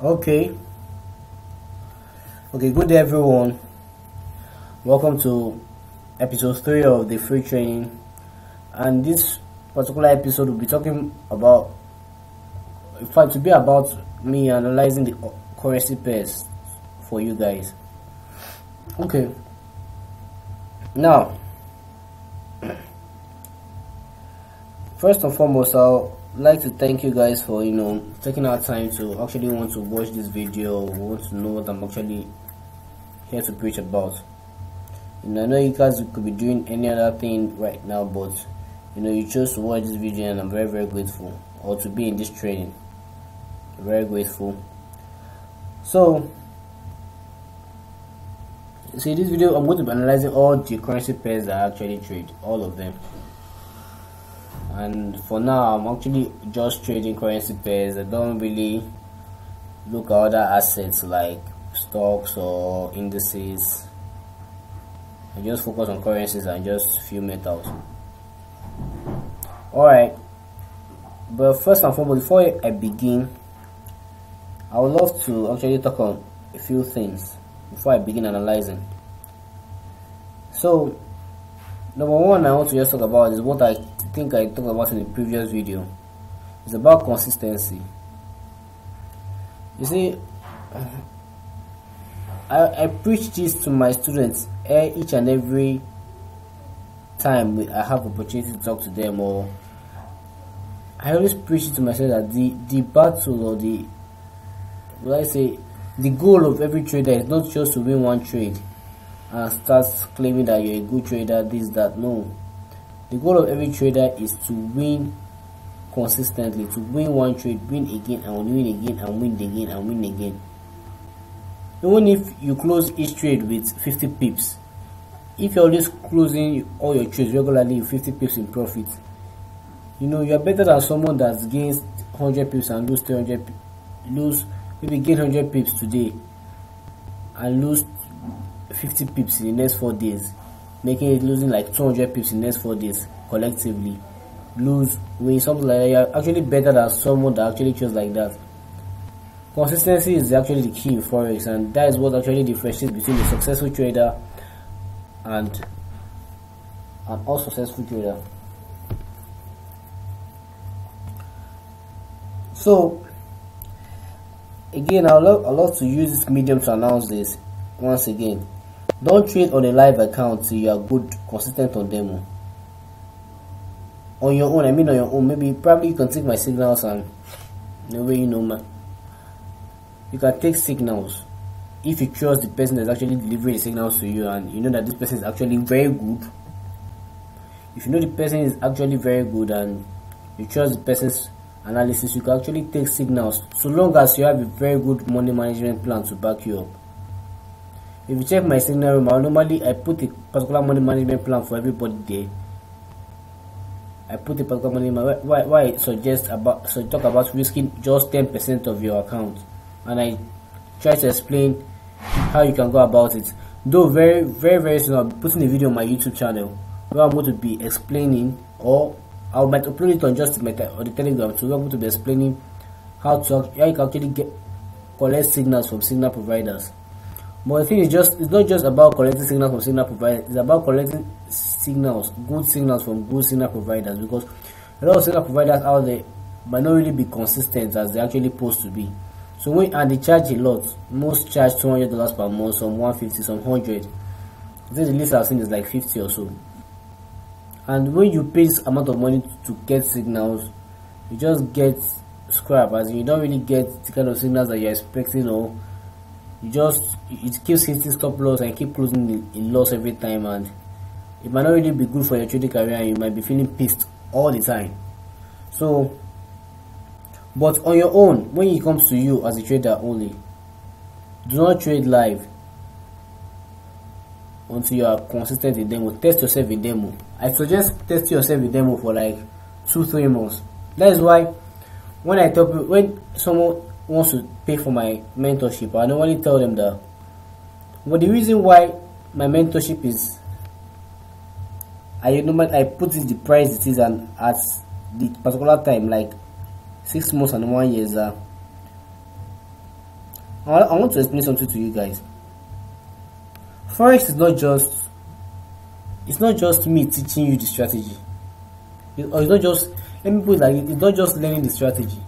Okay. Okay, good day everyone. Welcome to episode 3 of the free training. And this particular episode will be talking about, in fact, to be about me analyzing the currency pairs for you guys. Okay. Now, first and foremost, I'll like to thank you guys for you know taking our time to actually want to watch this video. Want to know what i'm actually here to preach about. And i know you guys could be doing any other thing right now but you know you chose to watch this video and i'm very very grateful. Or to be in this training. Very grateful. So see this video i'm going to be analyzing all the currency pairs that i actually trade. All of them and for now I'm actually just trading currency pairs. I don't really look at other assets like stocks or indices. I just focus on currencies and just few metals. Alright. But first and foremost before I begin I would love to actually talk on a few things before I begin analyzing. So number one I want to just talk about is what I think I talked about in the previous video. It's about consistency. You see, I, I preach this to my students each and every time I have opportunity to talk to them or I always preach to myself that the, the battle or the what I say the goal of every trader is not just to win one trade and start claiming that you're a good trader, this, that. No. The goal of every trader is to win consistently, to win one trade, win again and win again and win again and win again. Even if you close each trade with 50 pips, if you're always closing all your trades regularly with 50 pips in profit, you know you're better than someone that gains 100 pips and lose 300 lose maybe gain 100 pips today and lose 50 pips in the next four days making it losing like 200 pips in the next four days collectively. Lose win something like that. You're actually better than someone that actually chose like that. Consistency is actually the key in forex and that is what actually differentiates between a successful trader and an unsuccessful trader. So again i love i love to use this medium to announce this once again don't trade on a live account till you are good, consistent on demo. On your own, I mean on your own, maybe probably you can take my signals and the way you know man. You can take signals if you trust the person that's actually delivering the signals to you and you know that this person is actually very good. If you know the person is actually very good and you trust the person's analysis, you can actually take signals so long as you have a very good money management plan to back you up if you check my signal room normally I put a particular money management plan for everybody there. I put a particular money management why why suggest about so talk about risking just 10% of your account? And I try to explain how you can go about it. Though very very very soon I'll be putting a video on my YouTube channel where I'm going to be explaining or I might upload it on just my or the telegram so I'm going to be explaining how to how you can actually get collect signals from signal providers but the thing is just it's not just about collecting signals from signal providers, it's about collecting signals, good signals from good signal providers because a lot of signal providers out there might not really be consistent as they actually supposed to be. So when and they charge a lot, most charge two hundred dollars per month, some one fifty, some hundred. I think the least I've seen is like fifty or so. And when you pay this amount of money to get signals, you just get scrap as you don't really get the kind of signals that you're expecting or you just it keeps hitting stop loss and keep closing in loss every time and it might not really be good for your trading career and you might be feeling pissed all the time. So but on your own when it comes to you as a trader only do not trade live until you are consistent in demo. Test yourself in demo. I suggest test yourself in demo for like two three months. That is why when i tell people when someone wants to pay for my mentorship, I normally tell them that. But the reason why my mentorship is, I normally I put it the price it is and at the particular time, like six months and one year, uh, I, I want to explain something to you guys. Forex is not just it's not just me teaching you the strategy. It, or it's not just let me put it like it's not just learning the strategy.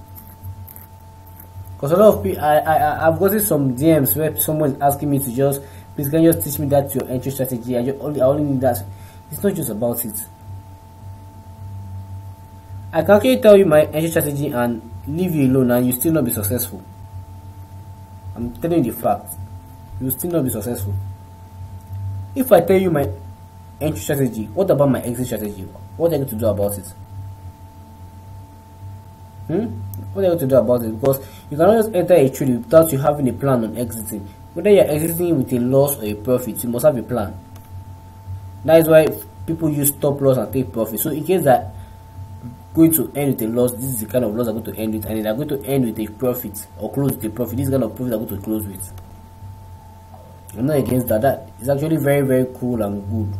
Because a lot of people, I, I, I've gotten some DMs where someone is asking me to just, please can you just teach me that your entry strategy? I, just, only, I only need that. It's not just about it. I can actually tell you my entry strategy and leave you alone and you still not be successful. I'm telling you the fact. You still not be successful. If I tell you my entry strategy, what about my exit strategy? What are you going to do about it? Hmm? What are you going to do about it? Because you cannot just enter a trade without you having a plan on exiting. Whether you're exiting with a loss or a profit, you must have a plan. That is why people use stop loss and take profit. So in case that going to end with a loss, this is the kind of loss I'm going to end with, and they're going to end with a profit or close with a profit. This kind of profit I'm going to close with. I'm not against that. That is actually very, very cool and good.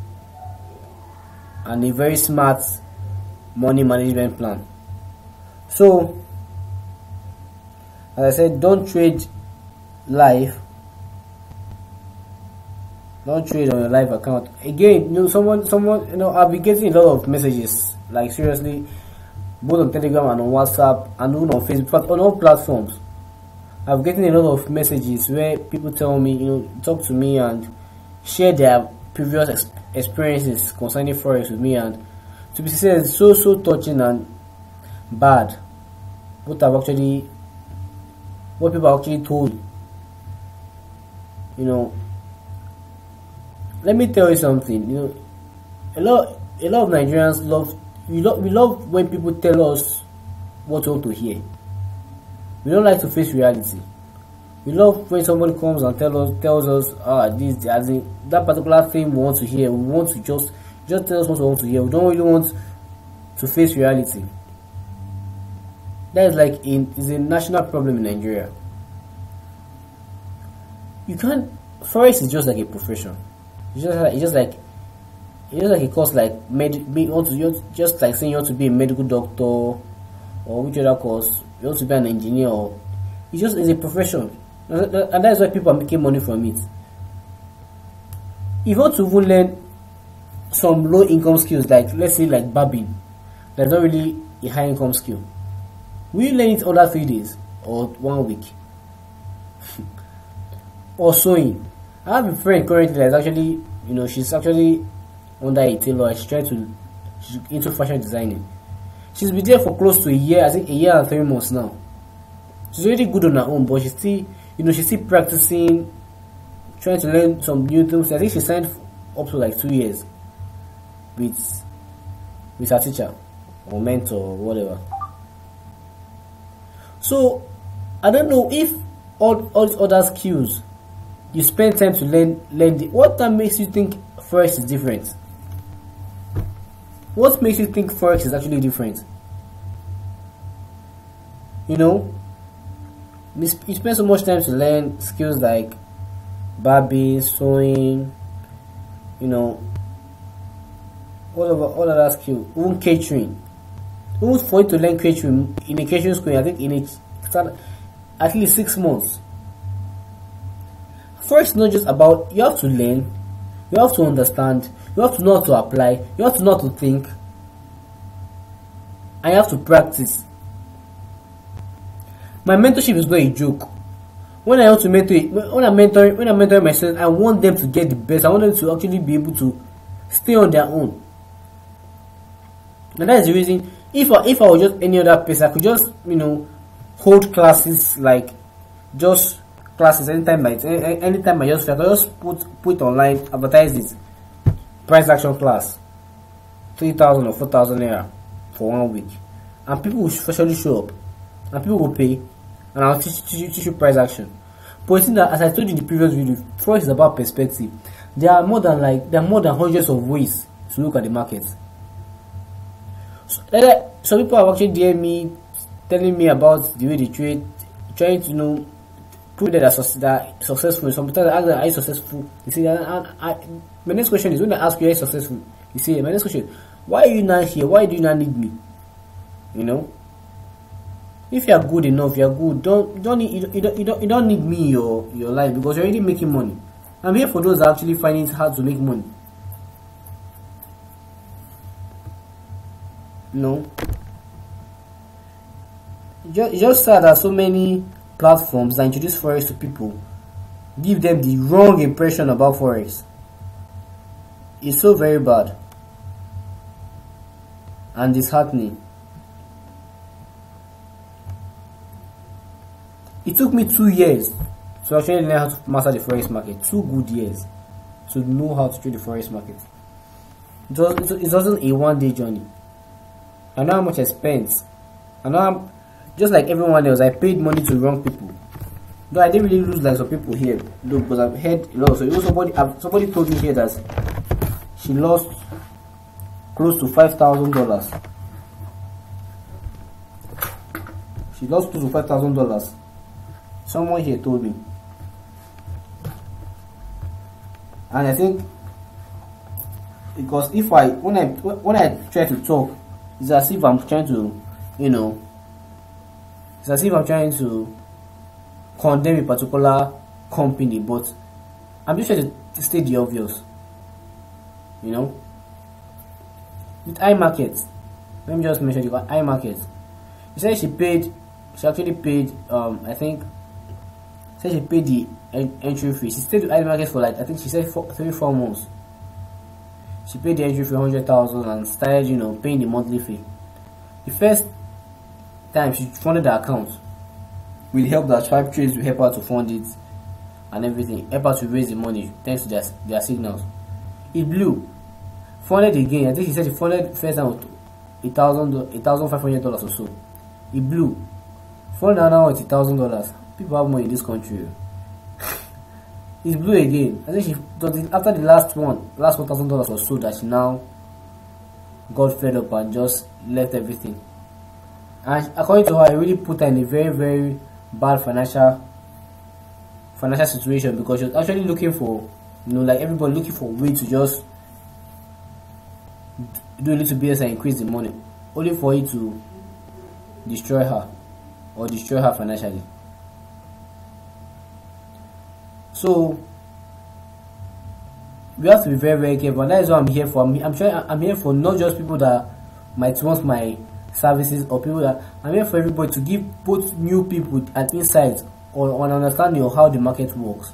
And a very smart money management plan. So, as I said, don't trade live. Don't trade on your live account. Again, you know, someone, someone, you know, I've been getting a lot of messages, like seriously, both on Telegram and on WhatsApp and even on Facebook, on all platforms. I've getting a lot of messages where people tell me, you know, talk to me and share their previous ex experiences concerning forex with me, and to be sincere, so so touching and bad. What I've actually, what people actually told, you know. Let me tell you something. You know, a lot a lot of Nigerians love we love we love when people tell us what we want to hear. We don't like to face reality. We love when somebody comes and tell us tells us ah this as in that particular thing we want to hear. We want to just just tell us what we want to hear. We don't really want to face reality. That is like in is a national problem in Nigeria. You can't forex is just like a profession. It's just like, it's just like it's just like a course like med be want to just like saying you want to be a medical doctor or which other course you want to be an engineer or it's just it's a profession and that's why people are making money from it if you want to even learn some low income skills like let's say like barbing that's not really a high income skill you learn it under three days or one week. Or sewing. I have a friend currently that's actually you know she's actually under a tailor. She's trying to she's into fashion designing. She's been there for close to a year i think a year and three months now. She's already good on her own but she's still you know she's still practicing trying to learn some new things. I think she signed up to like two years with with her teacher or mentor or whatever so i don't know if all all these other skills you spend time to learn learn the, what that makes you think forex is different? What makes you think forex is actually different? You know? You spend so much time to learn skills like barbing sewing you know all of all of that skill even catering even for to learn catering in a catering school i think in a at least six months First, not just about you have to learn, you have to understand, you have to know how to apply, you have to know how to think, you have to practice. My mentorship is not a joke. When I want to mentor, when I mentor, when I mentor my I want them to get the best. I want them to actually be able to stay on their own. And that is the reason. If I, if I was just any other person, I could just you know hold classes like just classes anytime I anytime I just I just put put online advertise it. Price action class three thousand or four thousand naira for one week. And people will specially show up and people will pay and I'll teach, teach, teach you price action. You that as I told you in the previous video first is about perspective. There are more than like there are more than hundreds of ways to look at the market some people have actually DM me telling me about the way they trade trying to know people that are, that successful, sometimes I ask them, are you successful? You see, and, I, my next question is when I ask you, are you successful? You see, my next question, why are you not here? Why do you not need me? You know? if you are good enough, you are good. Don't don't need you don't, you don't, you don't, need me your your life because you're already making money. I'm here for those that actually find it hard to make money. No. Just, just that so many platforms that introduce forex to people give them the wrong impression about forex. It's so very bad and disheartening. It took me two years to actually learn how to master the forex market. Two good years to know how to trade the forex market. It, was, it wasn't a one day journey. I know how much I spent. I know how, just like everyone else, I paid money to wrong people. Though I didn't really lose like some people here, though, because I've heard a lot. So somebody, somebody told me here that she lost close to five thousand dollars. She lost close to five thousand dollars. Someone here told me, and I think because if I when I when I try to talk, it's as if I'm trying to, you know, it's as if I'm trying to condemn a particular company, but I'm just trying to state the obvious. You know, with iMarket, let me just mention the iMarket. She said she paid, she actually paid, um, I think, said she paid the entry fee. She stayed with iMarket for like, I think she said four, three, four months. She paid the entry fee 100,000 and started, you know, paying the monthly fee. The first time she funded the account, with help that Tribe Trades will help her to fund it and everything, help her to raise the money thanks to their, their signals. It blew. Funded again, I think he said he funded first time with a thousand, a thousand five hundred dollars or so. It blew. Funded now thousand dollars. People have money in this country. Oh. It blew again. I think she after the last one, last one thousand dollars or so that she now got fed up and just left everything. And according to her, it really put her in a very, very bad financial financial situation because she was actually looking for you know like everybody looking for a way to just do a little business and increase the money only for it to destroy her or destroy her financially so we have to be very very careful and that is what i'm here for i'm, I'm sure i'm here for not just people that might want my services or people that I'm here for everybody to give both new people an insight or, an understanding of how the market works.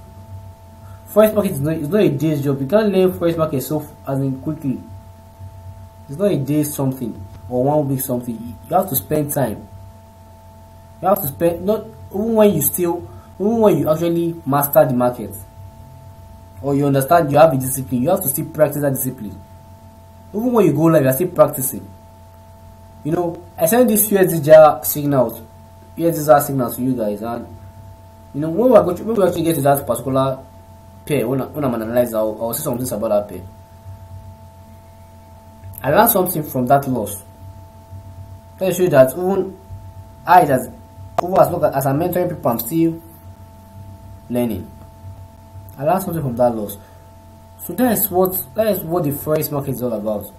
Forex market is not, it's not a day's job. You can't learn forex market so as in quickly. It's not a day something or one week something. You have to spend time. You have to spend not even when you still even when you actually master the market or you understand you have a discipline, you have to still practice that discipline. Even when you go live, you are still practicing you know, I send this USDJAR signals, USDJAR signals to you guys, and you know, when we are going to, when we actually get to that particular pair, when, I, when I'm analyzing, I'll, I'll say something about that pair. I learned something from that loss. Let me show you that even I, as, even as, as I'm mentoring people, I'm still learning. I learned something from that loss. So that is what that is what the forex market is all about.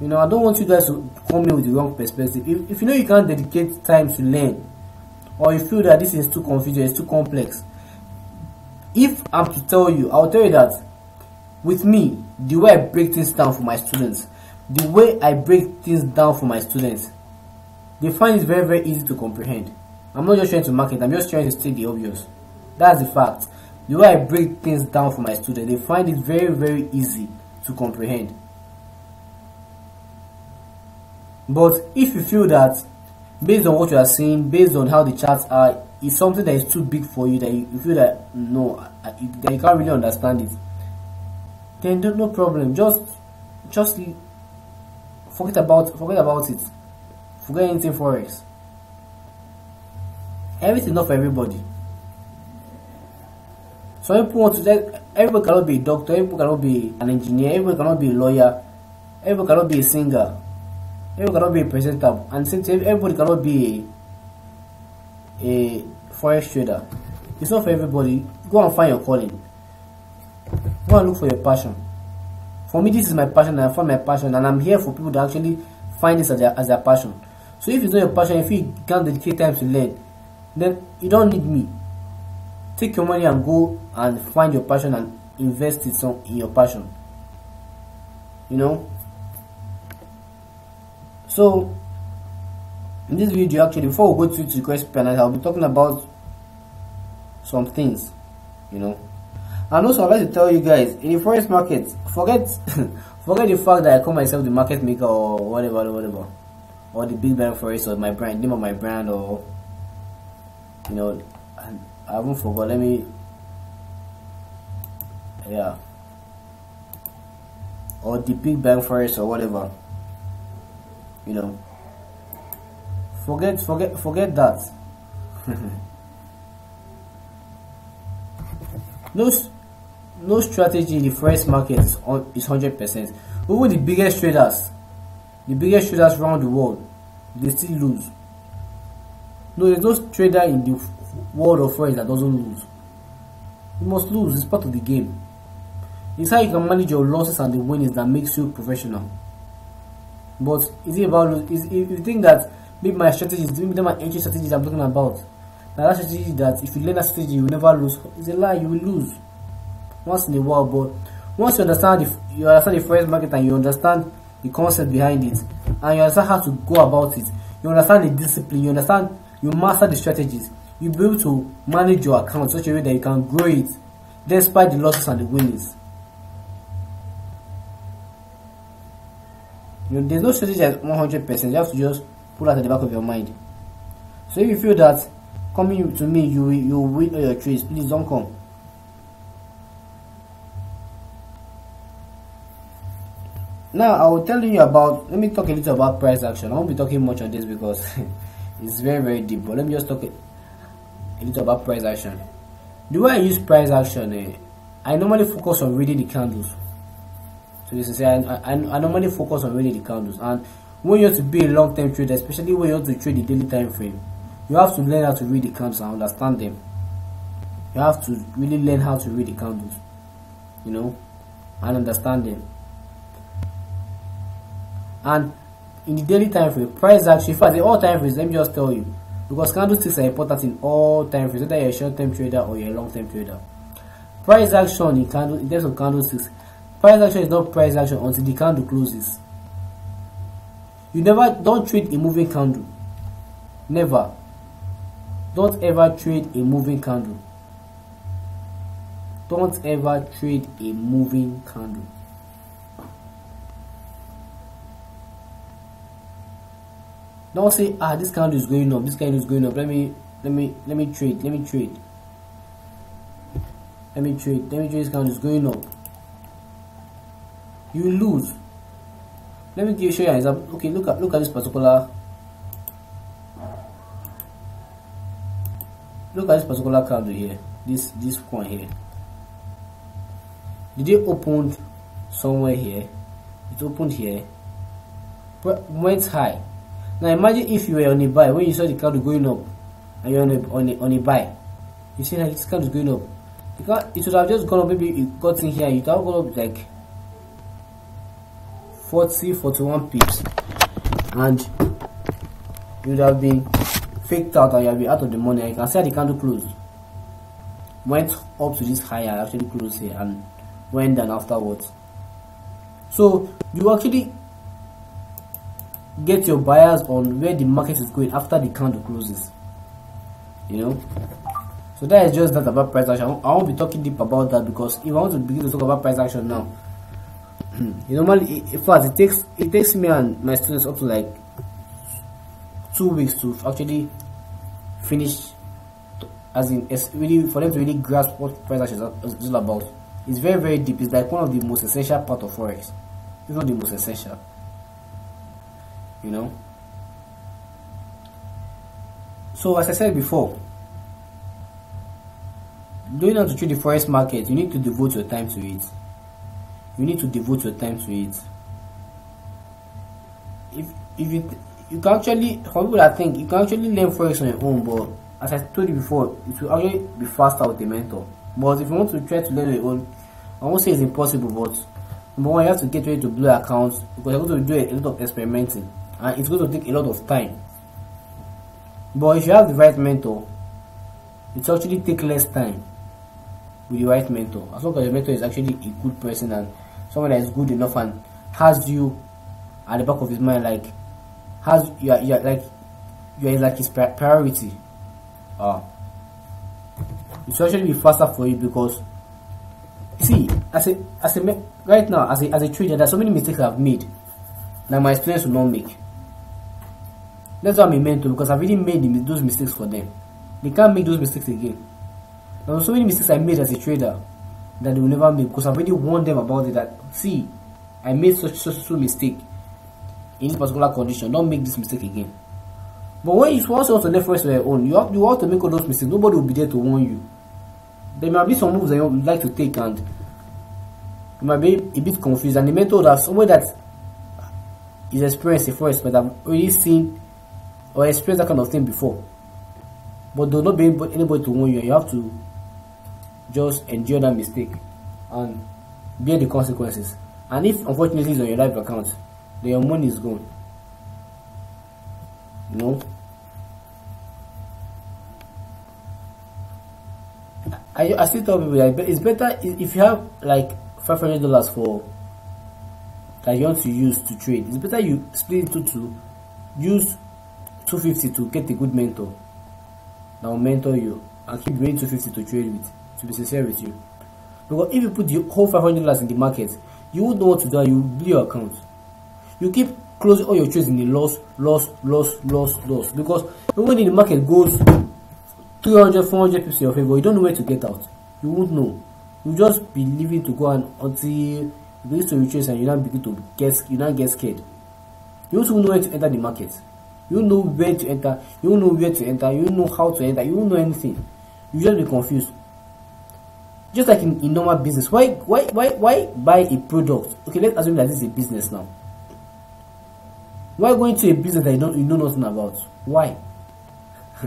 You know, I don't want you guys to come in with the wrong perspective. If, if you know you can't dedicate time to learn, or you feel that this is too confusing, it's too complex, if I'm to tell you, I'll tell you that with me, the way I break things down for my students, the way I break things down for my students, they find it very, very easy to comprehend. I'm not just trying to market, I'm just trying to state the obvious. That's the fact. The way I break things down for my students, they find it very, very easy to comprehend. But if you feel that based on what you are seeing, based on how the charts are, it's something that is too big for you that you, feel that no, that you can't really understand it, then no, no problem. Just just forget about forget about it. Forget anything forex. Everything not for everybody. Some people want to say everybody cannot be a doctor, everybody cannot be an engineer, everybody cannot be a lawyer, everybody cannot be a singer Everybody cannot be a presenter, and since everybody cannot be a, a trader, it's not for everybody. Go and find your calling. Go and look for your passion. For me, this is my passion, and I find my passion, and I'm here for people to actually find this as their, as their passion. So if it's not your passion, if you can't dedicate time to learn, then you don't need me. Take your money and go and find your passion and invest it some in your passion. You know. So in this video actually before we go to the request panel I'll be talking about some things you know and also I'd like to tell you guys in the forex market forget forget the fact that I call myself the market maker or whatever whatever or the Big Bank forex or my brand name of my brand or you know I haven't forgot let me yeah. Or the Big Bank forex or whatever. You know. Forget forget forget that. No no strategy in the forex market is on is 100 percent. Even the biggest traders the biggest traders around the world they still lose no there's no trader in the world of forex that doesn't lose you must lose it's part of the game it's how you can manage your losses and the winnings that makes you professional but is it about is if you think that maybe my strategies, maybe my entry strategies I'm talking about. Now that strategy that if you learn that strategy you will never lose. It's a lie, you will lose. Once in a while, but once you understand the you understand the forex market and you understand the concept behind it and you understand how to go about it, you understand the discipline, you understand you master the strategies, you'll be able to manage your account such a way that you can grow it despite the losses and the winnings. You know, there's no strategy at 100%. You have to just put that at the back of your mind. So if you feel that coming to me, you you win all your trades, please don't come. Now I will tell you about. Let me talk a little about price action. I won't be talking much on this because it's very very deep. But let me just talk a little about price action. The way I use price action, eh, I normally focus on reading the candles. So this is I, I, I normally focus on reading the candles and when you want to be a long-term trader, especially when you want to trade the daily time frame, you have to learn how to read the candles and understand them. You have to really learn how to read the candles, you know, and understand them. And in the daily time frame, price action, in fact, the all time frames, let me just tell you, because candlesticks are important in all time frames, whether you're a short-term trader or you're a long-term trader. Price action in candle in terms of candlesticks, price action is not price action until the candle closes. You never don't trade a moving candle. Never. Don't ever trade a moving candle. Don't ever trade a moving candle. Don't say, ah, this candle is going up, this candle is going up. Let me let me let me trade, let me trade. Let me trade, let me trade this candle is going up. You lose. Let me give you show you an example. Okay look at look at this particular look at this particular candle here. This this one here. Did it open somewhere here? It opened here. Went high now imagine if you were on a buy when you saw the candle going up and you're on a, on a, on a buy you see that this candle is going up. Because it would have just gone up maybe it got in here you would have gone up like 40 41 pips. And you would have been faked out and you have been out of the money. And you can see the candle closed. Went up to this high and actually closed here and went down afterwards. So you actually get your buyers on where the market is going after the candle closes you know? So that is just that about price action. I won't be talking deep about that because if i want to begin to talk about price action now you normally in fact it takes it takes me and my students up to like two weeks to actually finish as in it's really for them to really grasp what price action is all about. It's very very deep. It's like one of the most essential part of forex. It's not the most essential you know? So as i said before doing how to trade the forex market you need to devote your time to it. You need to devote your time to it. If if you you can actually for people that think you can actually learn forex on your own but as i told you before it will actually be faster with a mentor. But if you want to try to learn on your own i won't say it's impossible but number one you have to get ready to blow accounts because you're going to do a lot of experimenting and it's going to take a lot of time But if you have the right mentor, it actually take less time with the right mentor. As long as your mentor is actually a good person and someone that is good enough and has you at the back of his mind, like has you are, you are like you are like his priority. Uh, it will actually be faster for you because see as a as a right now as a as a trader there's so many mistakes I've made that my students will not make. That's why I'm mentor because I've already made those mistakes for them. They can't make those mistakes again. There are so many mistakes I made as a trader that they will never make because I've already warned them about it. That see, I made such such such mistake in this particular condition. Don't make this mistake again. But when you you want to learn for your own, you have, you have to make all those mistakes. Nobody will be there to warn you. There might be some moves that you would like to take and you might be a bit confused. And the method that somebody that is experienced in forest but have already seen or experienced that kind of thing before. But do not be anybody to warn you. You have to just endure that mistake and bear the consequences. And if unfortunately it's on your live account, then your money is gone. You know? I, I still tell people like it's better if you have like five hundred dollars for that you want to use to trade. It's better you split it into use two fifty to get a good mentor that will mentor you and keep bringing two fifty to trade with. To be sincere with you, because if you put the whole five hundred dollars in the market, you won't know what to do. You will blew your account. You keep closing all your trades in the loss, loss, loss, loss, loss. Because when the market goes 300, 400 pips in your favor, you don't know where to get out. You won't know. You just be leaving to go and until you begin to retrace and you now begin to get you now get scared. You don't know where to enter the market. You know where to enter. You know where to enter. You know how to enter. You know anything. You just be confused. Just like in, in normal business, why why why why buy a product? Okay, let's assume that this is a business now. Why going to a business that you don't you know nothing about? Why?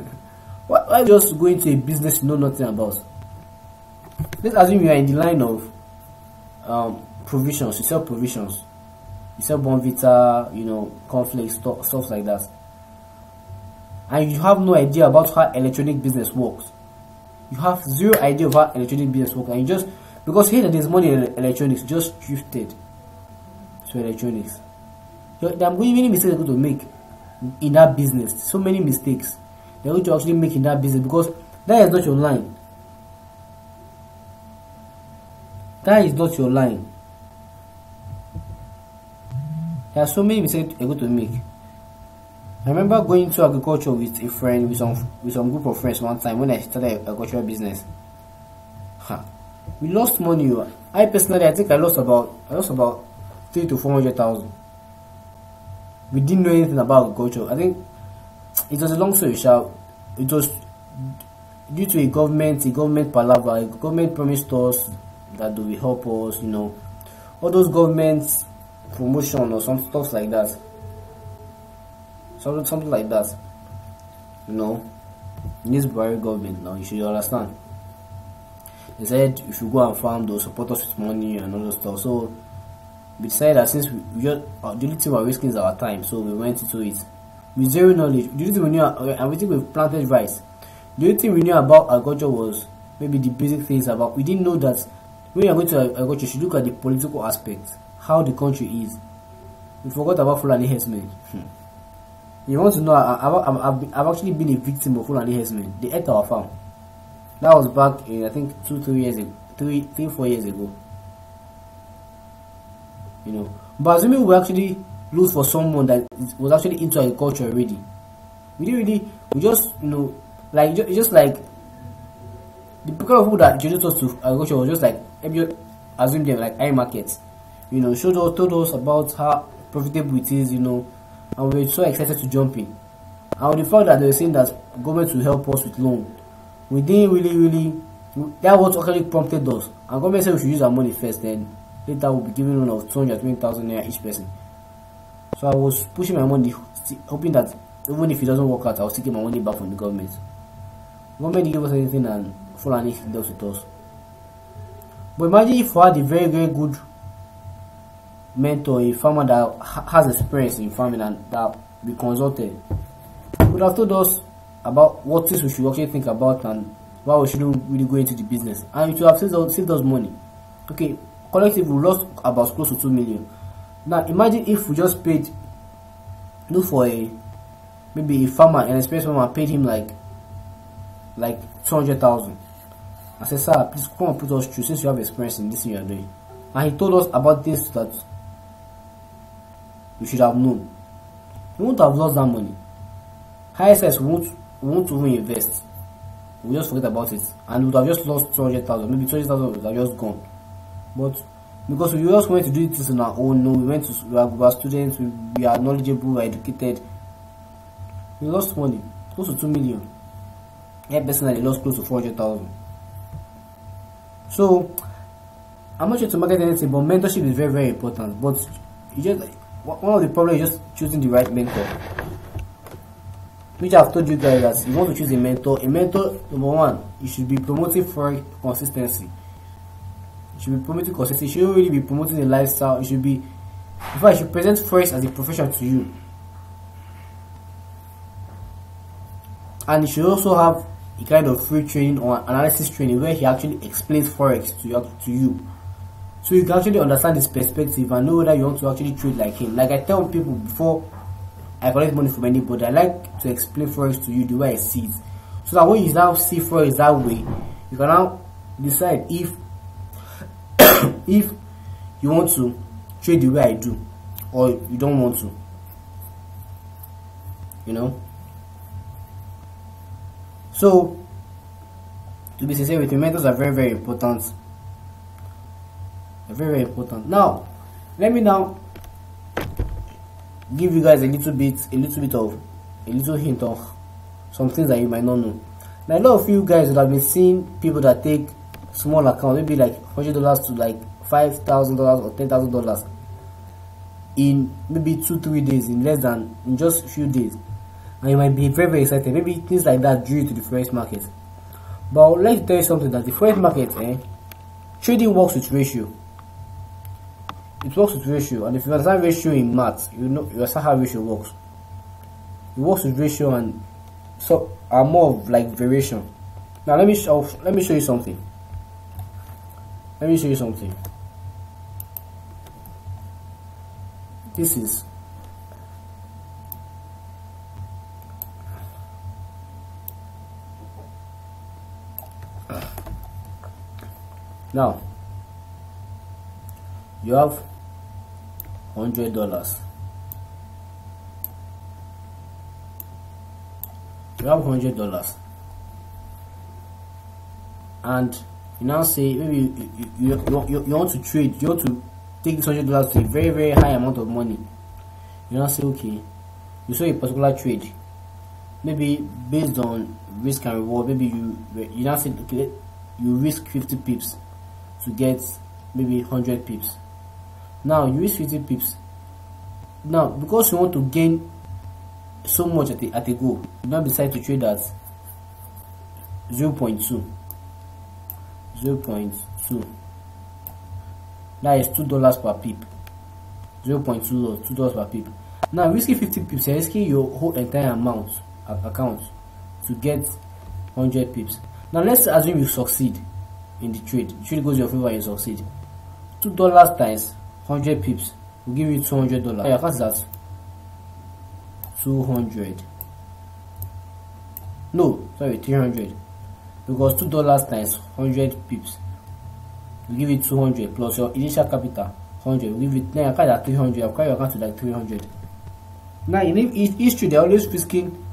Why, why just going to a business you know nothing about? Let's assume you are in the line of um, provisions. You sell provisions. You sell Bonvita, you know, cornflakes, stuff, stuff like that. And you have no idea about how electronic business works. You have zero idea of how electronic business works. And you just, because here there's money in electronics, just drifted to electronics. There are many mistakes you're going to make in that business. So many mistakes they're going to actually make in that business because that is not your line. That is not your line. There are so many mistakes you're going to make. I remember going to agriculture with a friend, with some with some group of friends one time when I started agricultural business. We lost money. Oh. I personally, I think I lost about I lost about three to four hundred thousand. We didn't know anything about agriculture. I think it was a long story short. It was due to a government, a government palaver, a government promised us that they will help us, you know, all those governments promotion or some stuff like that. Something something like that. You know. This Buhari government now, you should understand. They said if you go and farm they'll support us with money and all those stuff. So we decided that since we, we just uh, the only we're risking is our time, so we went into it with zero knowledge. The only thing we knew, uh, think we planted rice. The only thing we knew about agriculture was maybe the basic things about. We didn't know that when you're going to agriculture, you should look at the political aspect, how the country is. We forgot about Fulani herdsmen. Hmm. You want to know? I, have I've, actually been a victim of Fulani herdsmen. They ate our farm. That was back in I think two, three years ago, three, three, four years ago. You know, but assuming we actually look for someone that was actually into agriculture already. We didn't really, we just, you know, like, just, just like, the people that introduced us to agriculture was just like, assume them like high markets, you know, showed us, told us about how profitable it is, you know, and we were so excited to jump in. And the fact that they were saying that government will help us with loan, we didn't really, really, that was actually prompted us. And government said we should use our money first, then later we'll be giving loan of 220,000 naira each person. So I was pushing my money, hoping that even if it doesn't work out, I'll still get my money back from the government. Government didn't give us anything and Fulani does with us. But imagine if we had a very, very good mentor, a farmer that has experience in farming and that we consulted. Would have told us about what things we should actually think about and why we shouldn't really go into the business. And it will have saved us, saved us money. Okay collectively we lost about close to 2 million. Now imagine if we just paid look for a maybe a farmer an experienced farmer paid him like like 200,000 I said sir please come and put us through since you have experience in this thing you are doing. And he told us about this that we should have known. We won't have lost that money. We won't won't even invest. We just forget about it. And we would have just lost 200,000 maybe 20,000 would have just gone. But because we just went to do this on our own no we went to we are, we are students we, we are knowledgeable we are educated. We lost money close to 2 million. Yeah personally lost close to 400,000 so I'm not sure to market anything but mentorship is very very important. But you just one of the problems is just choosing the right mentor which I've told you guys that you want to choose a mentor, a mentor, number one, you should be promoting for consistency. You should be promoting consistency. You shouldn't really be promoting a lifestyle. You should be, in fact, you should present Forex as a profession to you. And you should also have a kind of free training or analysis training where he actually explains Forex to you, to you. So you can actually understand his perspective and know whether you want to actually trade like him. Like I tell people before I collect money from anybody. I like to explain forex to you the way I see it, so that when you now see forex that way, you can now decide if if you want to trade the way I do, or you don't want to. You know. So, to be sincere with you, mentors are very very important. Very important. Now, let me now give you guys a little bit a little bit of a little hint of some things that you might not know. Now a lot of you guys would have been seeing people that take small account maybe like hundred dollars to like five thousand dollars or ten thousand dollars in maybe two three days in less than in just a few days. And you might be very very excited. Maybe things like that you to the forex market. But i would like to tell you something that the forex market eh trading works with ratio it works with ratio and if you understand ratio in maths you know you understand how ratio works. It works with ratio and so are more of like variation. Now let me show let me show you something. Let me show you something. This is now you have hundred dollars. You have hundred dollars. And you now say maybe you, you, you, you, you want to trade you want to take this hundred dollars to a very very high amount of money. You now say okay you saw a particular trade. Maybe based on risk and reward maybe you you now say okay you risk 50 pips to get maybe 100 pips now you use 50 pips. Now because you want to gain so much at a, at a go you now decide to trade at 0 0.2 0 0.2 that is two dollars per pip. 0 0.2 two dollars per pip. Now risking 50 pips you're risking your whole entire amount account to get 100 pips. Now let's assume you succeed in the trade. The trade goes your favor you succeed. Two dollars times 100 pips will give you 200 dollars. Your account is at 200 no sorry 300 because two dollars times 100 pips will give you 200 plus your initial capital 100 will give you then account at 300 your account your account to like 300 now in trade they're always risking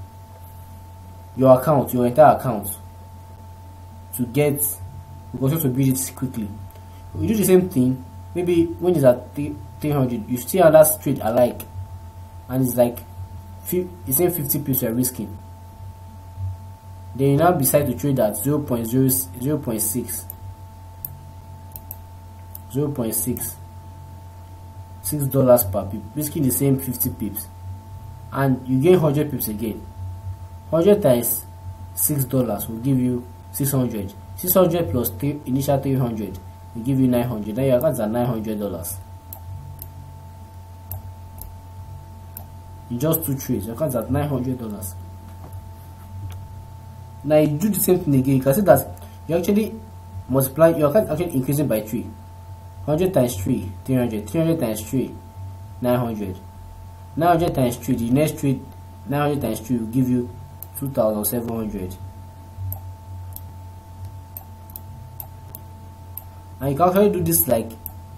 your account your entire account to get because you have to build it quickly. You do the same thing maybe when it's at 300 you have that trade alike and it's like it's same 50 pips you're risking. Then you now decide to trade at 0 0.0 0 0.6 0 0.6 six. Dollars per pip risking the same 50 pips. And you gain 100 pips again. 100 times six dollars will give you 600 600 plus three, initial 300 we give you 900 then your account are 900 dollars. In just two trades your account at 900 dollars. Now you do the same thing again. You can see that you actually multiply your account actually increasing by 3 100 times 3 300 300 times 3 900 900 times 3 the next trade 900 times 3 will give you 2700 and you can actually do this like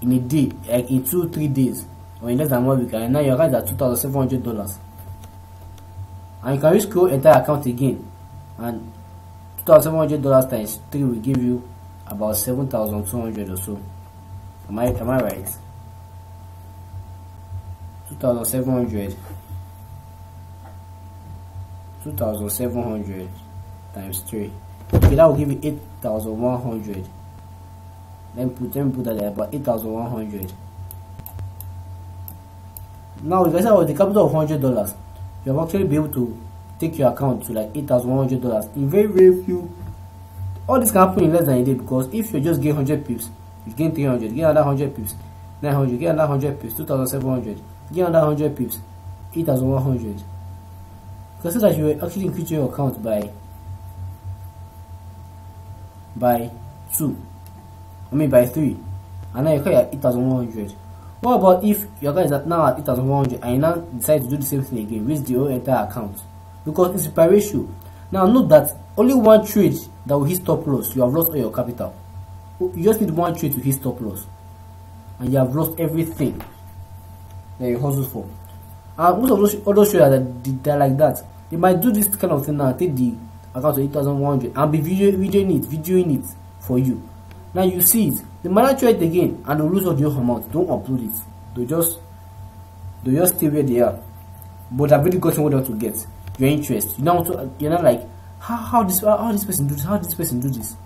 in a day like in two three days. Or in less than one week. And now your is at 2700 dollars. And you can use your entire account again. And 2700 dollars times 3 will give you about 7200 or so. Am i am i right? 2700 2700 times 3 okay that will give you 8100 let me put let me put that there about 8100 now if I say with the capital of hundred dollars you actually be able to take your account to like eight thousand one hundred dollars in very very few all this can happen in less than a day because if you just gain hundred pips you gain three hundred gain another hundred pips nine hundred gain another hundred pips two thousand seven hundred gain another hundred pips eight thousand one hundred consider that you are actually increasing your account by by two I mean by three. And now you call at eight thousand one hundred. What about if your guy is at now at eight thousand one hundred and you now decide to do the same thing again with the whole entire account? Because it's by ratio. Now note that only one trade that will hit stop loss you have lost all your capital. You just need one trade to hit stop loss. And you have lost everything that you hustled for. And most of those other traders that they're like that they might do this kind of thing now take the account to 8100 and be video videoing it videoing it for you now you see it. The manager it again and they'll lose all your amount don't upload it. They just they just stay where they are. But i've really gotten what they want to get. Your interest. You now to you're not like how how this how, how this person do this? How this person do this?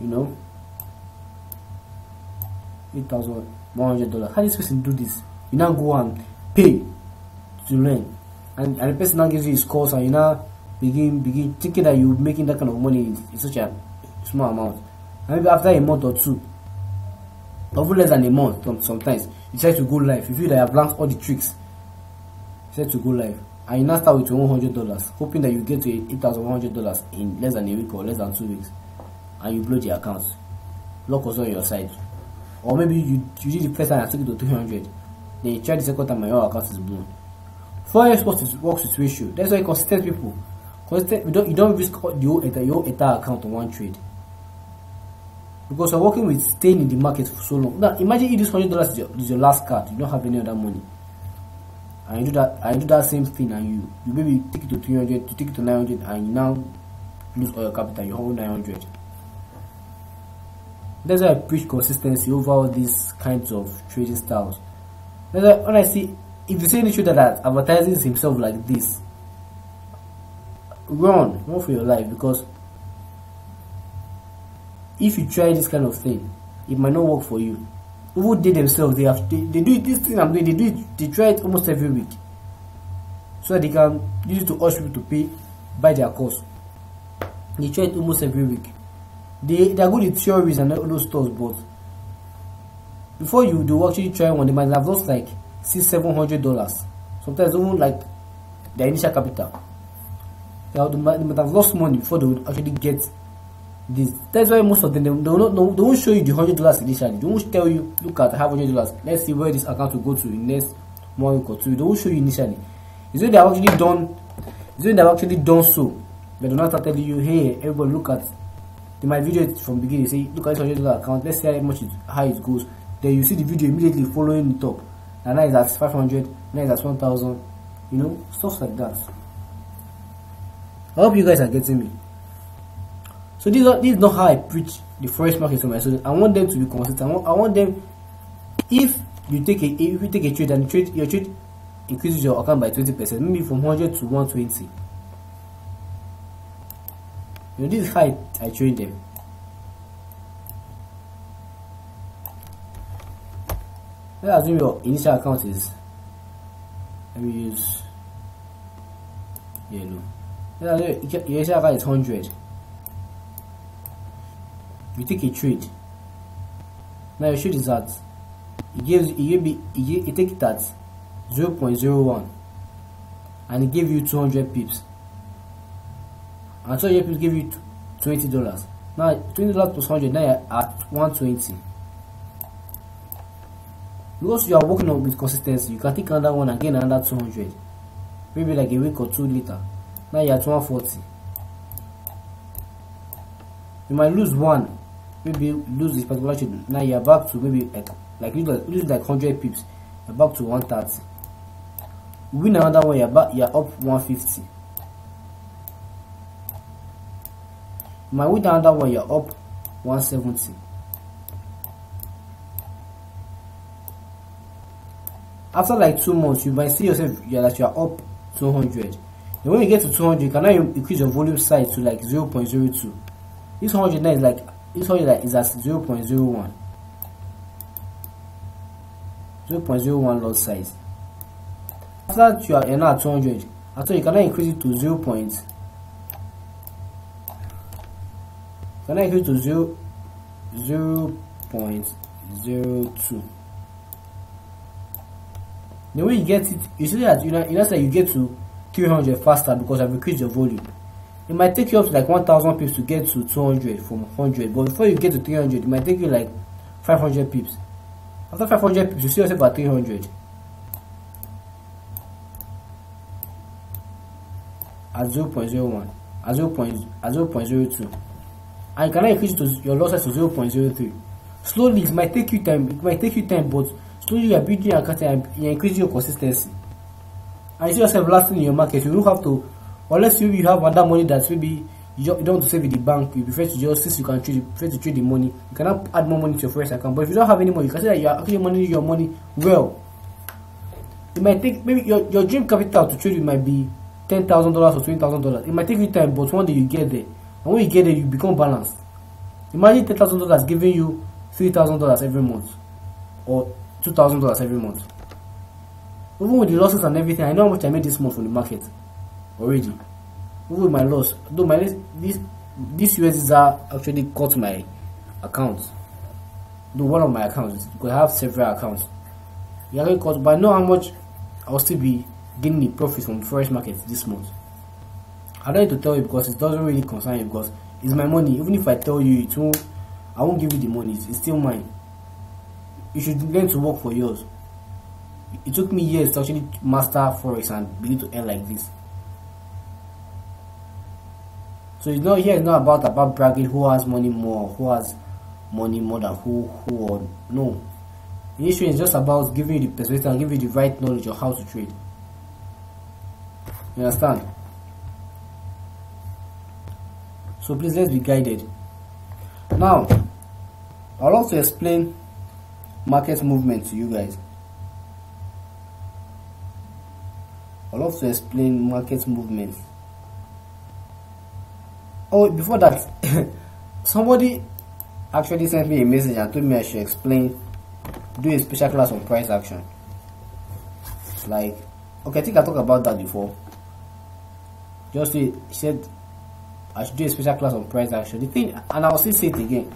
You know? eight thousand one hundred dollars. How this person do this? You now go and pay to learn. And, and the person now gives you his course and you now begin begin thinking that you're making that kind of money in such a small amount. And maybe after a month or two or even less than a month sometimes you try to go live. You feel that you have learned all the tricks. You try to go live. And you now start with one hundred dollars hoping that you get to eight thousand one hundred dollars in less than a week or less than two weeks. And you blow the account. Luck was on your side. Or maybe you you did the first time and took it to three hundred. Then you try the second time and your account is blown. Forex works works with that's why consistent people consistent you don't you don't risk the whole entire your entire account on one trade because you're working with staying in the market for so long. Now imagine if this hundred dollars is, is your, last card, you don't have any other money, and you do that, you do that same thing, and you you maybe take it to three hundred, you take it to nine hundred, and you now lose all your capital, you hold nine hundred. That's why I preach consistency over all these kinds of trading styles. That's why when I see if you see any trader that advertises himself like this, run, run for your life because if you try this kind of thing, it might not work for you. Even they themselves, they have they, they do this thing I'm doing, they do it, they try it almost every week. So that they can use it to urge people to pay, buy their course. They try it almost every week. They they are good at theories and all those stuff, but before you do actually try one, they might have lost like six, seven hundred dollars. Sometimes even like their initial capital. They might have lost money before they would actually get this that's why most of them they, they they won't show you the hundred dollars initially. They won't tell you look at I have hundred dollars. Let's see where this account will go to in next one week or two. They won't show you initially. It's when they have actually done it's when they have actually done so they do not start telling you hey everybody look at they might video from beginning say look at this hundred dollar account let's see how much it how it goes. Then you see the video immediately following it up and now it's at 500 now it's at 1000 you know stuff like that. I hope you guys are getting me so this is, not, this is not how I preach the forex market to my students. I want them to be consistent. I want, I want them if you take a if you take a trade and trade your trade increases your account by 20 percent, maybe from 100 to 120. You know, this is how I, I train them. Let's assume your initial account is let me use yellow. Let's assume your initial account is 100 you take a trade. Now your trade is at it gives it give me it, take it at 0 0.01 and it gave you 200 pips. And 200 pips give you $20 now $20 plus 100 now you're at 120 because you are working on with consistency you can take another one again another 200 maybe like a week or two later. Now you're at 140 you might lose one maybe lose this particular trade now you're back to maybe like like like, lose like 100 pips you're back to 130 win another one you're back you're up 150 you might win another one you're up 170 after like two months you might see yourself you're that you're up 200 and when you get to 200 you can now increase your volume size to like 0.02 this 100 now is like this 100 like is at 0.01 0.01 lot size. After that you are now at 200 after you can now increase it to 0. Point, you can now increase to 0 0.02 the way you get it you see that you know you know say you get to 300 faster because I've increased your volume it might take you up to like 1000 pips to get to 200 from 100 but before you get to 300 it might take you like 500 pips. After 500 pips you see yourself at 300 at 0 0.01 at 0 at 0 0.02 and you cannot increase to your losses to 0 0.03 slowly it might take you time it might take you time but slowly you are building your account and you're increasing your consistency. And you see yourself lasting in your market you don't have to unless you, you have other money that maybe you, don't, you don't want to save in the bank you prefer to just since you can trade prefer to trade the money you cannot add more money to your first account. But if you don't have any money you can say that you are actually managing your money well. It might take maybe your, your dream capital to trade it might be ten thousand dollars or twenty thousand dollars. It might take you time but one day you get there. And when you get there you become balanced. Imagine ten thousand dollars giving you three thousand dollars every month or two thousand dollars every month. Even with the losses and everything, I know how much I made this month from the market already. Even my loss, though my this this USDs actually cut my account. Though one of my accounts, because I have several accounts. You actually cut, but I know how much I'll still be gaining the profit from forex market this month. I don't need to tell you because it doesn't really concern you because it's my money. Even if I tell you, it won't, I won't give you the money. It's still mine you should learn to work for yours. It took me years to actually master forex and begin to earn like this. So it's not here. It's not about about bragging who has money more, who has money more than who who or no. The issue is just about giving you the perspective and giving you the right knowledge of how to trade. You understand? So please let's be guided. Now, love to explain market movement to you guys. I love to explain market movement. Oh, before that, somebody actually sent me a message and told me I should explain, do a special class on price action. Like, okay, I think I talked about that before. Just he said I should do a special class on price action. The thing, and I'll still say it again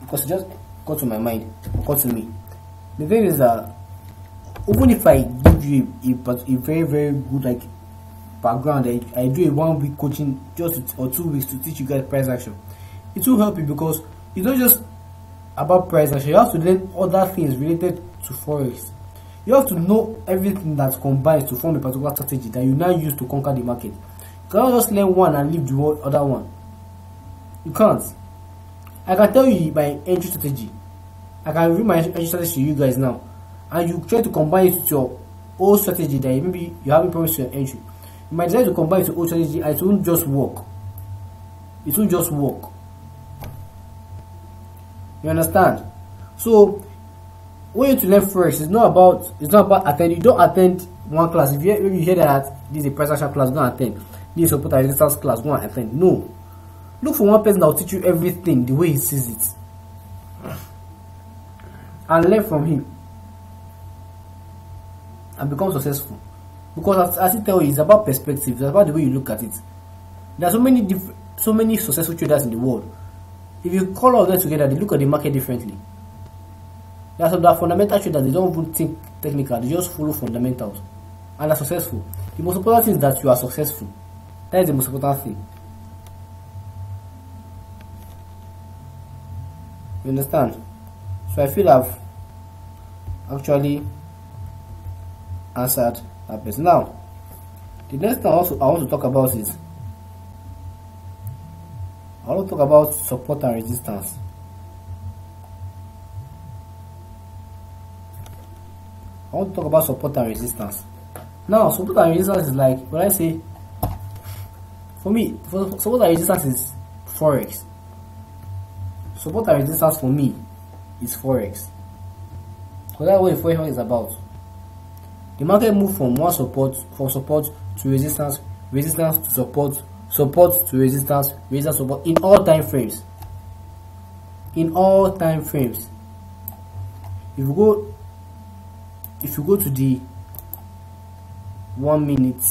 because it just got to my mind, got to me. The thing is that even if I give you a, a, a very very good like background, I, I do a one week coaching just or two weeks to teach you guys price action. It will help you because it's not just about price action. You have to learn other things related to forex. You have to know everything that combines to form a particular strategy that you now use to conquer the market. You cannot just learn one and leave the other one. You can't. I can tell you my entry strategy. I can reveal my entry strategy to you guys now. And you try to combine it with your old strategy that maybe you haven't promised your entry. You might try to combine it with old strategy it won't just work. It won't just work. You understand? So when you to learn first, it's not about it's not about attend. You don't attend one class. If you, if you hear that this is a price class, don't attend. This is a support resistance class, and attend. No. Look for one person that will teach you everything the way he sees it. And learn from him. And become successful. Because as, as I tell you, it's about perspective. It's about the way you look at it. There are so many diff- so many successful traders in the world. If you call all of them together, they look at the market differently. There are some fundamental traders. They don't even think technical. They just follow fundamentals, and are successful. The most important thing is that you are successful. That is the most important thing. You understand? So I feel I've actually answered that person. Now, the next thing I also I want to talk about is I want to talk about support and resistance. I want to talk about support and resistance. Now, support and resistance is like when I say, for me, for support and resistance is forex. Support and resistance for me is forex. Because that's what forex is about. The market move from one support from support to resistance, resistance to support, support to resistance, resistance support in all time frames. In all time frames. If you go if you go to the one minute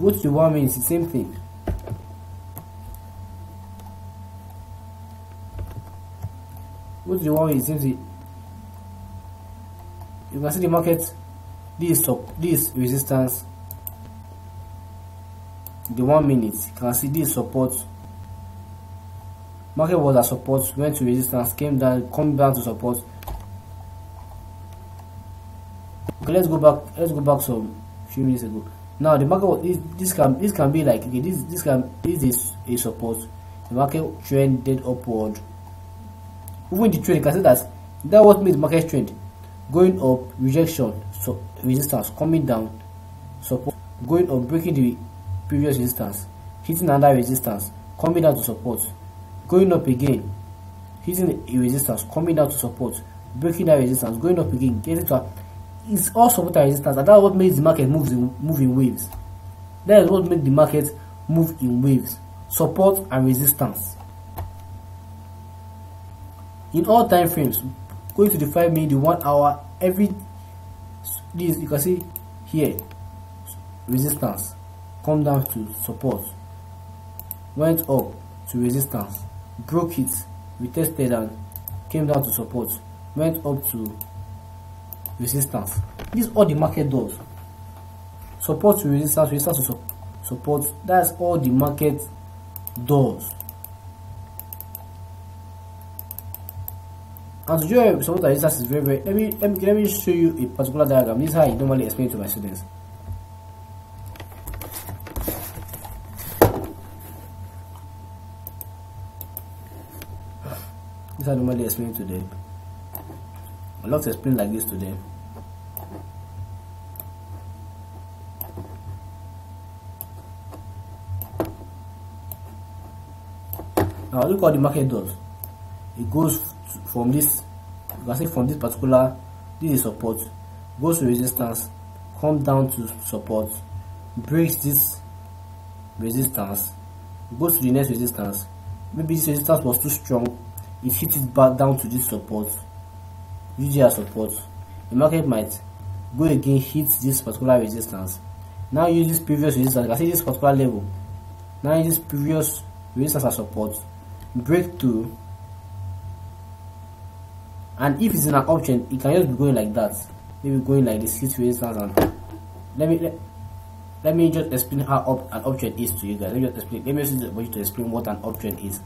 go to the one minute the same thing go to the one minute same thing you can see the market. This stop this resistance. The one minute you can see this support. Market was at support went to resistance came down come down to support. Okay let's go back let's go back some few minutes ago. Now the market this, this can this can be like okay this this can this is a support. The market trended upward. Even the trend you can see that that what made market trend going up rejection so resistance coming down support going up breaking the previous resistance hitting another resistance coming down to support going up again hitting a resistance coming down to support breaking that resistance going up again getting to it's all support and resistance and that's what makes the market moves in move in waves. That is what makes the market move in waves support and resistance. In all time frames going to five minute the one hour every this you can see here resistance come down to support went up to resistance broke it retested and came down to support went up to resistance. This is all the market does. Support to resistance resistance to su support that's all the market does show you support and resistance is very very let me let me let me show you a particular diagram this is how i normally explain to my students This I normally explain to them. I love to explain like this to them. Now look what the market does. It goes from this, you can see from this particular, this is support, goes to resistance, come down to support, breaks this resistance, goes to the next resistance. Maybe this resistance was too strong, it hit it back down to this support. Use support. The market might go again hit this particular resistance. Now use this previous resistance. You can see this particular level. Now use this previous resistance as support. Break through and if it's in an option it can just be going like that. Maybe going like this hit resistance and let me let, let me just explain how up an option is to you guys. Let me just explain let me use the to explain what an option is.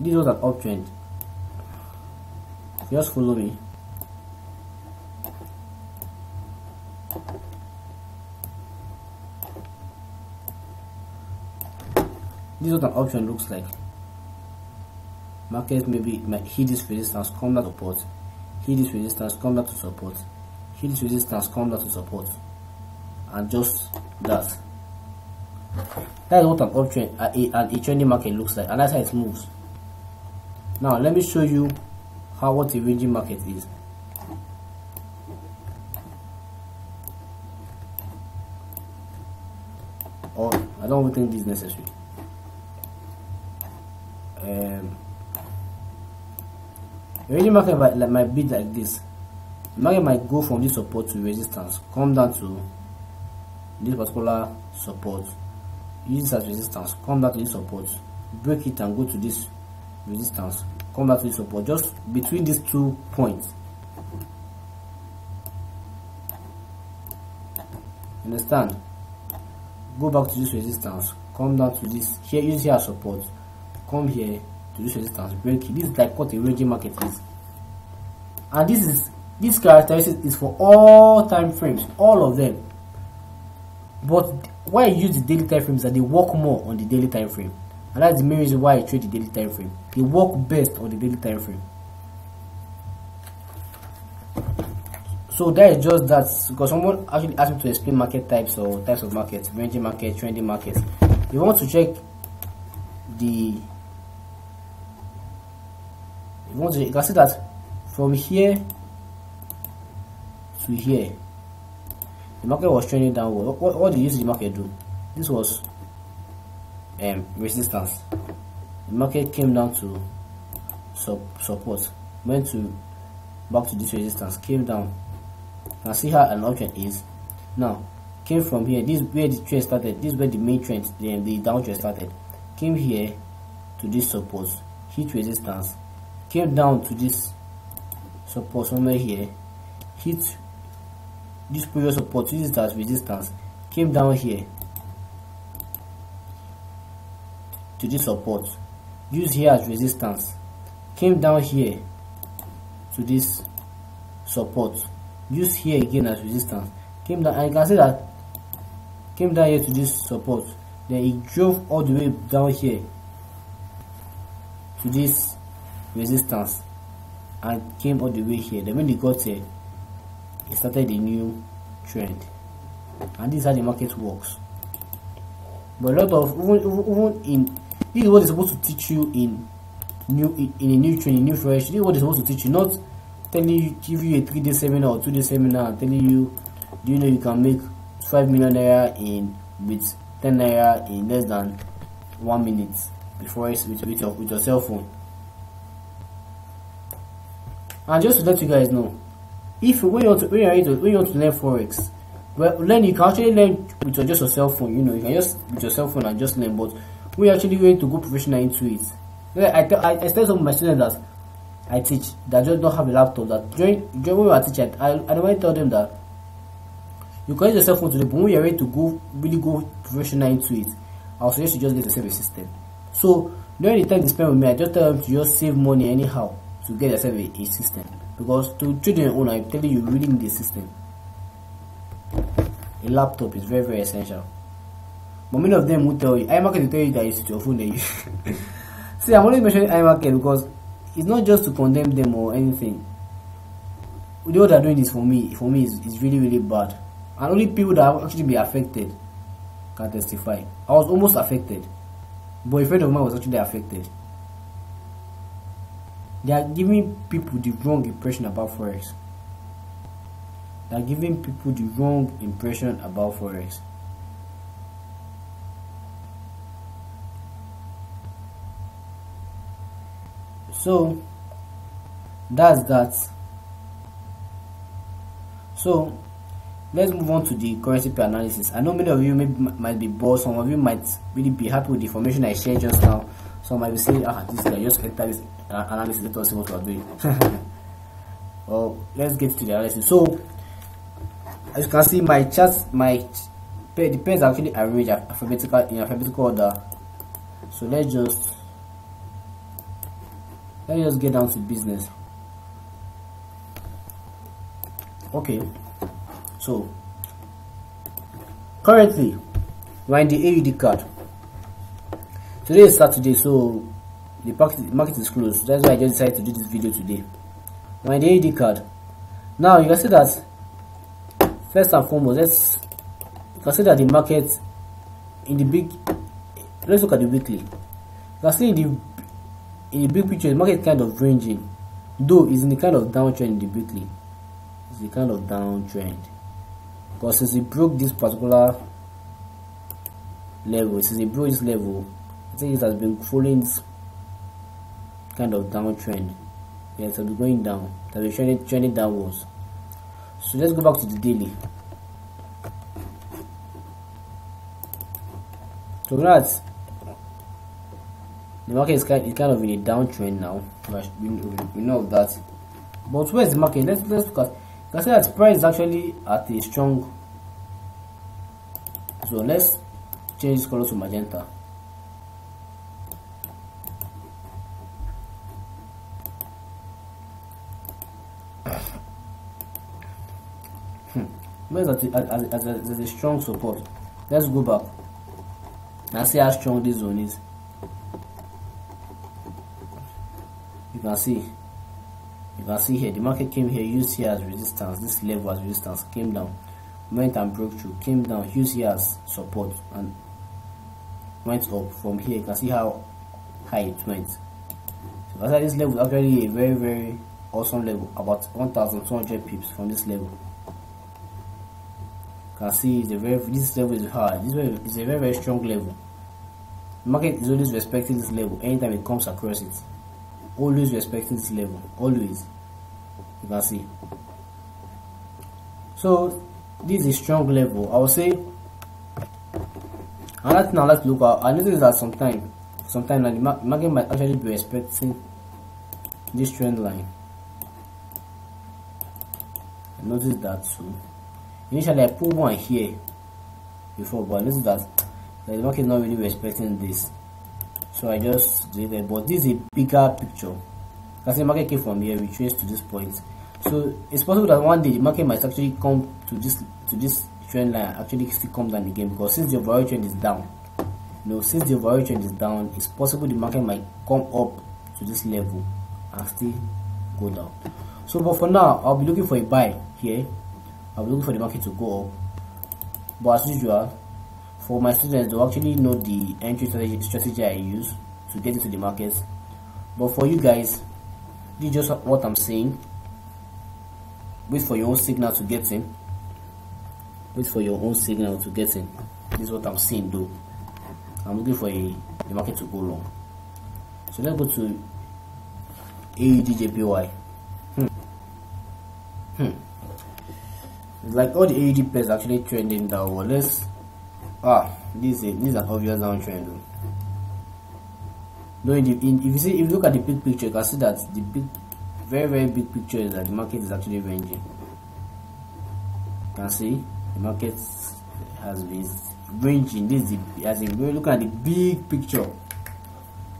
This was an uptrend just follow me this is what an uptrend looks like. Market maybe might hit this resistance come down to support hit this resistance come down to support. Hit this resistance come down to support. And just that. That's what an uptrend a, a, a trending market looks like. And that's how it moves. Now let me show you how what a ranging market is. Oh I don't think this is necessary um, ranging market might, like, might be like this. The market might go from this support to resistance. Come down to this particular support. Use as resistance. Come down to this support. Break it and go to this resistance. Come back to this support. Just between these two points. Understand? Go back to this resistance. Come down to this. Here use here support. Come here this resistance this is like what a ranging market is. And this is this characteristic is for all time frames all of them. But why I use the daily time frames that they work more on the daily time frame. And that's the main reason why I trade the daily time frame. They work best on the daily time frame. So that is just that because someone actually asked me to explain market types or types of markets ranging market trending markets. You want to check the you can see that from here to here. The market was trending downward. What, what, did you see the market do? This was um resistance. The market came down to sub support. Went to back to this resistance. Came down. Now see how an option is. Now came from here. This is where the trend started. This is where the main trend the, the downtrend started. Came here to this support. Hit resistance came down to this support somewhere here hit this previous support use it as resistance came down here to this support use here as resistance came down here to this support use here again as resistance came down and you can see that came down here to this support then it drove all the way down here to this resistance and came all the way here. Then when it got here it started a new trend. And this is how the market works. But a lot of even even in this is what is supposed to teach you in new in, a new trend in new fresh. This is what is supposed to teach you. Not telling you give you a three day seminar or two day seminar and telling you do you know you can make five million naira in with ten naira in less than one minute before it's with, with your with your cell phone and just to let you guys know if when you want to when you want to, when you want to learn forex well learn you can actually learn with just your cell phone you know you can just with your cell phone and just learn but we actually going to go professional into it. I, tell, I, I tell some of my students that I teach that just don't have a laptop that during, during when we are teaching I, I normally tell them that you can use your cell phone today but when you're ready to go really go professional into it I'll suggest you just get yourself a system. So during the time they spend with me I just tell them to just save money anyhow to get yourself a, a system. Because to your own I'm telling you really need a system. A laptop is very very essential. But many of them will tell you iMarket will tell you that it's your phone that you see I'm only mentioning iMarket because it's not just to condemn them or anything. The way they're doing this for me for me is, is really really bad. And only people that actually be affected can testify. I was almost affected. But a friend of mine was actually affected they are giving people the wrong impression about forex. They are giving people the wrong impression about forex. So that's that. So let's move on to the currency pair analysis. I know many of you may, might be bored. Some of you might really be happy with the information i shared just now. Some might be saying ah this guy just enter this analysis let us see what we're doing well let's get to the analysis so as you can see my charts my the pairs are actually arranged alphabetical in alphabetical order. So let's just let's just get down to business. Okay. So currently we're in the AUD CAD. Today is Saturday so the market is closed. That's why I just decided to do this video today. The AUD card now you can see that first and foremost let's consider the market in the big let's look at the weekly. You can see in the in the big picture the market kind of ranging though it's in the kind of downtrend in the weekly. It's the kind of downtrend. Because since it broke this particular level since it broke this level I think it has been this kind of downtrend yeah has been going down. Has been trending, trending downwards. So let's go back to the daily. So that's the market is kind, is kind of in a downtrend now. We, we know that. But where's the market? Let's let's look at you can see that price is actually at a strong. So let's change this color to magenta hmm. as, as, as, a strong support. Let's go back. Now see how strong this zone is. You can see you can see here the market came here used here as resistance this level as resistance came down. Went and broke through came down used here as support and went up from here. You can see how high it went. So as this level is actually a very very awesome level about 1200 pips from this level can see the very this level is high. This is a very very strong level. The market is always respecting this level. Anytime it comes across it always respecting this level. Always. You can see. So this is a strong level. I would say another thing i like to look at i notice that sometimes sometimes the market might actually be respecting this trend line. I noticed that too initially i put one here before but i noticed that the market is not really respecting this. So i just did it but this is a bigger picture. Because the market came from here we traced to this point. So it's possible that one day the market might actually come to this to this trend line actually still come down again because since the overall trend is down you know since the overall trend is down it's possible the market might come up to this level and still go down. So but for now i'll be looking for a buy here i'll be looking for the market to go up but as usual for my students to actually know the entry strategy, strategy I use to get into the markets. But for you guys, this is just what I'm saying. Wait for your own signal to get in. Wait for your own signal to get in. This is what I'm saying though. I'm looking for a the market to go long. So let's go to AUDJPY. Hmm. Hmm. Like all the AUD pairs actually trending downward. Let's ah this is this is an obvious downtrend though. In the, in, if you see if you look at the big picture you can see that the big very very big picture is that the market is actually ranging. You can see? The market has been ranging. This is as in we're looking at the big picture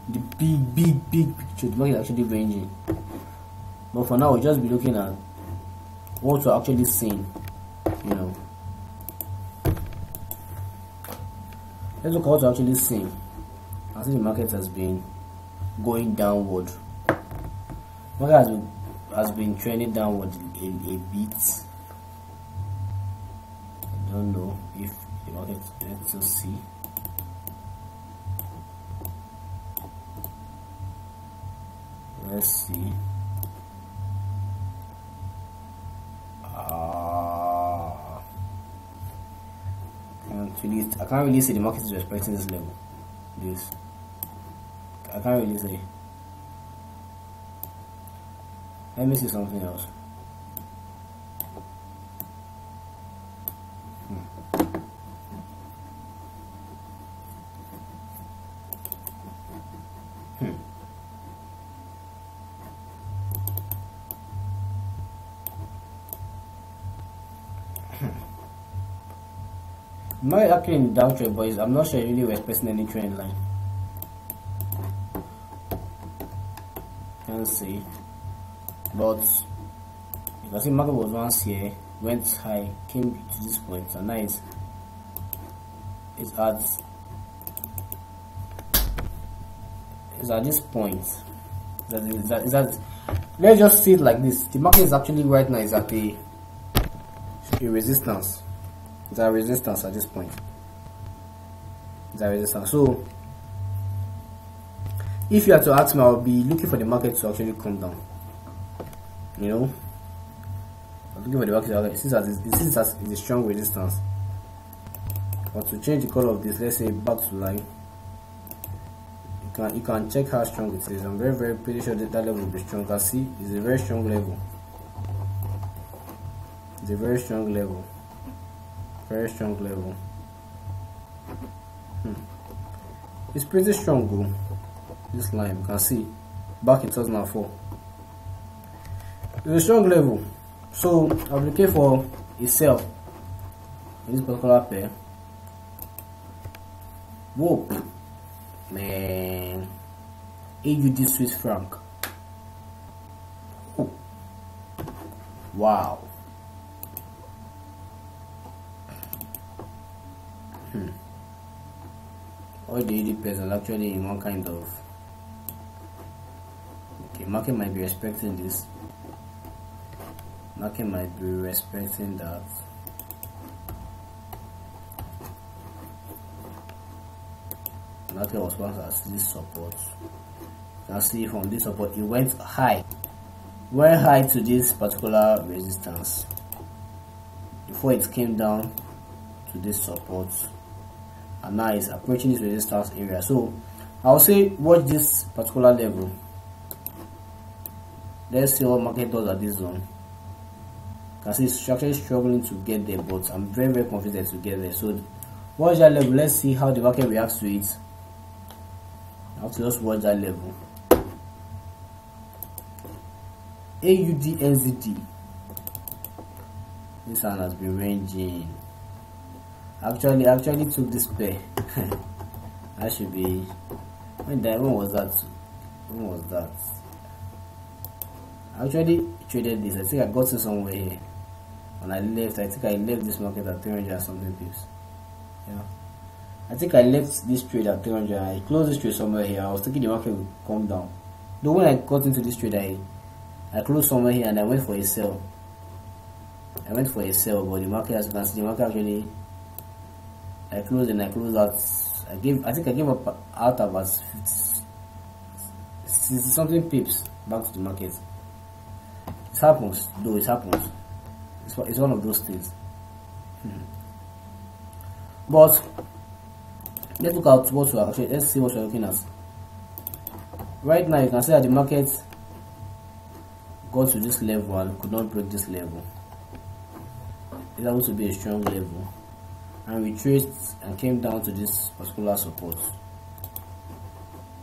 the big big big picture the market is actually ranging. But for now we'll just be looking at what we're actually seeing you know let's look what we're actually seeing. I see the market has been going downward. Market has been, has been trending downward a, a bit. I don't know if the market let's see. Let's see I can't really see the market is respecting this level. This I can't really say. Let me see something else. Actually in downtrend, eh, but I'm not sure really we're expecting any trend line. Can't see. But you can see market was once here, went high, came to this point, and now it's, it's at it's at this point. That is that is that let's just see it like this. The market is actually right now is at a, a resistance there resistance at this point. There resistance. So if you are to ask me i'll be looking for the market to actually come down. You know? I'm looking for the market to since as since as a strong resistance but to change the color of this let's say back to line you can you can check how strong it is. I'm very very pretty sure that that level will be strong. Can see it's a very strong level. It's a very strong level very strong level. Hmm. it's pretty strong bro this line you can see. Back in 2004 it's a strong level. So i'll looking for a sell in this particular pair. Whoa man. AUD Swiss franc. Ooh. wow hmm. All the AUD pairs are actually in one kind of okay market might be expecting this. Market might be respecting that. Market was once as this support. You see from this support it went high. Went high to this particular resistance. Before it came down to this support and now it's approaching this resistance area. So i'll say watch this particular level. Let's see what market does at this zone. Can see it's actually struggling to get there but i'm very very confident to get there. So watch that level. Let's see how the market reacts to it. I have to just watch that level. AUDNZD this one has been ranging actually actually took this pair. That should be when that when was that? When was that? I actually traded this. I think I got it somewhere here. And I left I think I left this market at 300 something pips. Yeah. I think I left this trade at 300 I closed this trade somewhere here. I was thinking the market would come down. Though when I got into this trade I I closed somewhere here and I went for a sell. I went for a sell but the market as you can see the market actually I closed and I closed out. I gave I think I gave up out about 50, something pips back to the market. It happens though it happens. It's, it's one of those things. Hmm. but let's look at what we are actually let's see what we're looking at. Right now you can see that the market got to this level and could not break this level. It's able to be a strong level and retraced and came down to this particular support.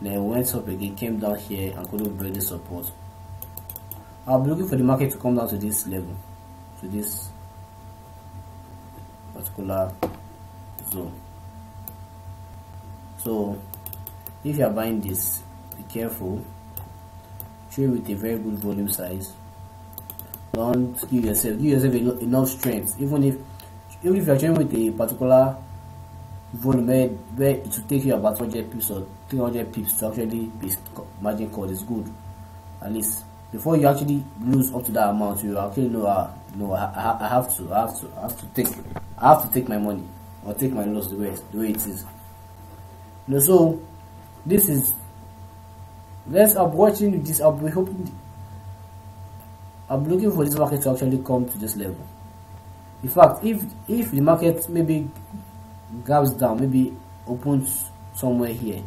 Then went up again came down here and couldn't break the support. I'll be looking for the market to come down to this level to this particular zone. So if you are buying this be careful. Trade with a very good volume size. Don't give yourself give yourself enough strength. Even if even if you are with a particular volume where, it will take you about 100 pips or 300 pips to actually be margin call is good. At least before you actually lose up to that amount you actually know uh, no I, I have to I have to I have to take I have to take my money or take my loss the way the way it is. You so this is let's I'm watching this I'll be hoping I'm looking for this market to actually come to this level in fact if if the market maybe gaps down maybe opens somewhere here.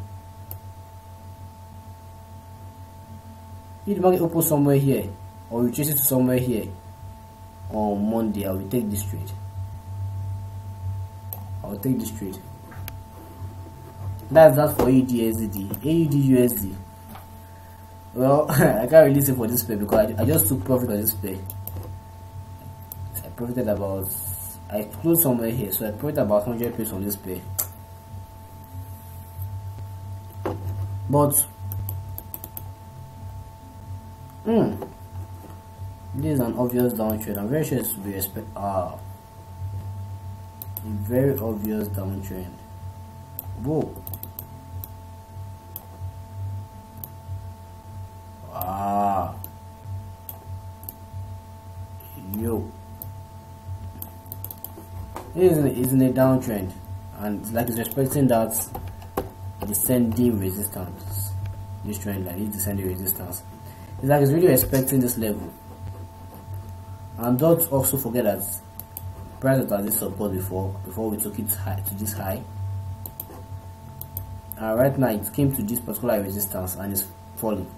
If the market opens somewhere here or retraces to somewhere here on Monday I will take this trade. I will take this trade. That's that for AUD USD AUD USD well I can't release it for this pair because I, I just took profit on this pair profited about I closed somewhere here so I profited about 100 pips on this pair but Hmm. This is an obvious downtrend. I'm very sure it should be expect ah a very obvious downtrend. Whoa. Ah. Yo. It is in, a downtrend and it's like it's respecting that descending resistance. This trend line is descending resistance. It's like it's really respecting this level. And don't also forget that price was at this support before before we took it high to this high. And right now it came to this particular resistance and it's falling.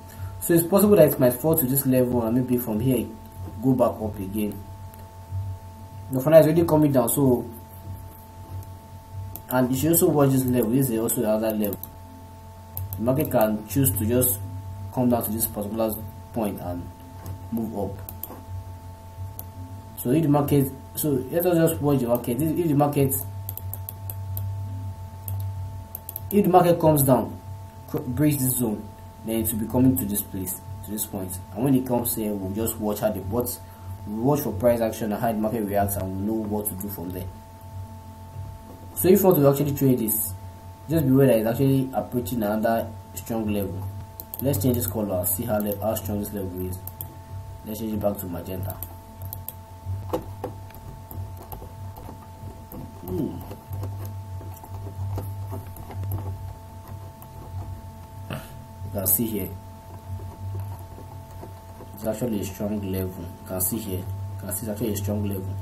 So it's possible that it might fall to this level and maybe from here go back up again. The now it's already coming down so and you should also watch this level. This is also another level. The market can choose to just come down to this particular point and move up so if the market so let us just watch the market if the market if the market comes down breaks this zone then it will be coming to this place to this point and when it comes here we'll just watch how the what we'll watch for price action and how the market reacts and we'll know what to do from there. So if you want to actually trade this just be aware that it's actually approaching another strong level. Let's change this color see how, how strong this level is. Let's change it back to magenta. Hmm. you can see here it's actually a strong level. You can see here? You can see it's actually a strong level?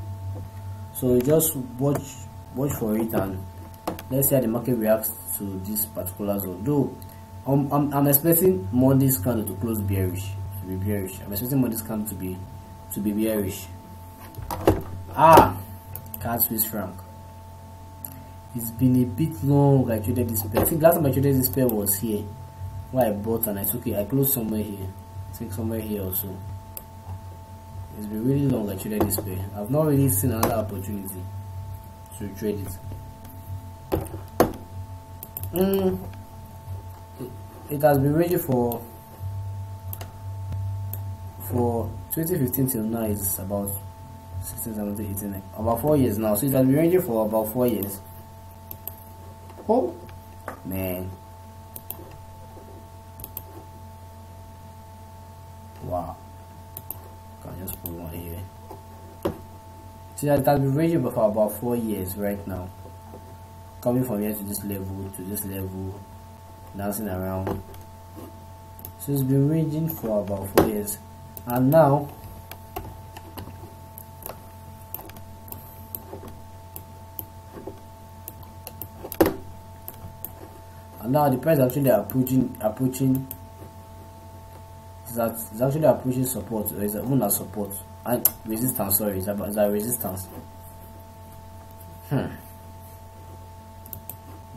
So you just watch watch for it and let's see how the market reacts to this particular zone. Though I'm, I'm, I'm expecting Monday's candle to close bearish to be bearish. I'm expecting Monday's candle to be to be bearish. Ah CAD Swiss franc. It's been a bit long I traded this pair. I think last time I traded this pair was here. Where I bought and I took it. I closed somewhere here Think somewhere here also it's been really long I traded this pair I've not really seen another opportunity to trade it. Mm, it, it has been ready for for 2015 till now is about 16 17 18 about four years now. So it has been ready for about four years. Oh man wow can just put one here see that it has been ranging for about four years right now coming from here to this level to this level dancing around so it's been ranging for about four years and now and now the price actually approaching approaching that is actually approaching support or is a support and resistance sorry is about a resistance. Hmm.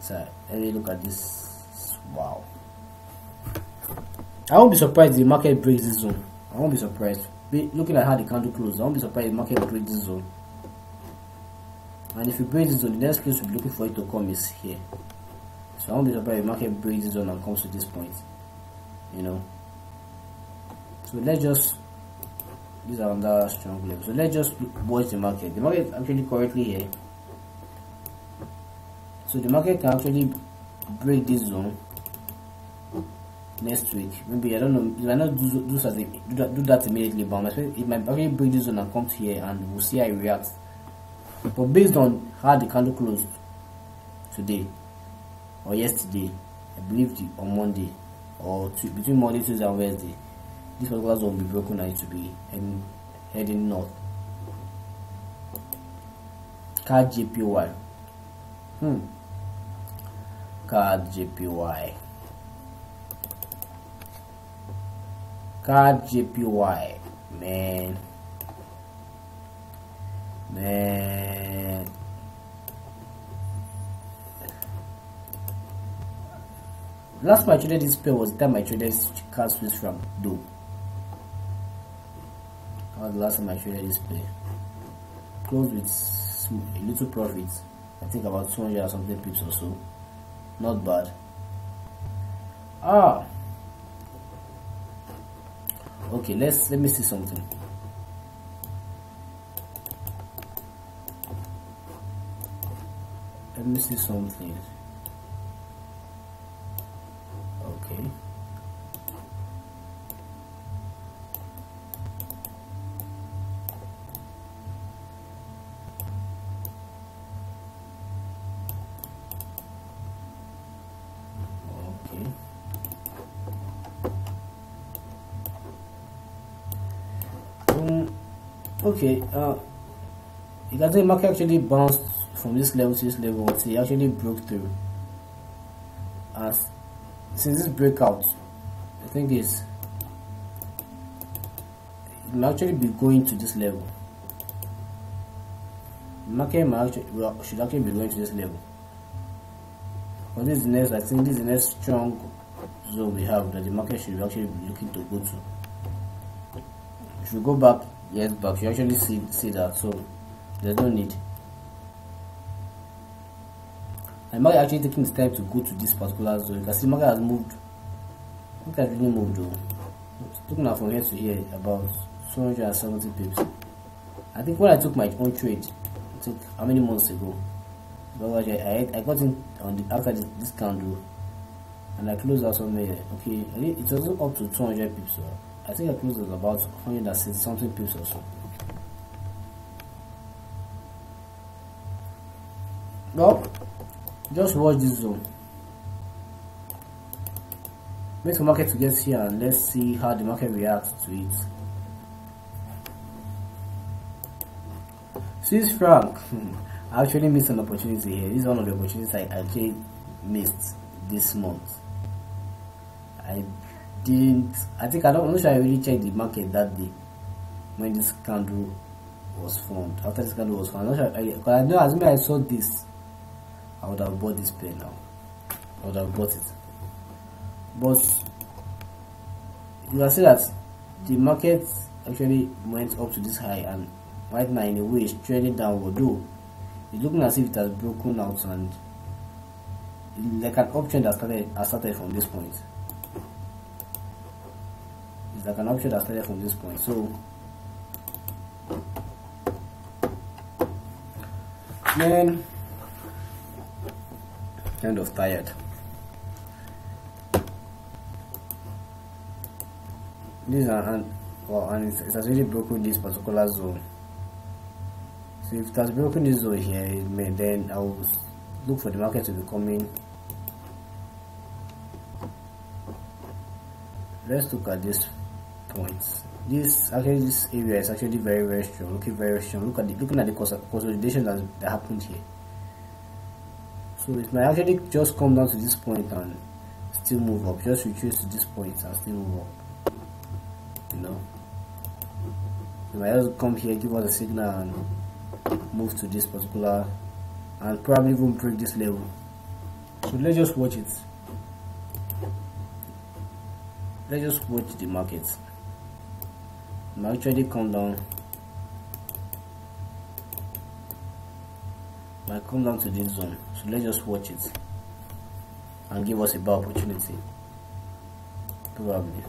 So me look at this. Wow. I won't be surprised the market breaks this zone. I won't be surprised. Be, looking at how the candle closed I won't be surprised the market breaks this zone. And if you break this zone the next place we'll be looking for it to come is here. So I won't be surprised the market breaks this zone and comes to this point you know so let's just these are under strong level so let's just watch the market. The market actually correctly here. So the market can actually break this zone next week. Maybe i don't know it might not do, do, do, that, do that immediately but it might actually break this zone and come to here and we'll see how it reacts. But based on how the candle closed today or yesterday i believe the, on monday or between monday tuesday and wednesday this particular zone will be broken and it will be heading, heading north. CAD JPY hmm. CAD JPY CAD JPY man. Man. Last time I traded this pair was the time I traded CAD Swiss franc though the last time I traded this play. Closed with a little profit. I think about 200 or something pips or so. Not bad. Ah. Okay, let's let me see something. Let me see something. Okay. Okay uh you can see market actually bounced from this level to this level until it actually broke through. As since this breakout i think is it might actually be going to this level. Market actually, should actually be going to this level. But this is the next i think this is the next strong zone we have that the market should actually be looking to go to. If you go back yes but you actually see see that so there's no need. And market actually taking the time to go to this particular zone. You can see market has moved. Market has really moved though. At from here to here about 270 pips. I think when i took my own trade it took how many months ago? But I, I got in on the after this discount though and i closed out somewhere. Okay it was up to 200 pips i think i closed at about 160 something pips or so well just watch this zone. Wait for market to get here and let's see how the market reacts to it. Swiss franc hmm, I actually missed an opportunity here. This is one of the opportunities I actually missed this month. I didn't I think I don't I'm not sure I really checked the market that day when this candle was formed after this candle was formed I'm not sure because I, I know as soon as I saw this I would have bought this pen now. I would have bought it. But you can see that the market actually went up to this high and right now in a way it's trending downward though it's looking as if it has broken out and like an option that started has started from this point. It's like an option that started from this point. So then kind of tired. This are and well, and it has really broken this particular zone. So if it has broken this zone here, it may then I will look for the market to be coming. Let's look at this point. This actually this area is actually very very strong. Looking very strong. Look at the looking at the consolidation that, that happened here. So it might actually just come down to this point and still move up. Just retrace to this point and still move up. You know? It might just come here give us a signal and move to this particular and probably even break this level. So let's just watch it. Let's just watch the market might actually come down might come down to this zone. So let's just watch it. And give us a buy opportunity. Probably.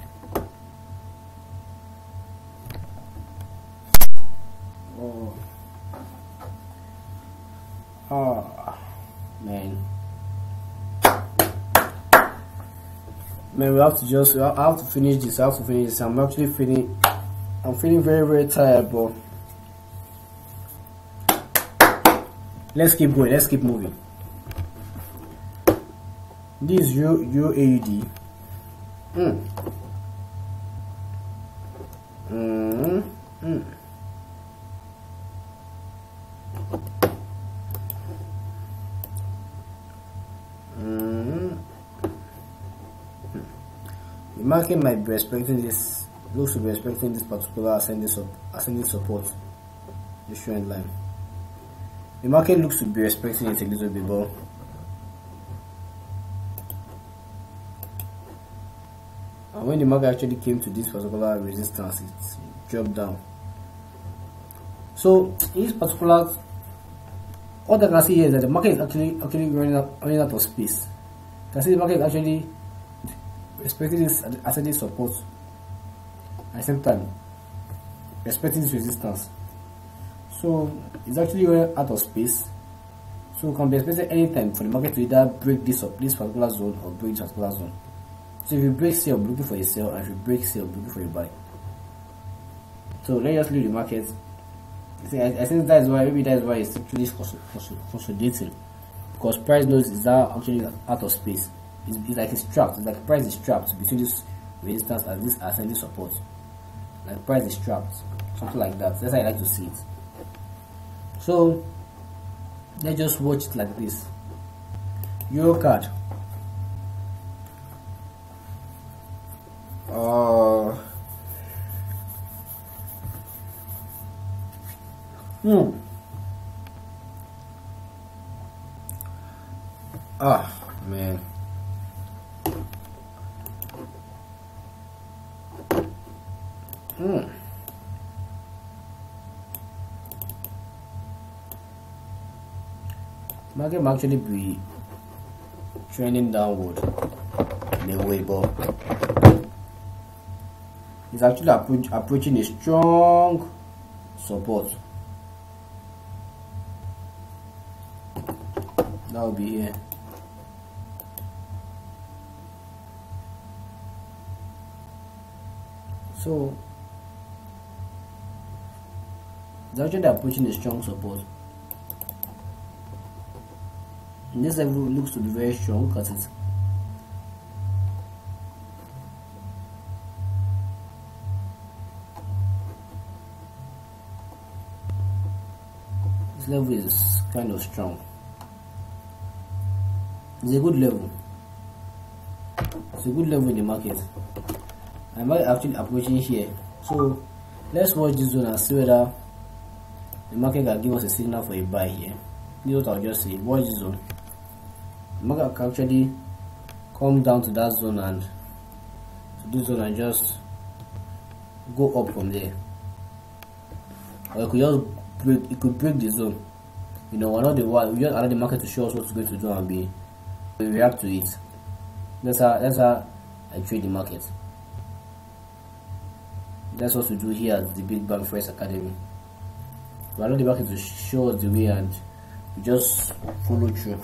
Oh. Oh. Man. Man we have to just i have to finish this. I have to finish this. I'm actually feeling i'm feeling very very tired but let's keep going let's keep moving this is your UAUD mm. Mm. Mm. Mm. The market might be expecting this, looks to be expecting this particular ascending, ascending support, this trend line. The market looks to be respecting it a little bit, but and when the market actually came to this particular resistance, it dropped down. So in this particular, what I can see here is that the market is actually actually running out, running out of space. You can see the market is actually respecting this ascending support at the same time respecting this resistance. So it's actually out of space. So it can be expected anytime for the market to either break this up this particular zone or break this particular zone. So if you break sell be looking for a sell and if you break sell be looking for a buy. So let's just leave the market. I think, I, think that is why maybe that is why it's actually consolidating. Because price knows is that actually out of space. It's, it's like it's trapped it's like price is trapped between this resistance and this ascending support like price is trapped. Something like that. That's how I like to see it. So let's just watch it like this. Euro CAD. Uh hmm. Ah man hmm market might actually be trending downward in a way but it's actually approach, approaching a strong support. That will be here so it's actually approaching a strong support. And this level looks to be very strong because it's this level is kind of strong. It's a good level. It's a good level in the market. I'm actually approaching here. So let's watch this zone and see whether the market can give us a signal for a buy here. This is what I'll just say watch zone. The market can actually come down to that zone and to this zone and just go up from there. Or it could just break it could break the zone. You know we're not the one we just allow the market to show us what's going to do and be we react to it. That's how that's how I trade the market. That's what we do here at the Big Bank Forex Academy we allow the market to show the way and we just follow through.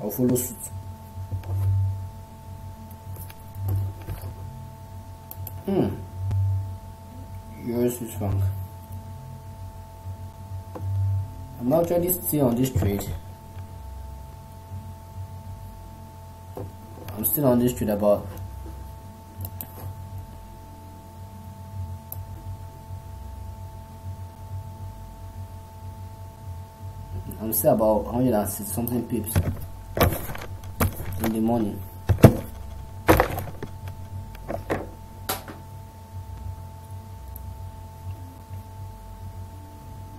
Or follow suit. Hmm. Yours is wrong. I'm not actually still on this trade. I'm still on this trade about I'm still about 160 something pips in the morning.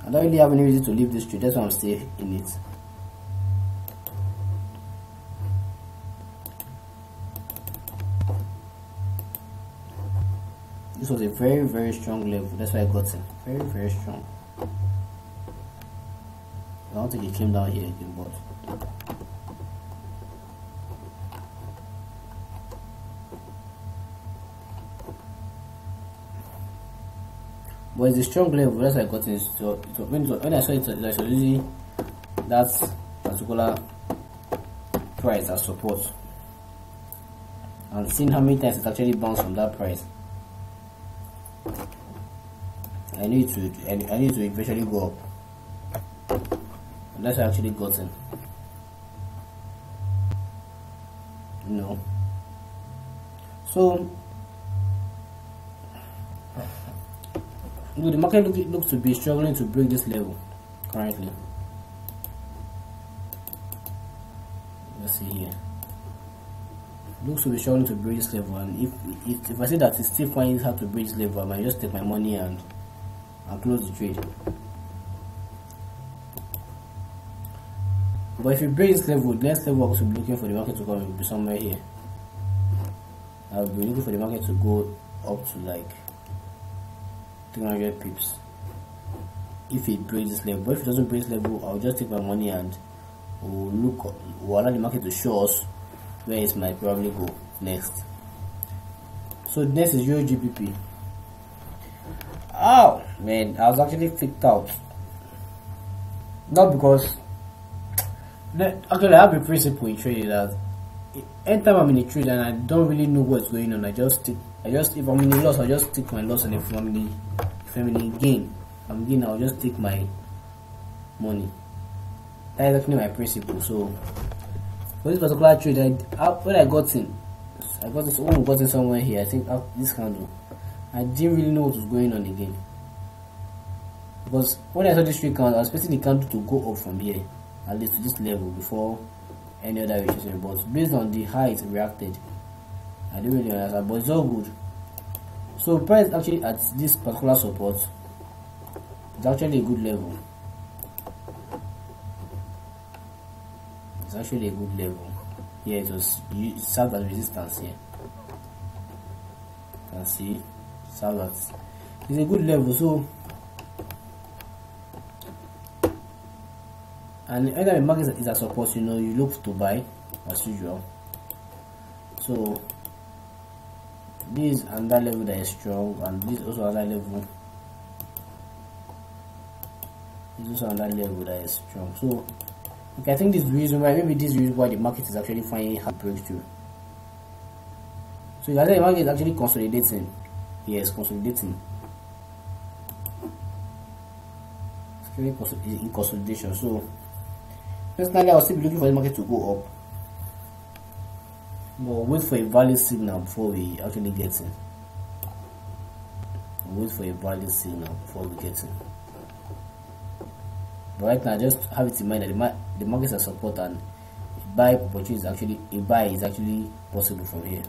I don't really have any reason to leave this trade, that's why I'm still in it. This was a very very strong level, that's why I got it. Very very strong. I don't think it came down here again, but but it's a strong level. That's I got. So, when, when I saw it, I was using that particular price as support, and seeing how many times it actually bounced from that price. I need to I need to eventually go up. That's actually gotten. Know. So the market look, looks to be struggling to break this level currently. Let's see here. Looks to be struggling to break this level, and if if, if I say that it's still finding hard to break this level, I might just take my money and and close the trade. But if you this level, next level I will be looking for the market to come will be somewhere here. I'll be looking for the market to go up to like 300 pips if it breaks this level. But if it doesn't break this level, I'll just take my money and we'll look, we'll allow the market to show us where it might probably go next. So next is Euro GBP. Oh man, I was actually freaked out. Not because actually I have a principle in trading that anytime I'm in a trade and I don't really know what's going on, I just stick I just if I'm in a loss I'll just take my loss and if I'm in a, if I'm gain, I'm gain I'll just take my money. That is actually my principle. So for this particular trade I, when I got in I got this oh got in somewhere here, I think uh, this candle. I didn't really know what was going on again. Because when I saw this trade candle, I was expecting the candle to go up from here at least to this level before any other retracement but based on the it reacted I don't really understand but it's all good. So price actually at this particular support it's actually a good level. It's actually a good level. Here it was it served as resistance here you can see served as it's a good level so and anytime the market is at support you know you look to buy as usual. So this and that level that is strong and this also another level. This also another level that is strong. So okay, I think this reason why maybe this reason why the market is actually finding hard breakthrough so you can say the market is actually consolidating. Yes consolidating. It's in consolidation. So personally I'll still be looking for the market to go up. But wait for a value signal before we actually get in. Wait for a value signal before we get in. But right now just have it in mind that the, mar the markets are support and a buy opportunity is actually a buy is actually possible from here.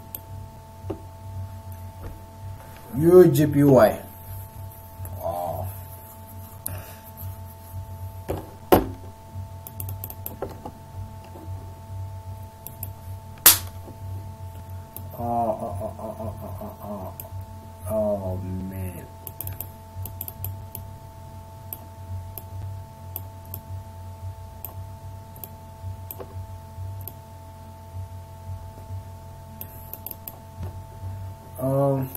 Euro JPY Um,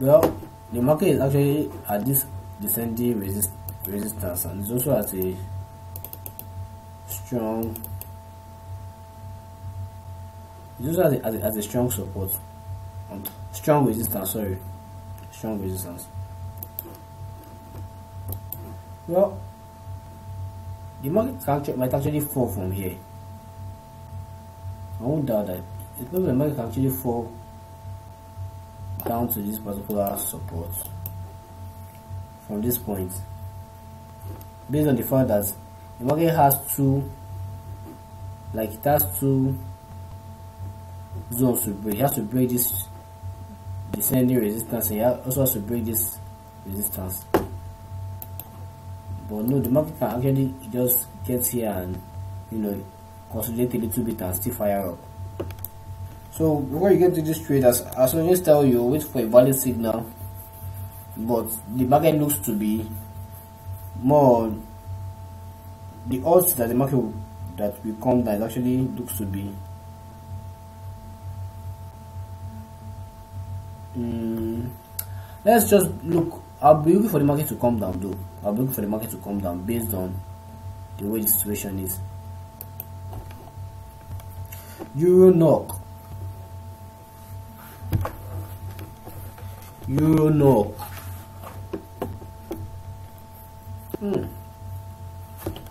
well, the market is actually at this descending resist resistance and it's also at a strong it's also at a, at a, strong support um, strong resistance sorry strong resistance well, the market might actually fall from here. I won't doubt that. The market can actually fall down to this particular support. From this point based on the fact that the market has two like it has two zones to break. It has to break this descending resistance and it also has to break this resistance. But no the market can actually just get here and you know consolidate a little bit and still fire up so before you get to this trade as, I always tell you wait for a valid signal but the market looks to be more the odds that the market will, that will come down actually looks to be um, let's just look I'll be looking for the market to come down though. I'll be looking for the market to come down based on the way the situation is. Euro NOK. Euro NOK. Hmm.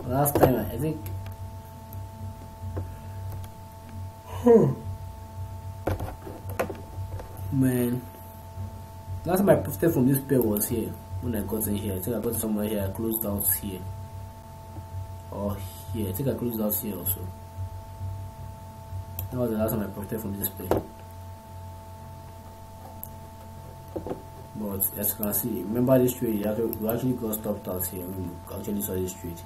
Last time I think. Hmm. Man. Last time I profited from this pair was here. When I got in here, I think I got somewhere here. I closed out here. Or here. I think I closed out here also. That was the last time I profited from this pair. But as you can see, remember this trade, we actually got stopped out here we actually saw this trade.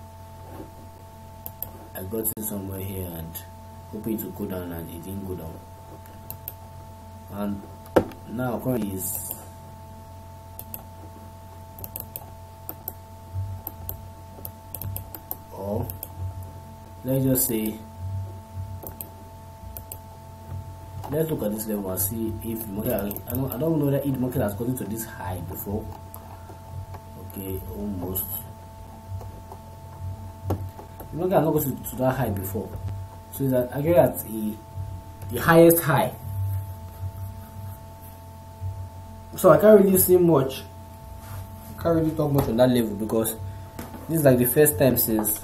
I got it somewhere here and hoping to go down and it didn't go down. And now currently is let's just say let's look at this level and see if market I don't, I don't know that if market has gotten to this high before. Okay almost. The market has not gotten to, that high before. So it's actually at a, the highest high so I can't really see much. I can't really talk much on that level because this is like the first time since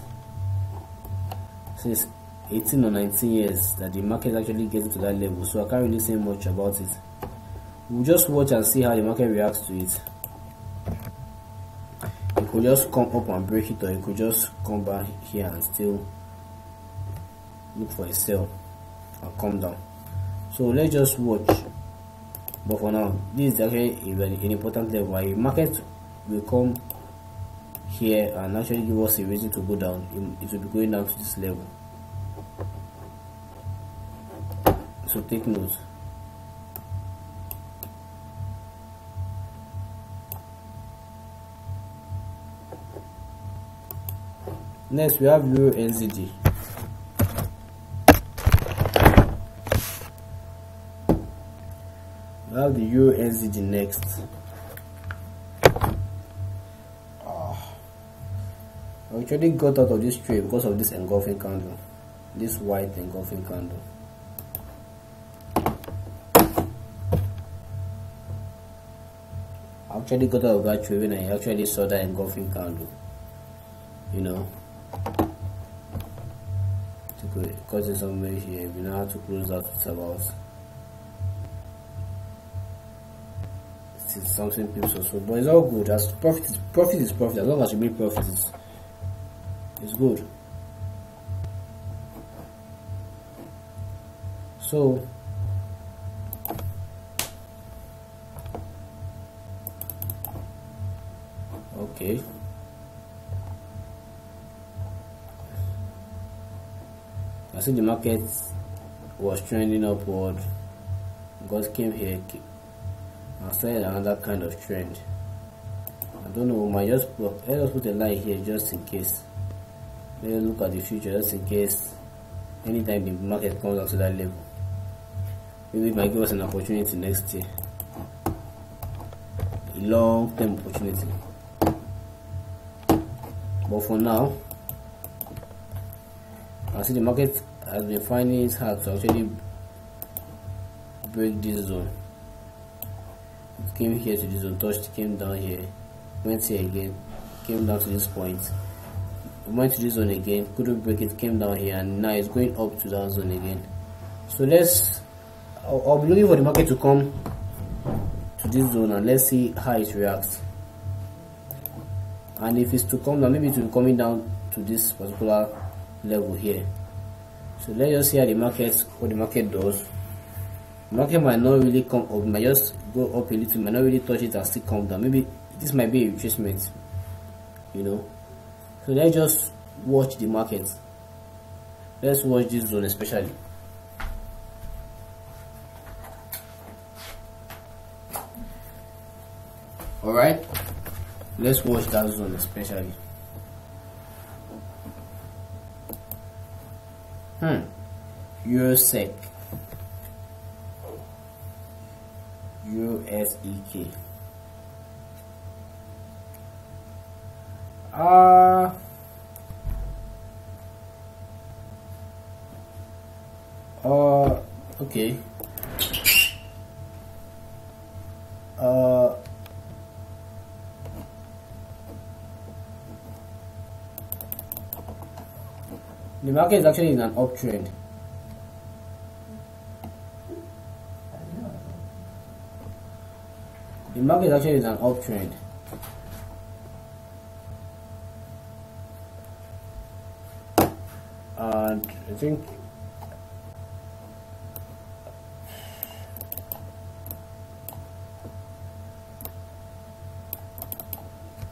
since 18 or 19 years that the market actually gets to that level so i can't really say much about it. We'll just watch and see how the market reacts to it. It could just come up and break it or it could just come back here and still look for a sell and come down. So let's just watch. But for now this is actually an important level. A market will come here and actually give us a reason to go down. It will be going down to this level Sutik News. Next, we have UNZD. We have the UNZD next. Ah. I actually got out of this trade because of this engulfing candle. This white engulfing candle. Actually got out of that trade when I actually saw that engulfing candle you know? To cut it somewhere here we now have to close that it's about it's something people so but it's all good. As profit is profit is profit. As long as you make profit it's is good. So okay I see the market was trending upward. God came here I started another kind of trend. I don't know might just put, let us put a line here just in case. Let's look at the future just in case anytime the market comes up to that level. Maybe it might give us an opportunity next year. A long term opportunity but for now I see the market has been finding it hard to actually break this zone. It came here to this zone touched came down here went here again came down to this point. Went to this zone again couldn't break it came down here and now it's going up to that zone again. So let's I'll, I'll be looking for the market to come to this zone and let's see how it reacts and if it's to come down maybe it will be coming down to this particular level here. So let's just see how the market what the market does. Market might not really come up might just go up a little might not really touch it and still come down. Maybe this might be a retracement you know. So let's just watch the market. Let's watch this zone especially. All right let's watch that zone especially. Hmm. USEC USEK Uh, uh, okay. Market is actually in an uptrend. The market is actually in an uptrend. and I think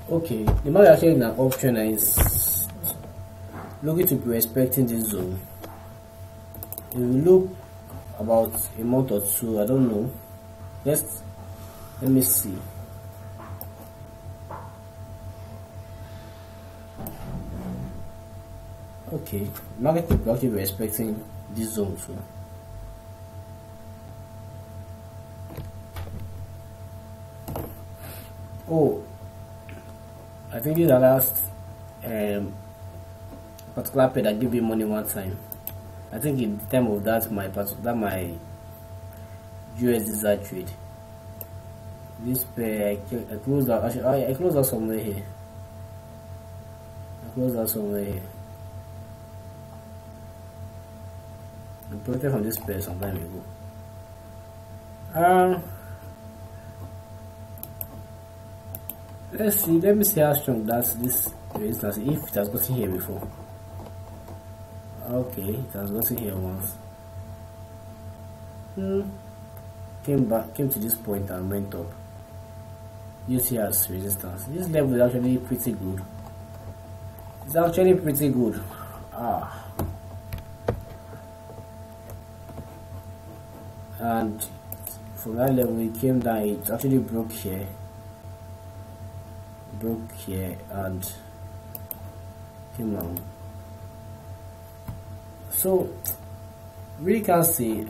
okay the market actually in an option is looking to be respecting this zone. It will look about a month or two I don't know. Let's let me see. Okay market people actually respecting this zone too. Oh i think this is the last um particular pair that give me money one time i think in the time of that my that my usd trade this pair I, I closed out actually I, I closed out somewhere here I closed out somewhere here I purchased from this place some time ago. Um, let's see. Let me see how strong that's this resistance. If it has gotten here before. Okay, it has gotten here once. Hmm. Came back, came to this point and went up. You see as resistance. This level is actually pretty good. It's actually pretty good. Ah. and from that level it came down it actually broke here broke here and came down so really can't see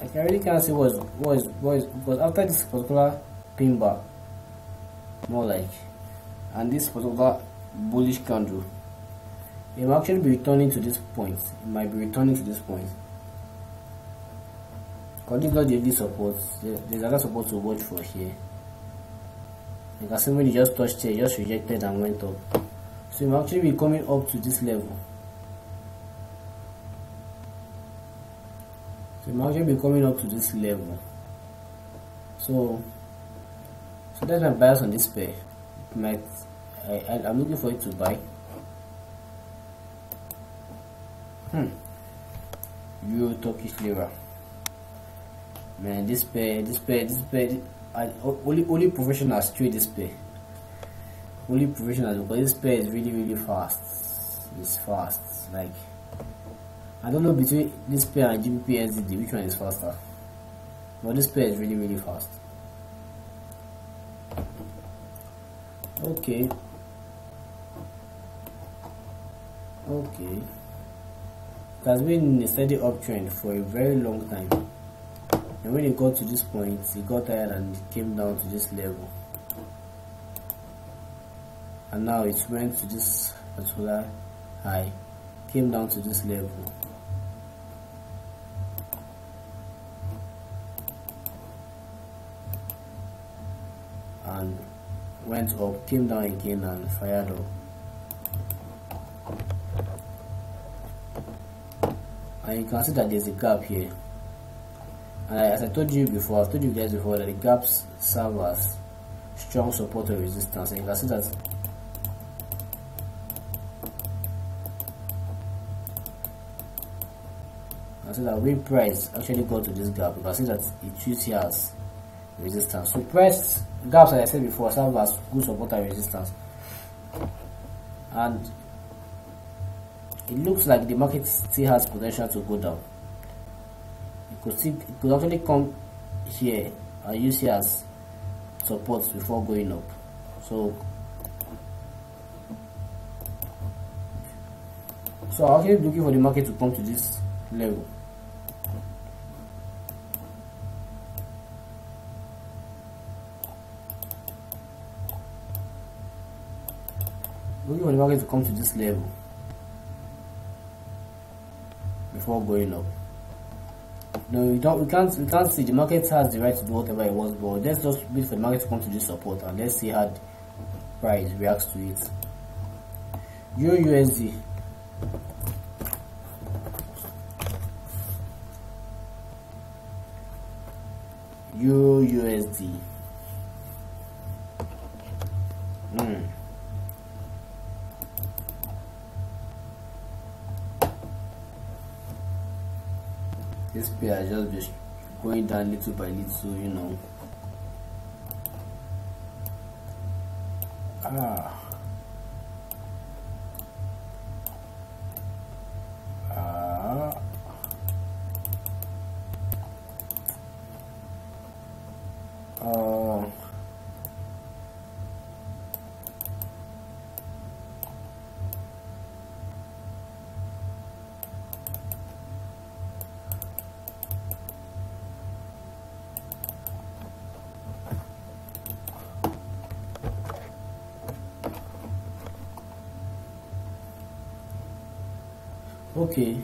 I can really can't see what's what's what's because after this particular bar more like and this particular bullish candle it will actually be returning to this point. It might be returning to this point. Because this is not the only support. There's another support to watch for here. Can see when you just touched here just rejected and went up. So it will actually be coming up to this level it might be coming up to this level. So so that's my bias on this pair. It might I, I i'm looking for it to buy. Hmm. Euro turkish lira. Man this pair this pair this pair I, only only professionals trade this pair. Only professionals because this pair is really really fast. It's fast like I don't know between this pair and GBP NZD which one is faster? But this pair is really really fast. Okay. Okay. It has been in a steady uptrend for a very long time. And when it got to this point it got tired and it came down to this level. And now it went to this particular high came down to this level and went up came down again and fired up. And you can see that there's a gap here. And as I told you before, I've told you guys before that the gaps serve as strong support or resistance. And you can see that I see that when price actually got to this gap, you can see that it used here as resistance. So price gaps, as I said before, serve as good support and resistance. And it looks like the market still has potential to go down could see it could actually come here and use here as support before going up so so I'm actually looking for the market to come to this level for the market to come to this level before going up no, we don't. We can't. We can't see. The market has the right to do whatever it wants, but let's just wait for the market to come to this support and let's see how the price reacts to it. Euro USD. Euro USD. This pair just be going down little by little you know. Ah okay.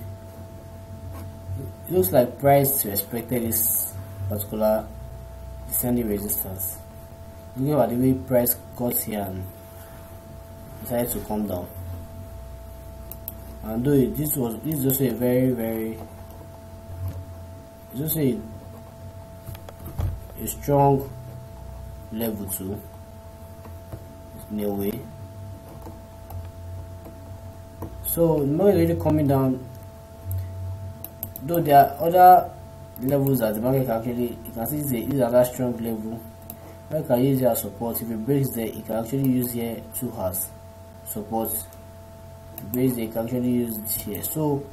It looks like price respected this particular descending resistance. Looking at the way price got here and decided to come down. And though this was this is also a very very also a, a strong level too in a way so market really coming down. Though there are other levels that the market can actually you can see this is another strong level. I can use as support. If it breaks there it can actually use here two as support. Breaks there it can actually use it here. So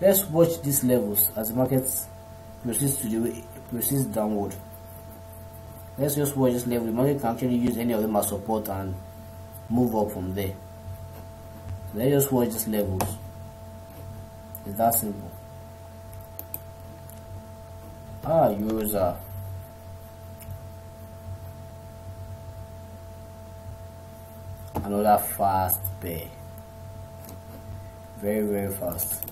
let's watch these levels as the market proceeds to the proceeds downward. Let's just watch this level. The market can actually use any of them as support and move up from there let's just watch these levels. It's that simple? Ah user. Another fast pay very very fast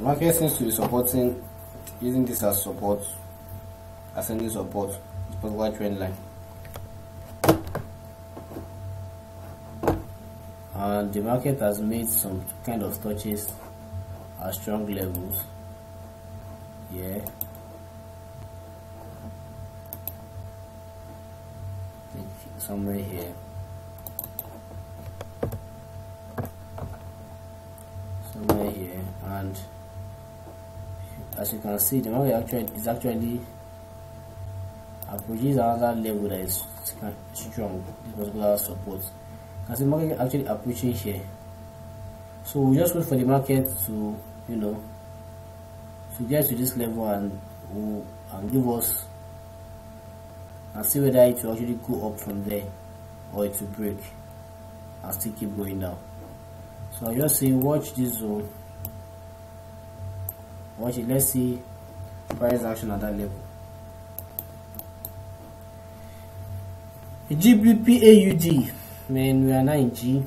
Market seems to be supporting using this as support, ascending support, this particular trend line. And the market has made some kind of touches at strong levels. Yeah. Somewhere here. As you can see the market actually is actually approaches another level that is strong this particular support. As the market actually approaching here. So we just wait for the market to you know to get to this level and and give us and see whether it will actually go up from there or it will break and still keep going down. So I just say watch this zone watch it let's see price action at that level. GBP AUD man we are now in G.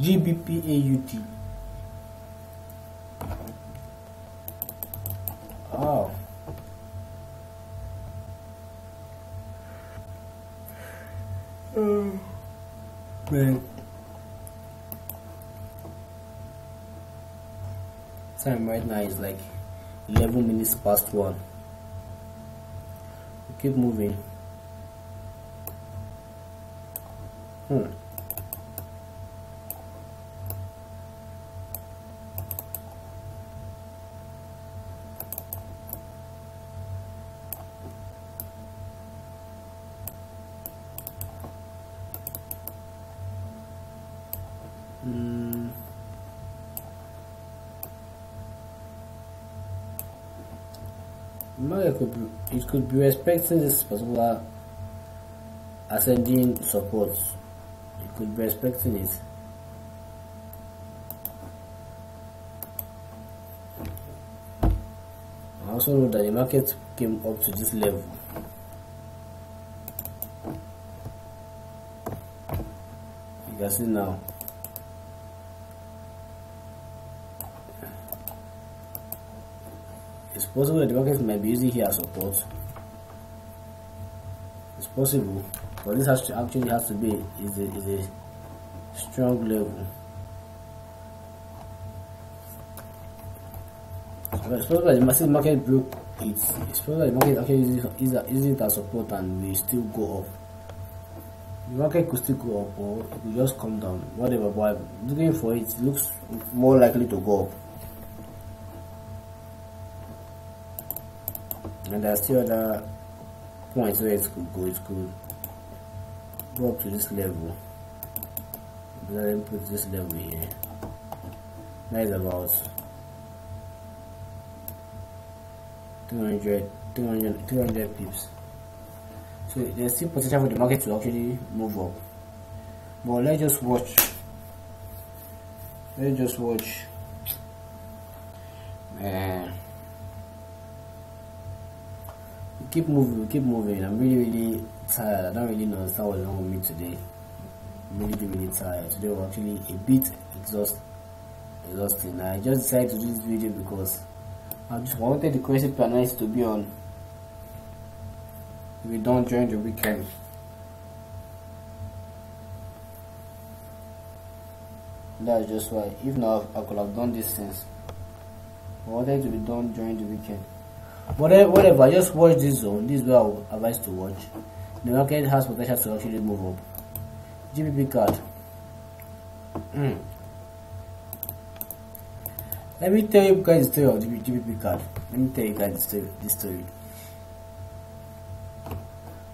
GBP Time right now is like 11 minutes past 1. we keep moving. Hmm. It could be respecting this particular ascending support. It could be respecting it. I also know that the market came up to this level. You can see now. Possible that the market might be using here as support. It's possible, but this has to actually has to be is a is a strong level. But it's possible that the massive market broke it. It's possible that the market actually using, using it as support and we still go up. The market could still go up or it could just come down, whatever. But looking for it, it looks more likely to go up. And there are still other points where it could go it could go up to this level. Let me put this level here. That is about 200 200 200 pips. So there's still potential for the market to actually move up. But let's just watch. Let's just watch. Man keep moving, keep moving. I'm really, really tired. I don't really know what's wrong with me today. I'm really, really tired. Today was actually a bit exhaust, exhausting. I just decided to do this video because I just wanted the crazy planners to be on. We don't join the weekend. That's just why. If not, I could have done this since. I wanted to be done during the weekend whatever, whatever just watch this zone this is where i would advise to watch the market has potential to actually move up gbp card mm. let me tell you guys the story of the GBP card. Let me tell you guys the story. This story.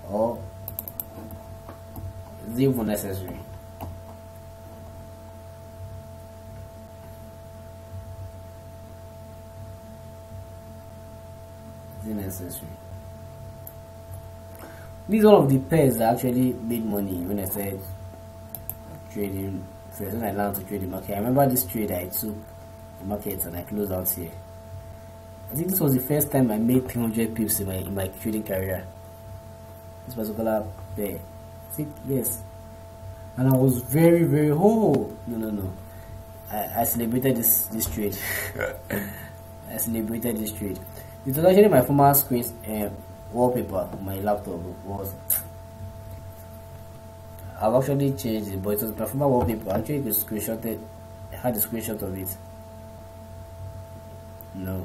Or is even necessary? Necessary? This is one of the pairs that actually made money when I said trading. First, when I learned to trade the market, I remember this trade I took the market and I closed out here. I think this was the first time I made 300 pips in my in my trading career. This particular pair. See, yes, and I was very very oh no no no. I, I celebrated this this trade. I celebrated this trade. It was actually my former screen uh, wallpaper on my laptop was I've actually changed it, but it was my former wallpaper. Actually, you screenshot. I had a screenshot of it. No.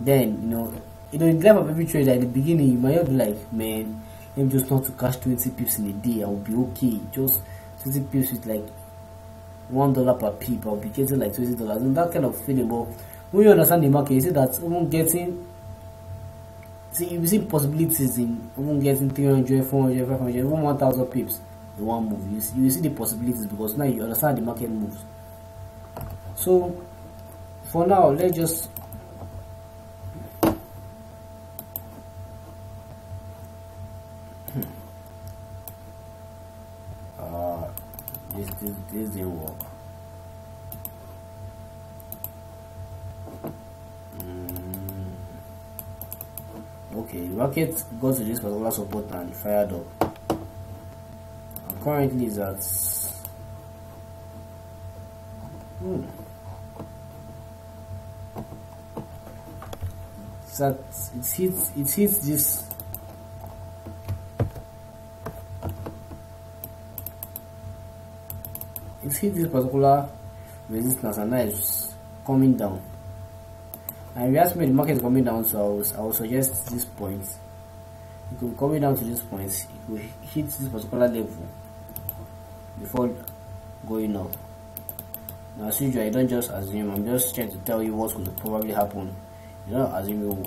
Then you know, you know, in the life of every at the beginning, you might be like, man, me just not to cash 20 pips in a day. I will be okay. Just 20 pips with like one dollar per pip. I'll be getting like 20 dollars, and that kind of feeling. But when you understand the market, you see that even getting see you see possibilities in even getting 300 400 500 even 1000 pips in one move. You see, you see the possibilities because now you understand the market moves. So for now let's just uh, this, this, this didn't work okay rocket got to this particular support and fired up. And currently is at hmm. it's at it hits it hits this. It hits this particular resistance and now it's coming down and you ask me the market is coming down so I will, I will suggest this point. It be coming down to this point. It will hit this particular level before going up. Now as usual I don't just assume. I'm just trying to tell you what could probably happen. You don't assume you,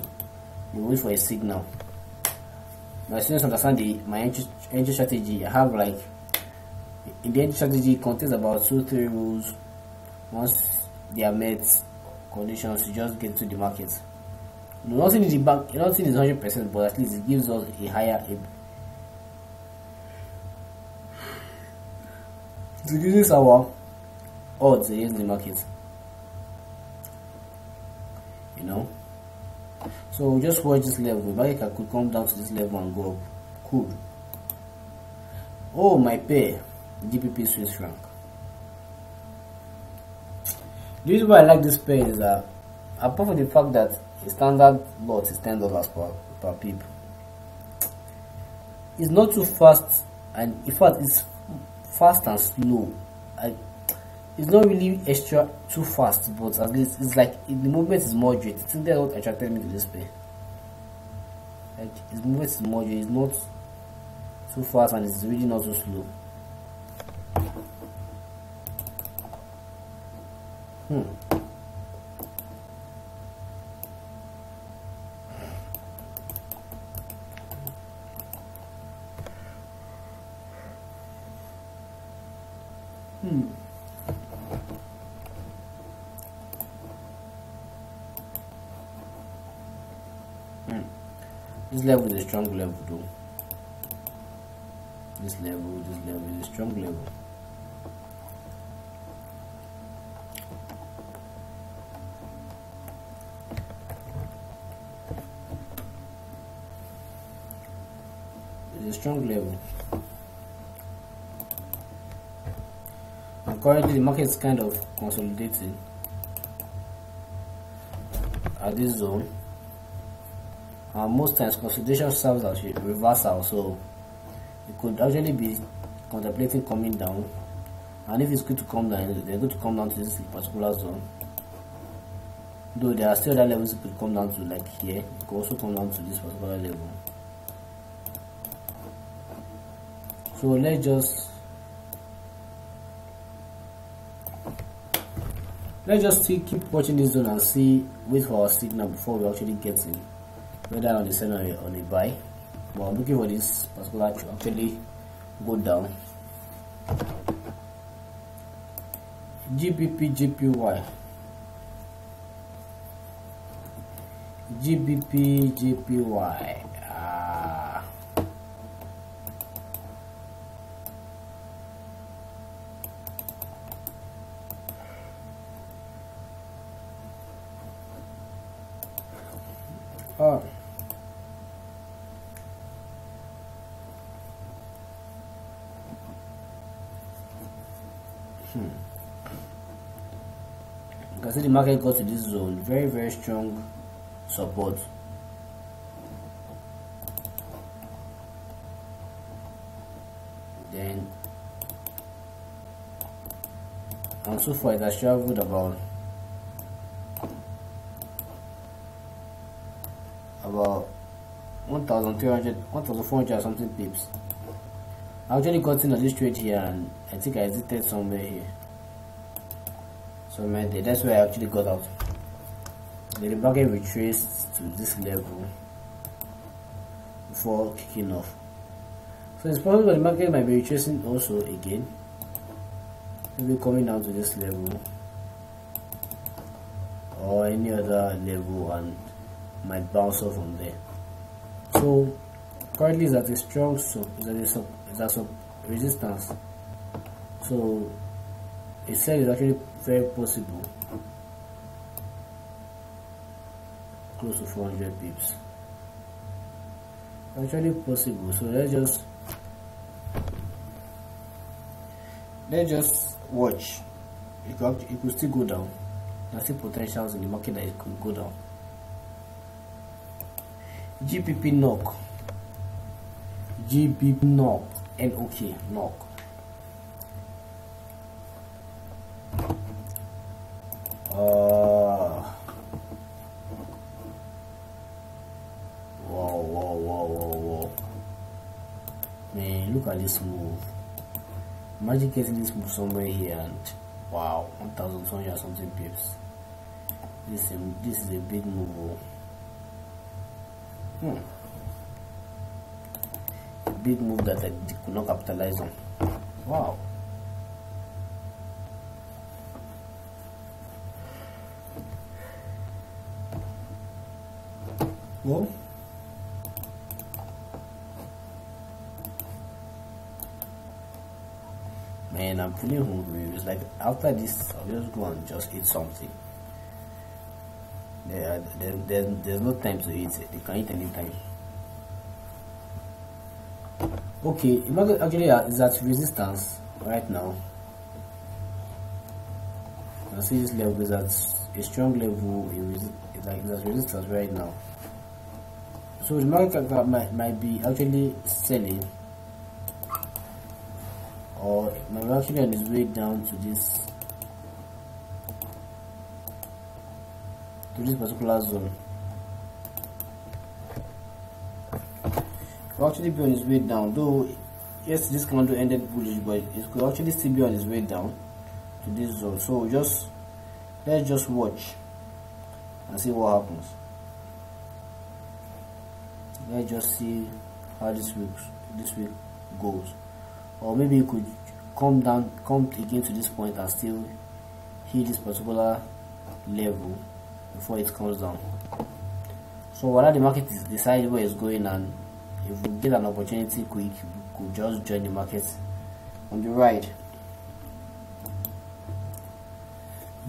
you wait for a signal. Now as soon as I understand the my entry, entry strategy I have like in the entry strategy contains about two three rules. Once they are met conditions to just get to the market. Nothing in the bank, nothing is hundred percent, but at least it gives us a higher. A, it reduces our odds against the market. You know. So just watch this level. The market could come down to this level and go up. Cool. Oh my pair, GBP Swiss franc. The reason why I like this pair is that apart from the fact that a standard lot is ten dollars per per pip, it's not too fast and in fact it's fast and slow. I, it's not really extra too fast, but at least it's like the movement is moderate. I think that's what attracted me to this pair. Like its movement is moderate, it's not too fast and it's really not too slow. Hmm. Hmm. This level is a strong level though. This level, this level is a strong level. Strong level. And currently the market is kind of consolidating at this zone. And most times consolidation serves as a reversal, so it could actually be contemplating coming down. And if it's good to come down, they're going to come down to this particular zone. Though there are still other levels it could come down to, like here, it could also come down to this particular level. So let's just let's just see, keep watching this zone and see wait for our signal before we actually get in whether on the sell or on a buy. But i'm looking for this particular to actually go down. Gbp jpy gbp jpy market got to this zone, very very strong support. Then, and so far it has traveled about about 1300 1400 something pips. I actually got in on this trade here and I think I exited somewhere here that's where I actually got out. The market retraced to this level before kicking off. So it's possible the market might be retracing also again. Maybe coming down to this level or any other level and might bounce off from there. So currently is at a strong sub is at a sub is at sub resistance. So a sell is actually very possible. Close to 400 pips. Actually possible. So let's just let's just watch. It could, it could still go down. There's still potentials in the market that it could go down. GBP NOK. GBP NOK. And okay NOK imagine getting this move somewhere here and wow 1200 something pips this is a, this is a big move oh. Hmm. A big move that I could not capitalize on. Wow. Well, feeling hungry. It's like after this, I'll just go and just eat something. There, uh, there, there, there's no time to eat. You can eat anytime. Okay, market actually uh, is at resistance right now. Can see this level is at a strong level. It's like there's resistance right now. So the market might, might be actually selling or might be actually on its way down to this to this particular zone. Will actually be on its way down though yes this candle ended bullish but it could actually still be on its way down to this zone. So just let's just watch and see what happens. Let's just see how this week this week goes. Or maybe you could come down come again to this point and still hit this particular level before it comes down. So while the market is decide where it's going and if we get an opportunity quick we could just join the market. On the right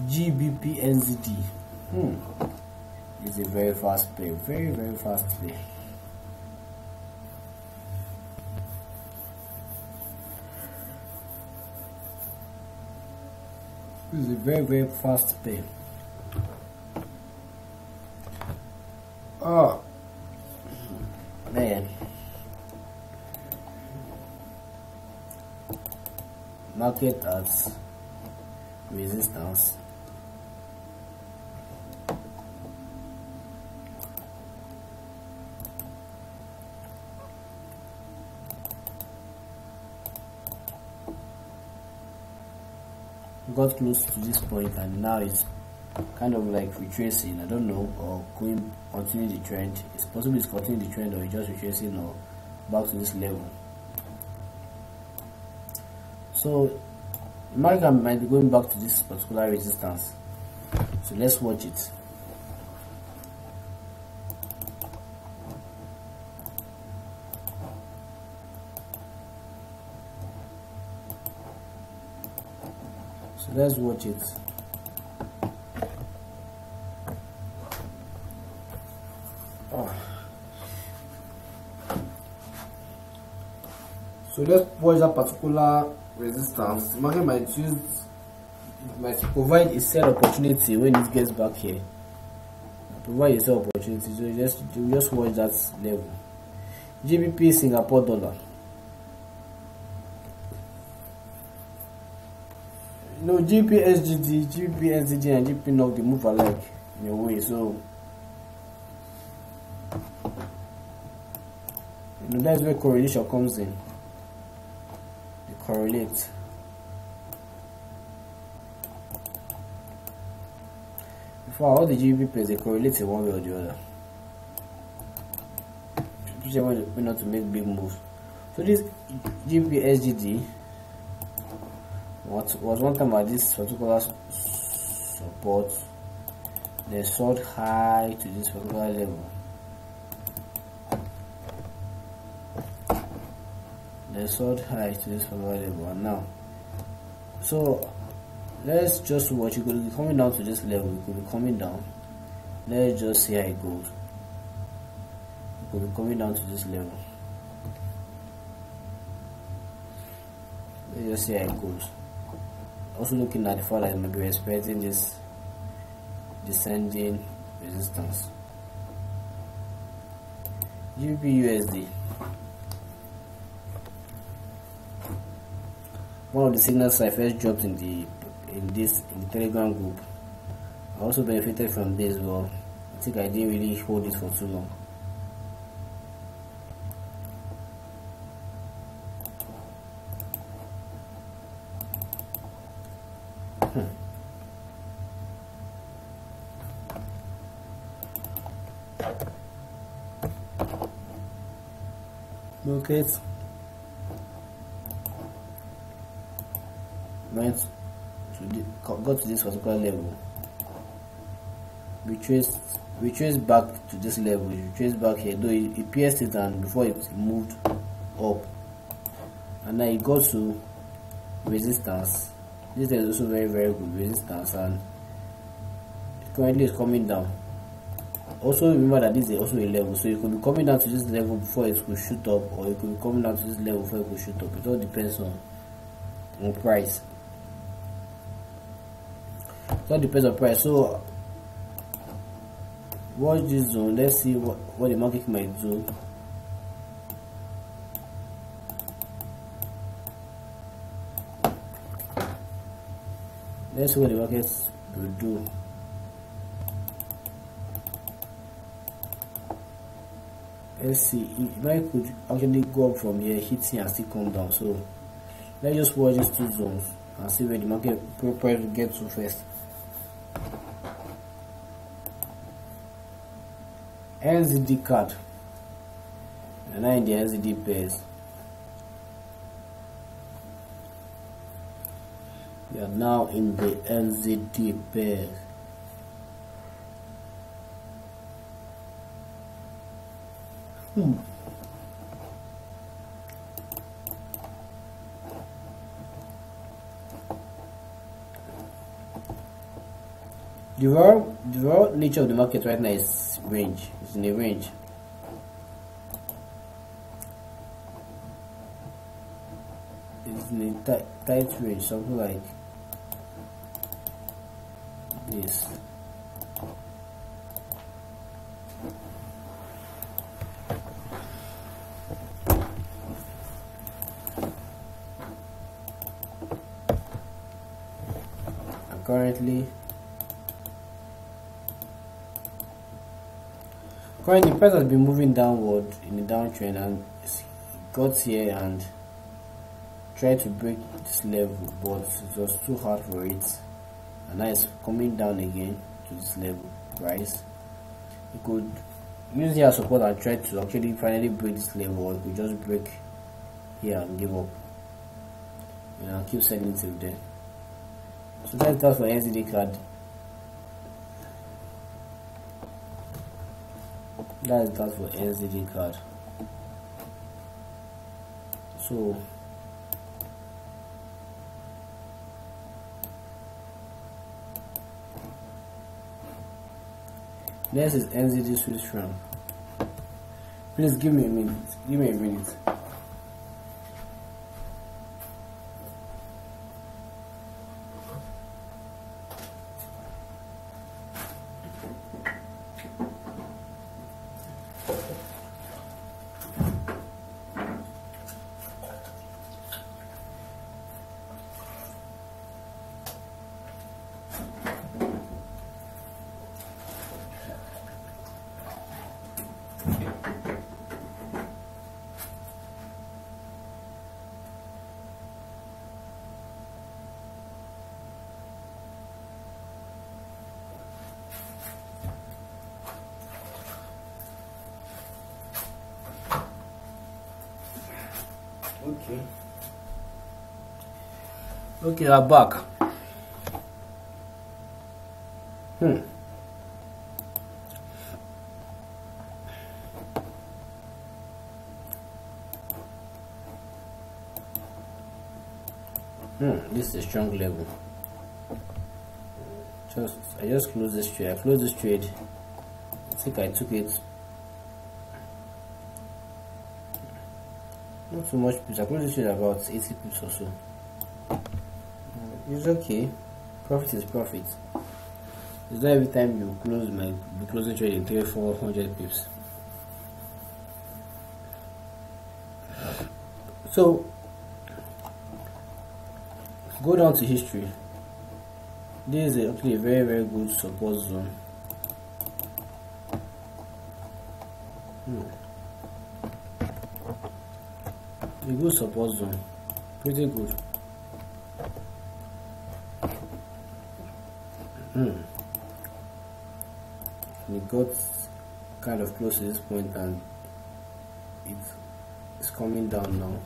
gbp nzd hmm. It's a very fast play very very fast play this is a very very fast play Oh, ah. man. Market at resistance. Got close to this point and now it's kind of like retracing. I don't know or going continue the trend. It's possible it's continuing the trend or just retracing or back to this level. So market might be going back to this particular resistance. So let's watch it let's watch it. Oh. so let's watch that particular resistance. Market might use might provide a sell opportunity when it gets back here. Provide a sell opportunity. So just just watch that level. Gbp singapore dollar you know gp sgd gp sgd and gp NOK they move alike in a way so. You know that's where correlation comes in. They correlate. Before all the GBP pairs they correlate in one way or the other. Which want not to make big moves. So this GBP SGD what was one time at this particular support. They sold high to this particular level. They sold high to this particular level. Now so let's just watch. It could be coming down to this level. It could be coming down. Let's just see how it goes. It could be coming down to this level. Let's just see how it goes also looking at the fall I might be expecting this descending resistance. GBP USD one of the signals I first dropped in the in this in the telegram group I also benefited from this well I think I didn't really hold it for too long Market went to the, to this particular level. We traced we traced back to this level. We trace back here, though it, it pierced it and before it moved up, and now it got to resistance. This is also very very good resistance, and currently it's coming down. Also remember that this is also a level, so it could be coming down to this level before it could shoot up, or it could be coming down to this level before it could shoot up. It all depends on on price. It depends on price. So watch this zone. Let's see what, what the market might do. Let's see what the market will do. Let's see, it might could actually go up from here, hit here and still come down. So let's just watch these two zones and see where the market price will get to first. NZD CAD. And now in the NZD pairs. We are now in the NZD pairs. Hmm. The raw, the raw nature of the market right now is range. It's in a range. It's in a tight, tight range, something like this. Currently currently the price has been moving downward in the downtrend and got here and tried to break this level but it was too hard for it. And now it's coming down again to this level price you could use your support and try to actually finally break this level or you could just break here and give up. You know keep selling till then so that's that for NZD CAD that's that for NZD CAD so Next is NZD Swiss franc. Please give me a minute. Give me a minute. I'm back. Hmm. Hmm, this is a strong level. Just I just close this trade. I close this trade. I think I took it not too much pips. I close this trade about 80 pips or so. It's okay. Profit is profit. It's not every time you close my be closing trade in three four hundred pips. So go down to history. This is actually a very very good support zone. Hmm. A good support zone, pretty good. Hmm. We got kind of close to this point and it's coming down now.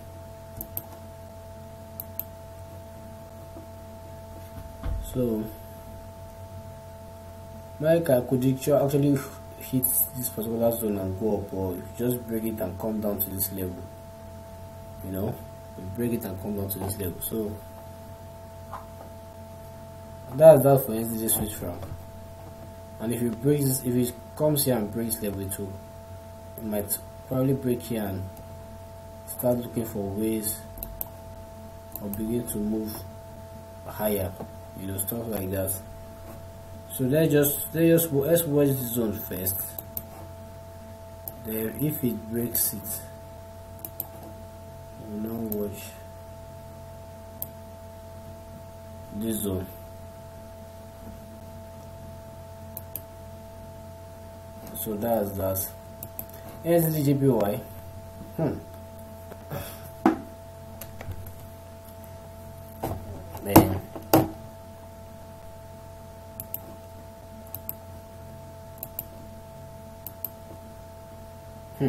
So my calculator actually hit this particular zone and go up or just break it and come down to this level you know break it and come down to this level so that's that for NZD Swiss franc and if it breaks if it comes here and breaks level 2 it might probably break here and start looking for ways or begin to move higher you know stuff like that. So let's just let's just let's watch this zone first. Then if it breaks it we'll now watch this zone so that's that NZD hmm. Man. Hmm.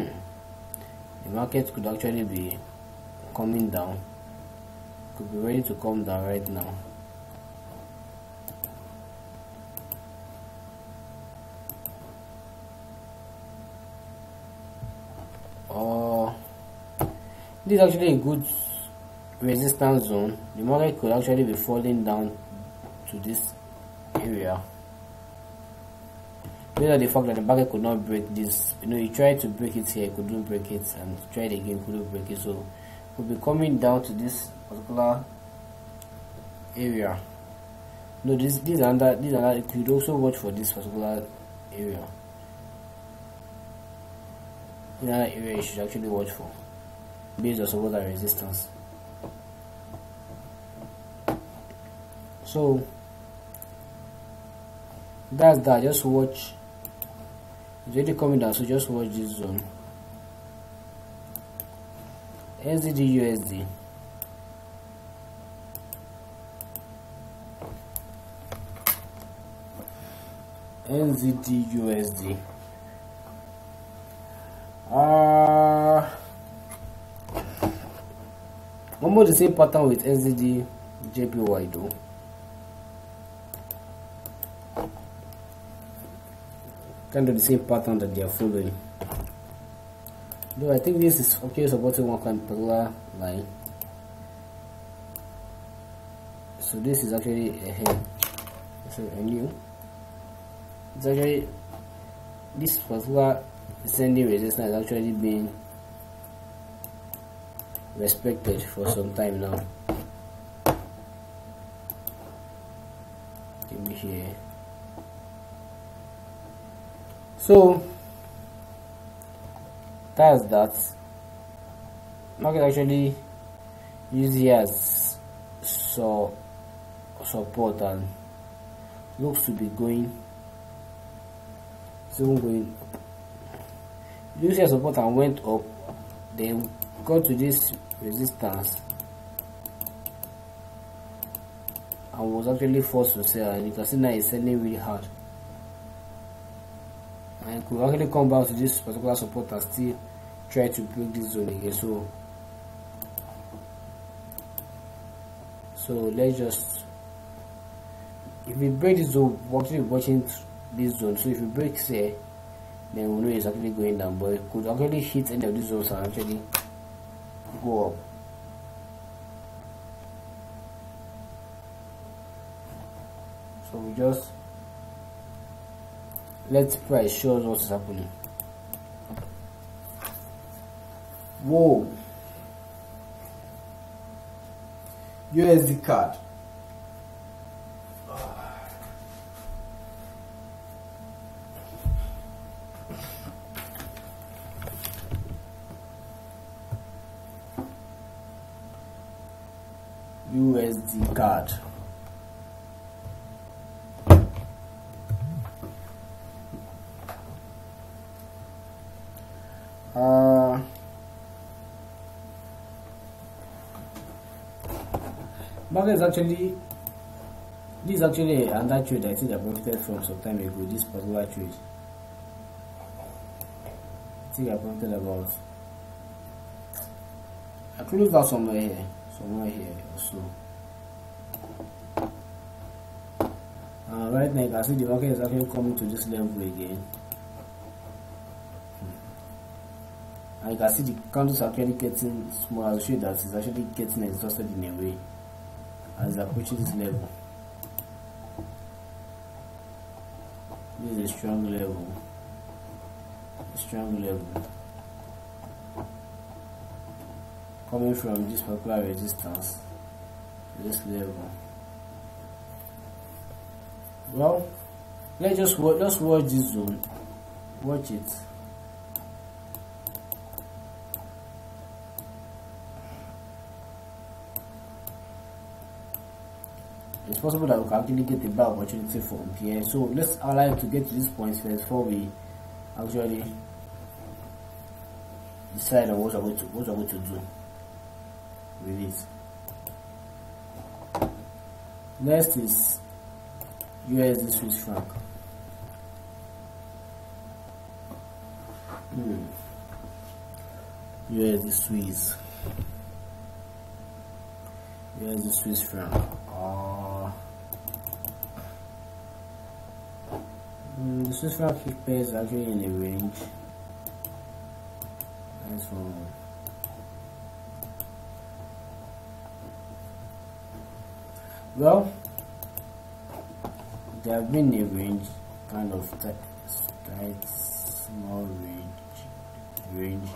The market could actually be coming down. Could be ready to come down right now this is actually a good resistance zone. The market could actually be falling down to this area. Based on the fact that the market could not break this you know you tried to break it here couldn't break it and tried again couldn't break it. So we'll be coming down to this particular area. No this this that this that you could also watch for this particular area. Another area you should actually watch for based on some other resistance. So that's that. Just watch. It's already coming down so just watch this zone. NZD USD NZD USD. Almost the same pattern with NZD JPY though. Kind of the same pattern that they are following. Though I think this is okay supporting one particular line. So this is actually a a new. It's actually this particular descending resistance actually been respected for some time now. Give me here. So that's that. Market actually use as so support and looks to be going still going use here support and went up then got to this resistance I was actually forced to sell and you can see now it's selling really hard. And could actually come back to this particular support and still try to break this zone again. So so let's just if we break this zone we're actually watching this zone. So if we break here then we know it's actually going down but it could actually hit any of these zones and actually up. So we just let's price show us what is happening. Whoa. USD CAD Card. Uh, market is actually this is actually another trade I think I profited from some time ago. This particular trade, I think I profited about. I closed out somewhere here somewhere here also right now you can see the market is actually coming to this level again hmm. and you can see the candles actually getting smaller to show that it's actually getting exhausted in a way as it's approaching this level. This is a strong level. A strong level. Coming from this particular resistance this level well let's just watch just watch this zone. Watch it. It's possible that we can actually get a buy opportunity from here. So let's allow to get to this point first before we actually decide on what we're to what we're going to do release. Next is USD Swiss franc. Hmm. USD Swiss. USD Swiss franc. Uh, mm, the Swiss franc is actually in the range. That's for Well, they have been a range, kind of tight, small range, range.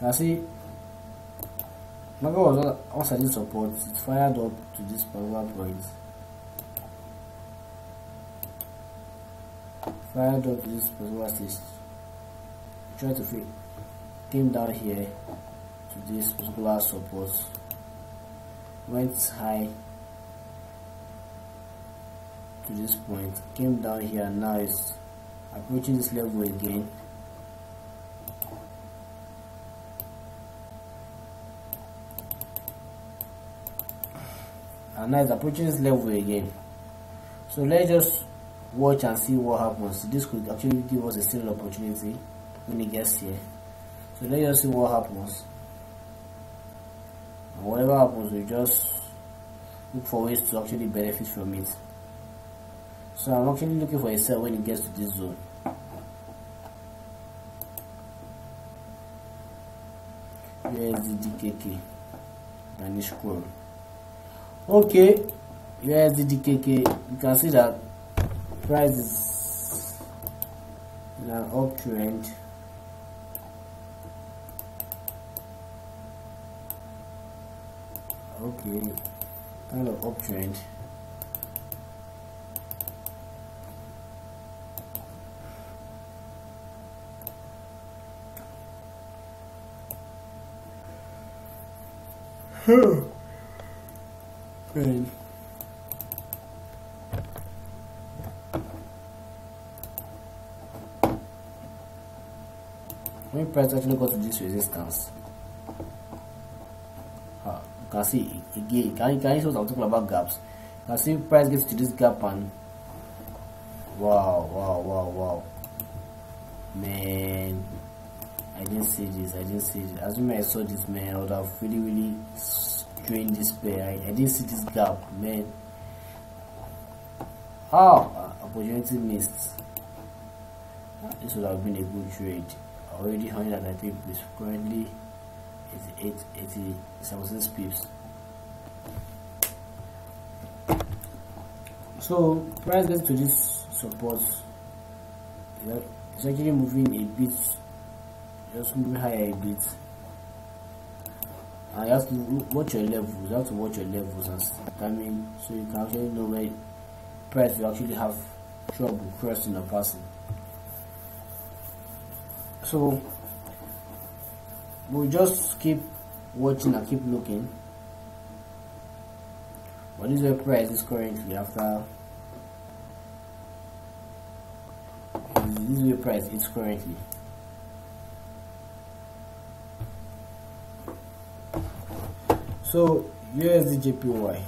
Now see, market was also this support, it fired up to this particular point. Fired up to this particular stage. Try to fit, came down here to this particular support went high to this point came down here now it's approaching this level again. And now it's approaching this level again. So let's just watch and see what happens. This could actually give us a sale opportunity when it gets here. So let's just see what happens. And whatever happens we just look for ways to actually benefit from it so I'm actually looking for a sell when it gets to this zone. USD DKK Danish scroll. Okay. USD DKK you can see that price is in an uptrend. Okay. Kind of uptrend price actually got to this resistance? You can see again can you, can you see what I'm talking about gaps? You can see price gets to this gap and wow wow wow wow. Man I didn't see this I didn't see this. Assuming I saw this man I would have really really strained this pair. I, I didn't see this gap man. Oh uh, opportunity missed. This would have been a good trade already 100 I think is currently 88 80 76 pips. So price gets to this support it's actually moving a bit just moving higher a bit. You have to watch your levels you have to watch your levels and determine so you can actually know where price will actually have trouble crossing or passing so we'll just keep watching and keep looking. What is the price is currently after this is the price it's currently so USD JPY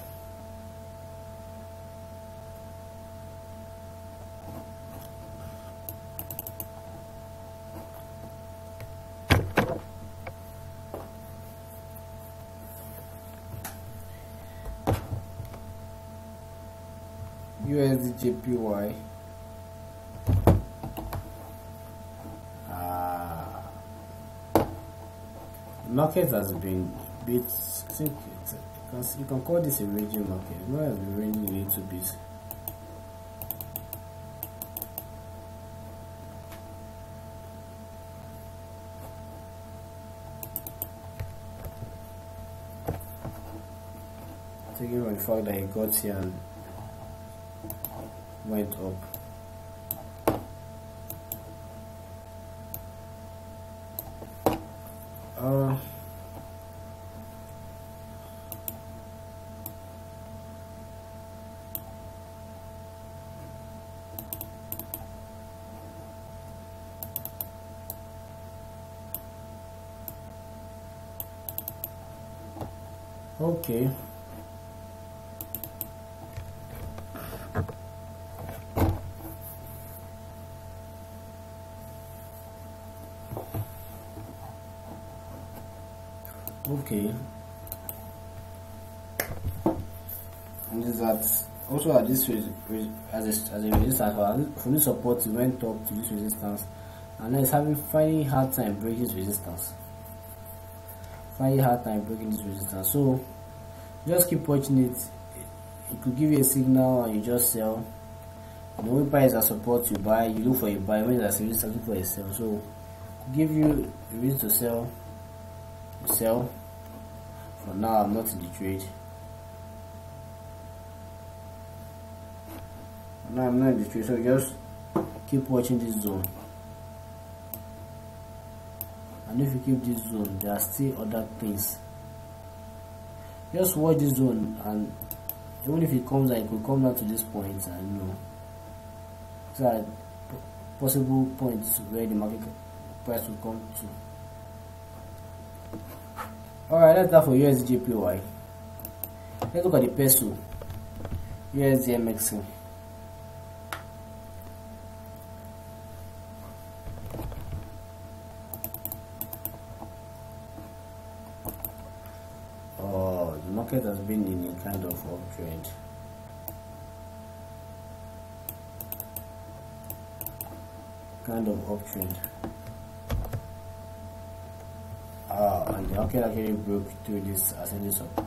JPY ah, market has been bit I think it's, you can call this a raging market. It might have been ranging a little bit. Taking the fact that it got here and went up. Uh, okay okay also at this as a, as a resistance from this support it went up to this resistance and now it's having finding hard time breaking this resistance. Finding hard time breaking this resistance. So just keep watching it. It could give you a signal and you just sell. Know when price are support you buy you look for a buy when there's a resistance for a sell so give you a reason to sell sell. For now i'm not in the trade now i'm not in the so just keep watching this zone. And if you keep this zone there are still other things. Just watch this zone and even if it comes it could come down to this point and you know so that possible points where the market price will come to. Alright, that's that for USDJPY. Let's look at the peso. USD market has been in a kind of uptrend. Kind of uptrend. Ah and the market actually broke through this ascending support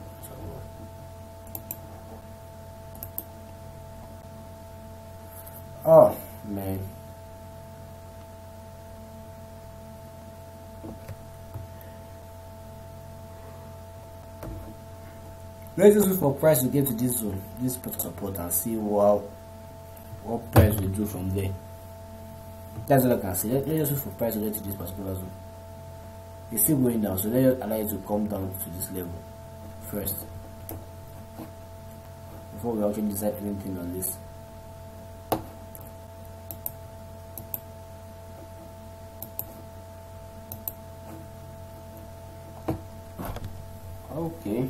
let's just wait for price to get to this zone this support and see what what price will do from there that's all I can say. Let, let's just wait for price to get to this particular zone. It's still going down, so let's allow it to come down to this level first before we actually decide anything on this. Okay.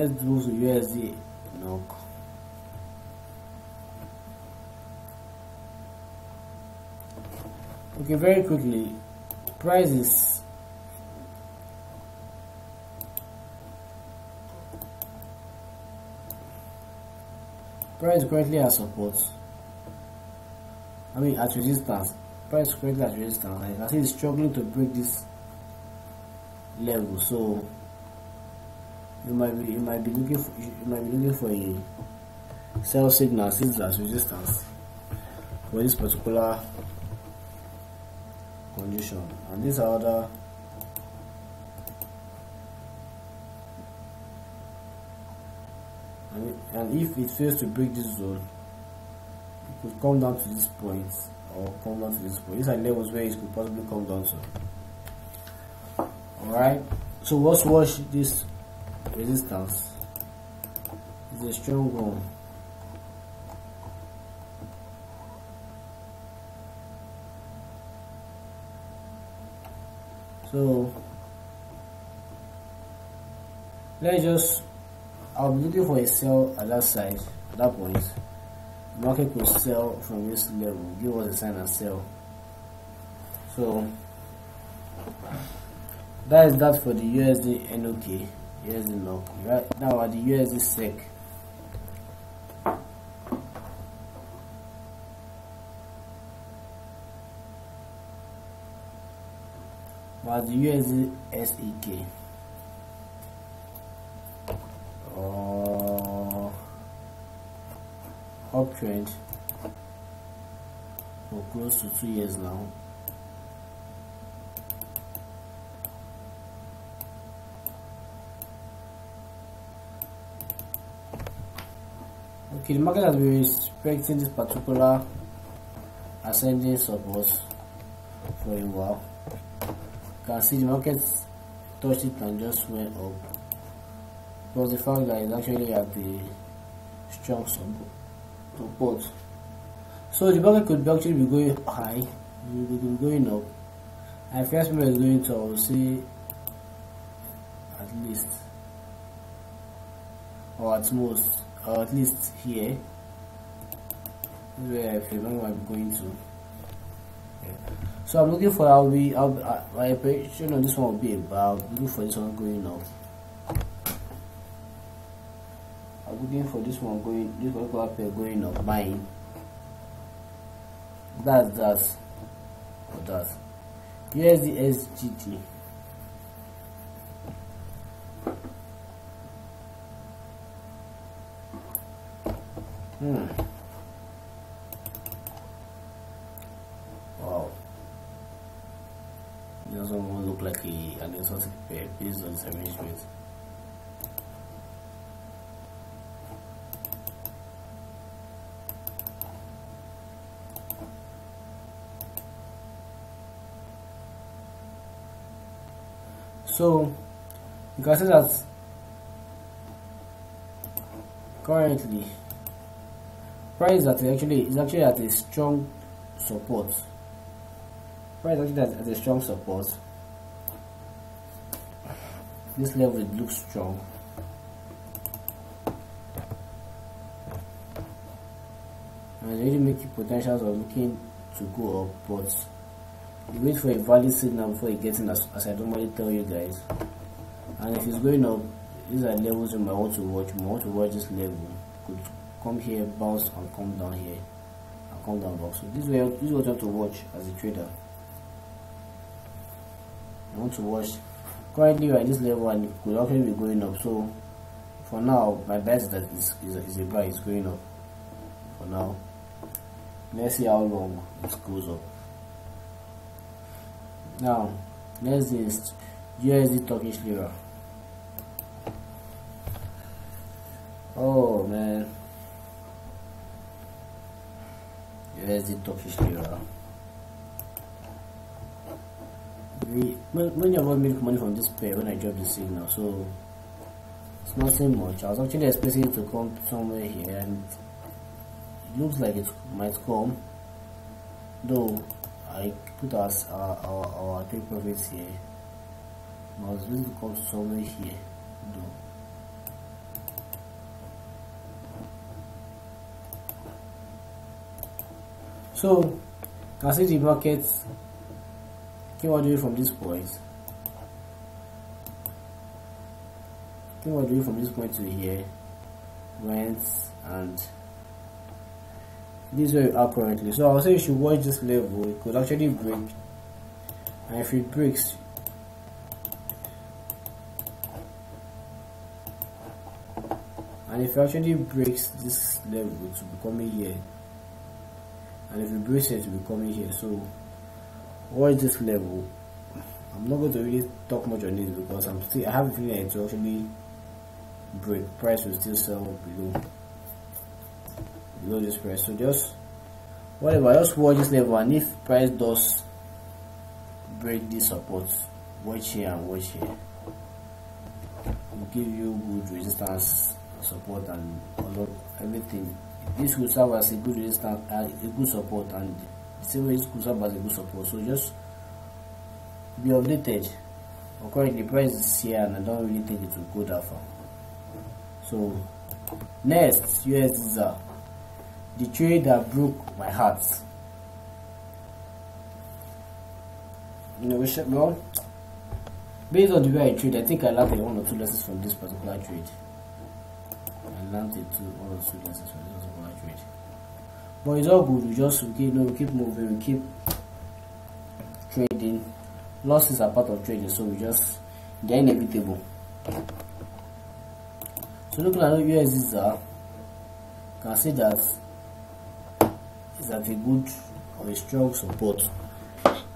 Let's do the USD NOK okay very quickly. Prices. Price currently at support I mean at resistance. Price currently at resistance. I can see it's struggling to break this level so you might be you might be looking for you might be looking for a sell signal since as resistance for this particular condition. And these are other and, and if it fails to break this zone it could come down to this point or come down to this point. These are levels where it could possibly come down to. All right so let's watch this resistance is a strong one. So let's just I'll be looking for a sell at that side at that point. Market could sell from this level give us a sign and sell. So that is that for the USD NOK USD NOK. Right now at the USD SEC. But the USD SEK. Uh, uptrend for close to two years now. Okay the market has been respecting this particular ascending support for a while you can see the market touched it and just went up. Plus the fact that it's actually at the strong support. So the market could actually be going high it be going up. I first is going to see at least or at most or at least here where I feel I'm going to. So I'm looking for I'll be I'll be, uh, my prediction on this one will be about looking for this one going up. I'm looking for this one going this one pair going up buying that's that. Or that here's the SGT Hmm. Wow. It doesn't look like a, an exotic pair based on its arrangement. So you can see that currently price that actually is actually at a strong support. Price actually at, at a strong support. This level it looks strong. And really make potentials of looking to go up but you wait for a valid signal before it gets in as, as I normally tell you guys. And if it's going up these are levels you might want to watch you might want to watch this level come here bounce and come down here and come down back so this way this is what you have to watch as a trader. I want to watch. Currently we're at this level and it could actually be going up. So for now my best is that is, is, is a buy is going up. For now. Let's see how long it goes up. Now next is USD Turkish Lira. Oh man USD Turkish Lira we many of us make money from this pair when I drop the signal so it's not nothing much. I was actually expecting it to come somewhere here and it looks like it might come though I put us our, our, our take profits here. I was going to come somewhere here though so I see the market came all the way from this point. Came all the way from this point to here. Went and this is where we are currently. So i'll say you should watch this level. It could actually break and if it breaks and if it actually breaks this level to become a here and if it breaks it be coming here so watch this level? I'm not going to really talk much on this because i'm still i have a feeling it will actually break price will still sell below below this price. So just whatever just watch this level and if price does break this support watch here and watch here. Will give you good resistance support and everything this will serve as a good resistance a good support and the same way this could serve as a good support so just be updated currently the price is here and i don't really think it will go that far so next USD the trade that broke my heart. You know, well, based on the way I trade, I think I learned one or two lessons from this particular trade. I learned it two, or two lessons from this. But it's all good. We just we keep, you know, we keep moving, we keep trading. Losses are part of trading, so we just they're inevitable. So looking at USDs are, you can see that is at a good or a strong support.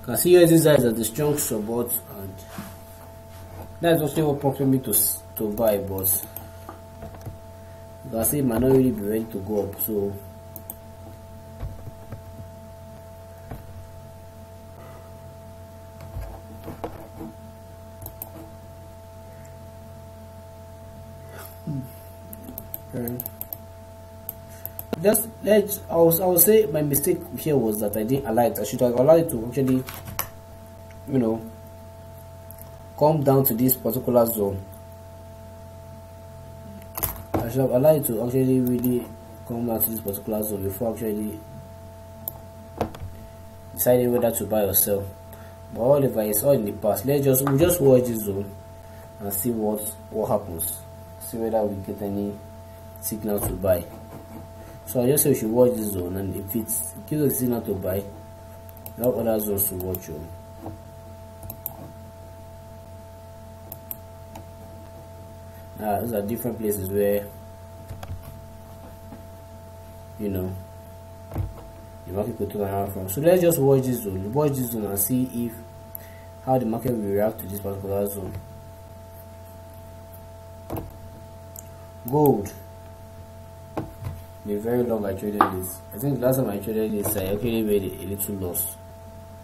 Can see USD is at a strong support and that's also what prompted me to to buy but can see it might not really be ready to go up so just let I was I would say my mistake here was that I didn't allow it. I should have allowed it to actually, you know, come down to this particular zone. I should have allowed it to actually really come down to this particular zone before actually deciding whether to buy or sell. But whatever, it's all in the past. Let's just we just watch this zone and see what what happens. See whether we get any signal to buy. So I just say we should watch this zone and if it gives us signal to buy, there are other zones to watch on. Uh, these are different places where you know the market could turn around from. So let's just watch this zone. Watch this zone and see if how the market will react to this particular zone. Gold the very long I traded this. I think last time I traded this, I actually made a, little loss.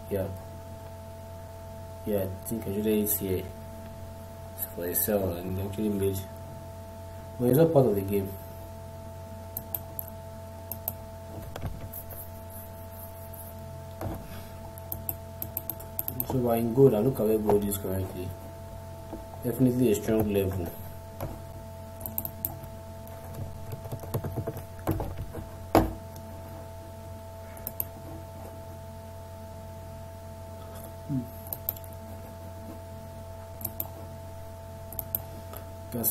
Yeah. Yeah, I think I traded it here for a sell and actually made. Well, it's not part of the game. So in gold and look at where gold is currently. Definitely a strong level.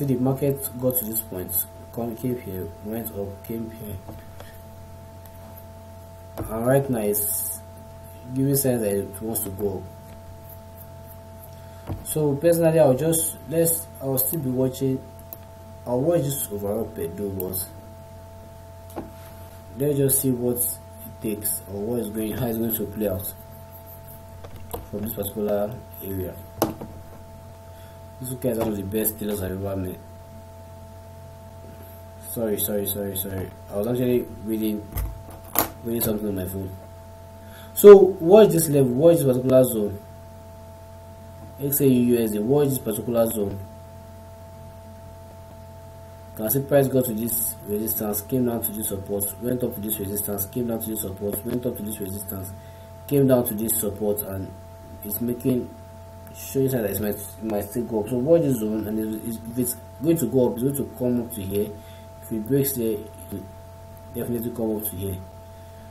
See the market got to this point come came here went up came here. And right now it's giving signs that it wants to go up. So personally i'll just let's i'll still be watching. I'll watch this overall pedo was let's just see what it takes or what is going how it's going to play out from this particular area this guy is one of the best tailors I've ever met sorry sorry sorry. Sorry I was actually reading reading something on my phone so watch this level watch this particular zone. XAU USD watch this particular zone. Can see price got to this resistance came down to this support went up to this resistance came down to this support went up to this resistance came down to this support and it's making showing that it might, might still go up. So watch this zone and if it's going to go up it's going to come up to here. If it breaks there it definitely come up to here.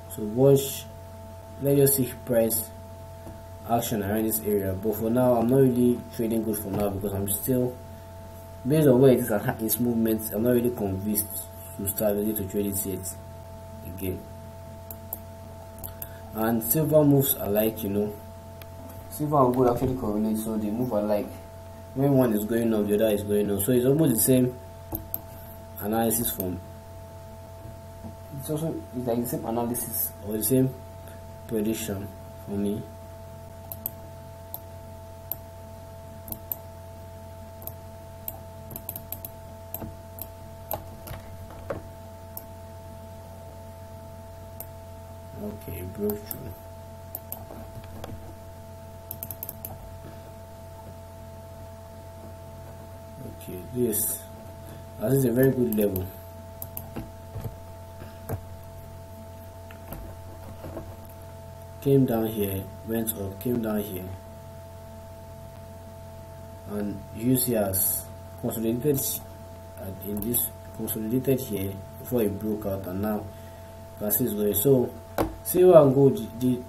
So watch let's see price action around this area. But for now i'm not really trading good for now because i'm still based on where it is and its movements i'm not really convinced to start ready to trade it yet again. And silver moves alike you know silver and gold actually correlate so they move alike when one is going up the other is going up. So it's almost the same analysis from it's also it's like the same analysis or the same prediction for me this is a very good level. Came down here went up came down here. And used here as consolidated in this consolidated here before it broke out and now can is going so silver and gold did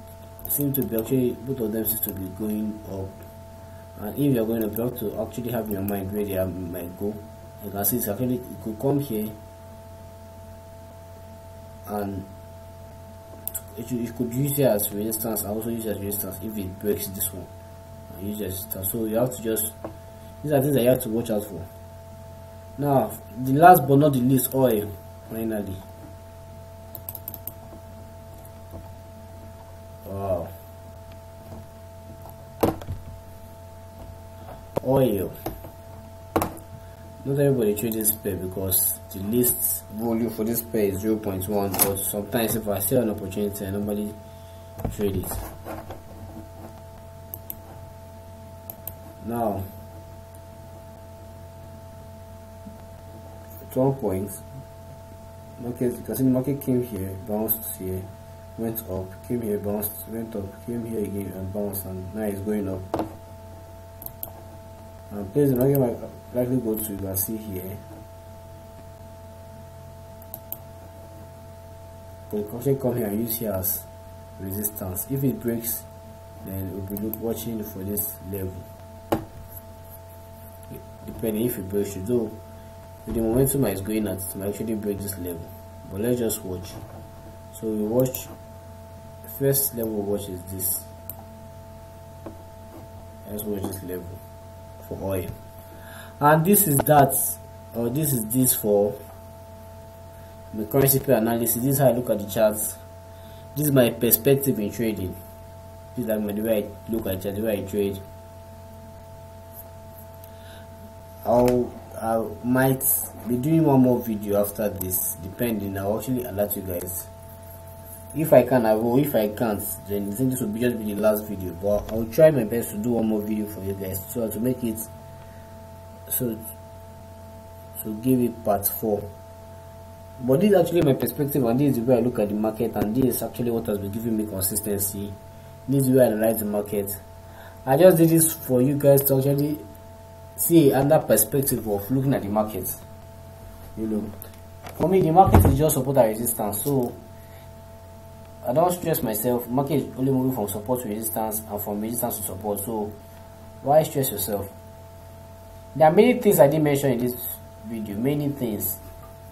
seem to be actually both of them seem to be going up. And if you're going up you have to actually have your mind where they might go you can see it's actually it could come here and it, it could use it as resistance and also use it as resistance if it breaks this one. And use resistance. So you have to just these are things that you have to watch out for. Now the last but not the least oil finally. Wow. Oil not everybody trades this pair because the least volume for this pair is 0.1 but sometimes if I see an opportunity I normally trade it. Now at one point market you can see the market came here bounced here went up came here bounced went up came here again and bounced and now it's going up. And place the market might likely go to you can see here. Question come here and use here as resistance. If it breaks then we'll be watching for this level. Depending if it breaks you though the momentum is going at it might actually break this level. But let's just watch. So we watch first level watch is this. Let's watch this level for oil and this is that or this is this for the currency pair analysis. This is how I look at the charts. This is my perspective in trading. This is like my, the way I look at the way I trade. I'll I might be doing one more video after this depending I'll actually alert you guys. If I can I will. If I can't then I think this will be just be the last video. But I'll try my best to do one more video for you guys so to make it so so give it part 4 but this is actually my perspective and this is where I look at the market and this is actually what has been giving me consistency. This is where I analyze the market. I just did this for you guys to actually see another perspective of looking at the market. You know for me the market is just support and resistance. So I don't stress myself. Market is only moving from support to resistance and from resistance to support. So why stress yourself there are many things I didn't mention in this video, many things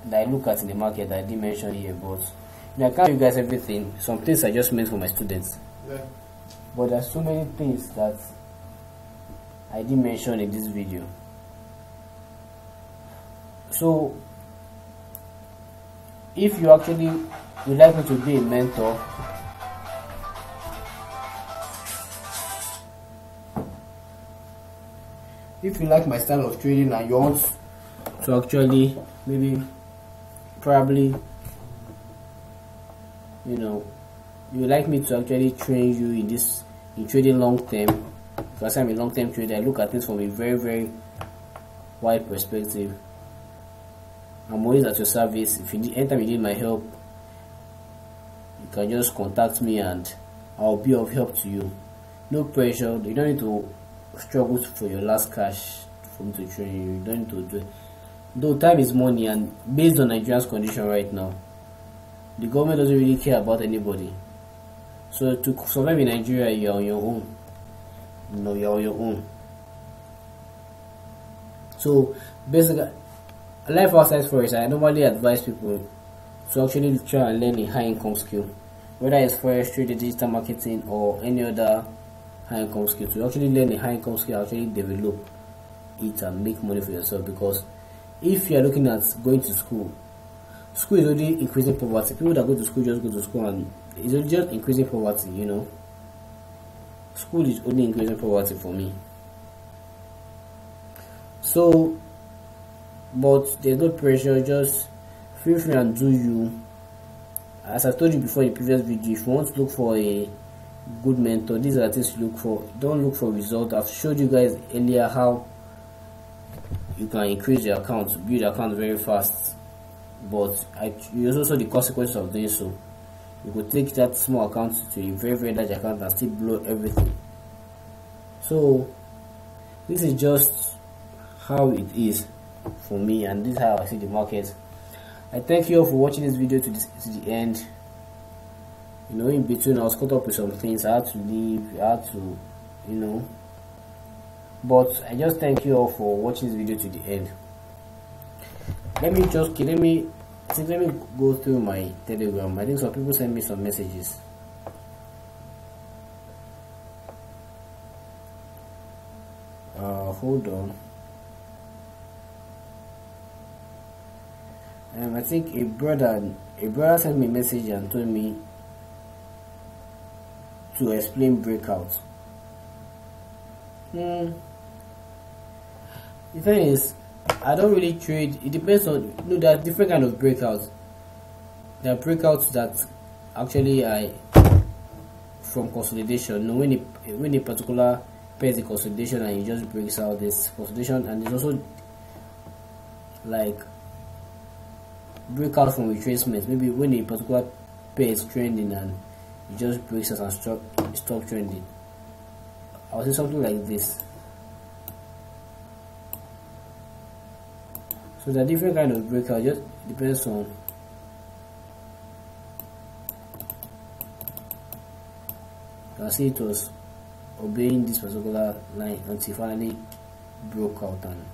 that I look at in the market that I didn't mention here, but you know, I can't give you guys everything. Some things I just meant for my students. Yeah. But there's so many things that I didn't mention in this video. So if you actually would like me to be a mentor if you like my style of trading and you want to actually maybe probably you know you like me to actually train you in this in trading long term because I'm a long term trader I look at things from a very very wide perspective. I'm always at your service. If you need anytime you need my help you can just contact me and I'll be of help to you. No pressure. You don't need to struggle for your last cash me to train you you don't need to do it. though time is money and based on Nigeria's condition right now the government doesn't really care about anybody. So to survive in Nigeria you're on your own. You know you're on your own. So basically life outside forex I normally advise people to actually try and learn a high income skill whether it's forestry digital marketing or any other high income skill to actually learn a high income skill actually develop it and make money for yourself because if you are looking at going to school school is only increasing poverty. People that go to school just go to school and it's just increasing poverty you know. School is only increasing poverty for me. So but there's no pressure just feel free and do you. As i told you before in the previous video if you want to look for a good mentor. These are things you look for. Don't look for result i've showed you guys earlier how you can increase your account build your account very fast. But I, you also saw the consequence of doing so. You could take that small account to a very very large account and still blow everything. So this is just how it is for me and this is how I see the market. I thank you all for watching this video to, this, to the end you know in between I was caught up with some things. I had to leave I had to you know. But I just thank you all for watching this video to the end. Let me just let me think let me go through my telegram. I think some people send me some messages. Uh hold on. Um, I think a brother a brother sent me a message and told me to explain breakout. Hmm. The thing is, I don't really trade. It depends on you know there are different kind of breakouts. There are breakouts that actually I from consolidation. You know, when a when a particular pair is consolidation and it just breaks out this consolidation and it's also like breakout from retracement. Maybe when a particular pair is trending and it just breaks us and stop stop trending. I'll say something like this. So the different kind of breakout just depends on you can see it was obeying this particular line until finally broke out and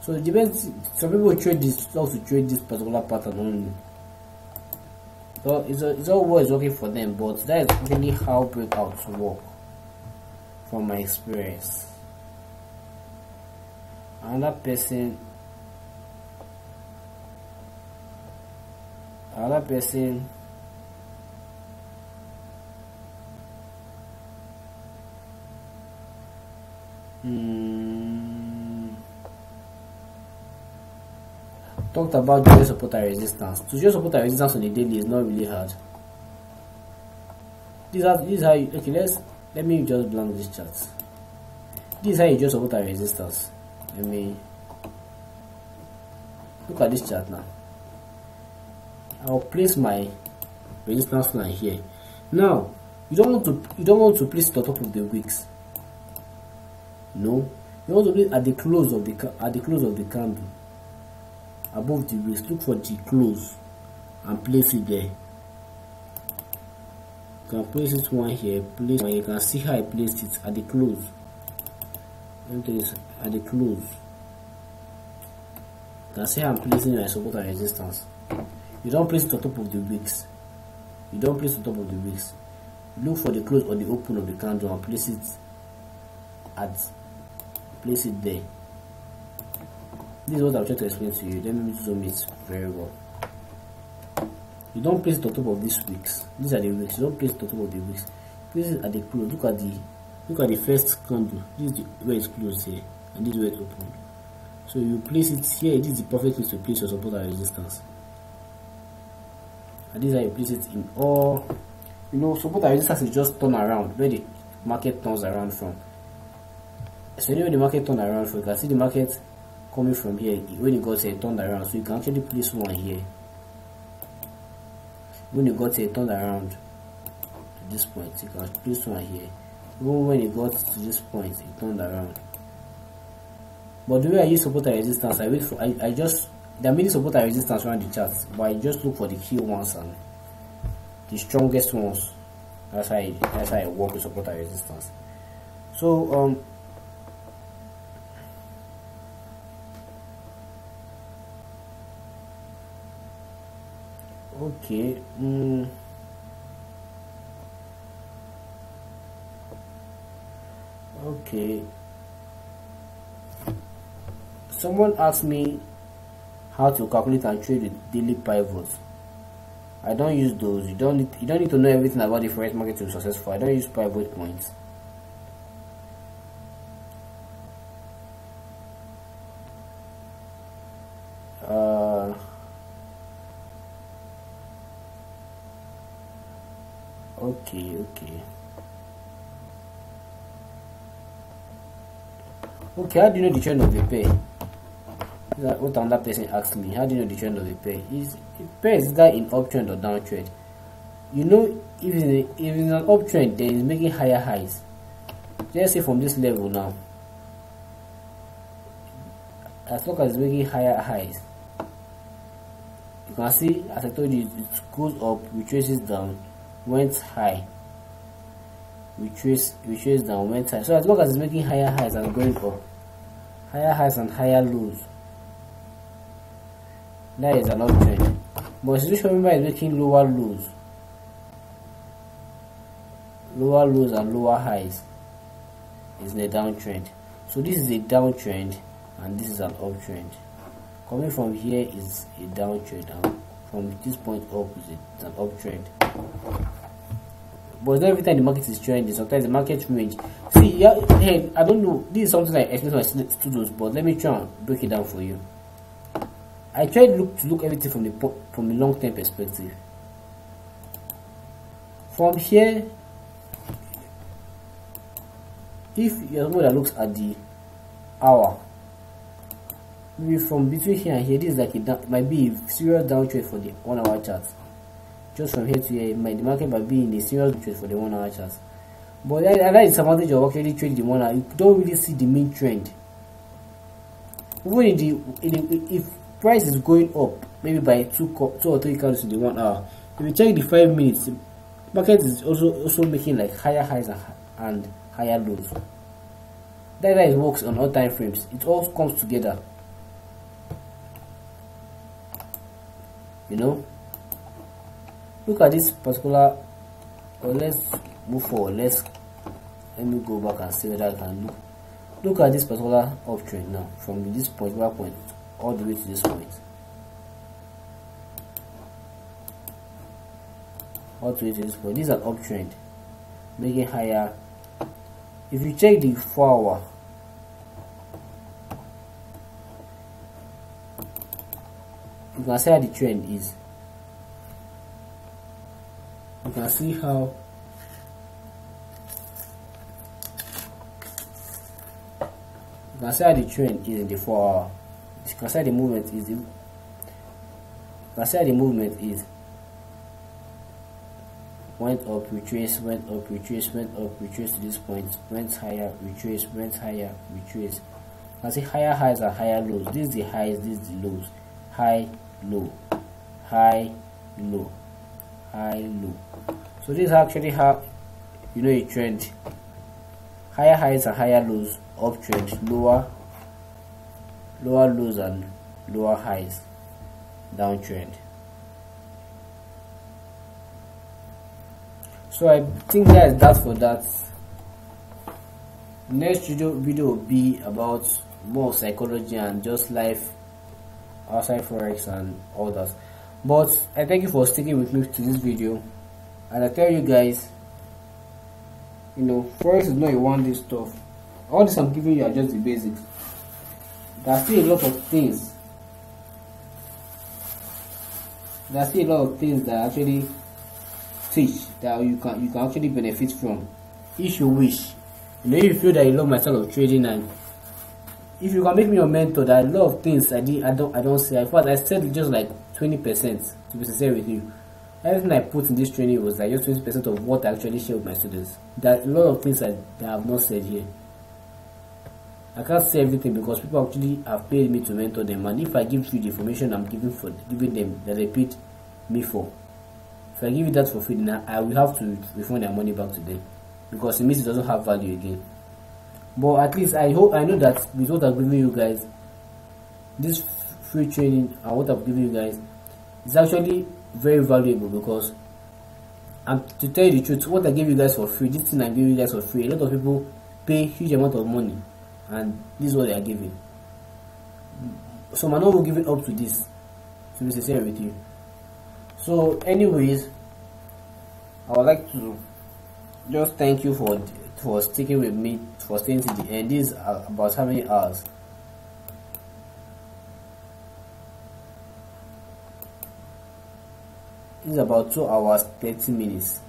so it depends some people trade this also trade this particular pattern only so it's, a, it's always working for them but that is really how breakouts work from my experience. Another person another person talked about dual support and resistance. To dual support and resistance on the daily is not really hard. This is, this is how you, okay let's let me just blank this chart. This is how you just support and resistance. Let me look at this chart now. I'll place my resistance line here. Now you don't want to you don't want to place it on top of the wicks. No, you want to place at the close of the at the close of the candle above the waist. Look for the close and place it there. You can place it one here place one you can see how I placed it at the close everything is at the close you can see how I'm placing my support and resistance. You don't place it on top of the wicks you don't place it on top of the wicks look for the close or the open of the candle and place it at place it there this is what I'm trying to explain to you. Let me zoom it very well. You don't place it on top of these wicks. These are the wicks. You don't place it on top of the wicks. Place it at the close. Look at the look at the first candle this is the, where it's closed here and this is where it's open. So you place it here. This is the perfect place to place your support and resistance. And this is how you place it in all you know support and resistance is just turn around where the market turns around from. So anyway the market turn around from you can see the market coming from here when you got here turned around so you can actually place one here. When you got here turned around to this point you can place one here. Even when you got to this point it turned around. But the way I use support and resistance I wait for I, I just there are many support and resistance around the chart but I just look for the key ones and the strongest ones that's how I, that's how I work with support and resistance. So um okay mm. okay someone asked me how to calculate and trade the daily pivots. I don't use those. You don't need you don't need to know everything about the forex market to be successful. I don't use pivot points okay okay. Okay how do you know the trend of the pair? What another person asked me. How do you know the trend of the pair? Is the pair is that in uptrend or downtrend. You know if it's, a, if it's an uptrend then it's making higher highs. Let's say from this level now. As long as it's making higher highs. You can see as i told you it goes up retraces down went high. Retrace retrace down went high. So as long as it's making higher highs and going up higher highs and higher lows. That is an uptrend but institution member is making lower lows. Lower lows and lower highs is in a downtrend. So this is a downtrend and this is an uptrend. Coming from here is a downtrend. and from this point up is an uptrend but every time the market is trending sometimes the market range. See yeah hey i don't know. This is something i explain to my students but let me try and break it down for you. I try to look to look everything from the from the long-term perspective. From here if you're that looks at the hour maybe from between here and here this is like it might be a serious downtrend for the one hour chart. Just from here to here the market might be in a serious trade for the one hour chart. But that, that is advantage of actually trading the one hour you don't really see the main trend. Even in the, in the if price is going up maybe by two two or three candles in the one hour if you check the five minutes market is also also making like higher highs and, and higher lows. That, is works on all time frames. It all comes together you know? Look at this particular well let's move forward. Let's let me go back and see whether I can look. Look at this particular uptrend now from this particular point all the way to this point. All the way to this point. This is an uptrend making higher. If you check the four hour can see how the trend is? You can see how you can see how the trend is in the four hour you can see the movement is you can see the movement is. Went up retrace went up retrace went up retrace to this point went higher retrace went higher retrace. You can see higher highs and higher lows. This is the highs this is the lows. High low high low high low. So this actually how you know a trend. Higher highs and higher lows uptrend lower lower lows and lower highs. Downtrend so i think guys that's for that. Next video video will be about more psychology and just life outside forex and all that. But i thank you for sticking with me to this video. And i tell you guys you know forex is not a one day stuff. All this i'm giving you are just the basics. There's still a lot of things. There's still a lot of things that actually teach that you can you can actually benefit from. If you wish. You know if you feel that you love my style of trading and if you can make me your mentor there are a lot of things i did i don't i don't say. In fact i said just like 20 percent to be sincere with you. Everything i put in this training was like just 20 percent of what i actually share with my students. There are a lot of things that i have not said here. I can't say everything because people actually have paid me to mentor them. And if I give you the information I'm giving for giving them they repeat me for. If I give you that for free then I will have to refund their money back to them. Because it means it doesn't have value again but at least I hope I know that with what I'm giving you guys this free training and what I've given you guys is actually very valuable because and to tell you the truth what I give you guys for free this thing I give you guys for free a lot of people pay huge amount of money and this is what they are giving. Some are not giving up to this to be sincere with you. So anyways i would like to just thank you for for sticking with me for staying to the end this is about how many hours is about two hours 30 minutes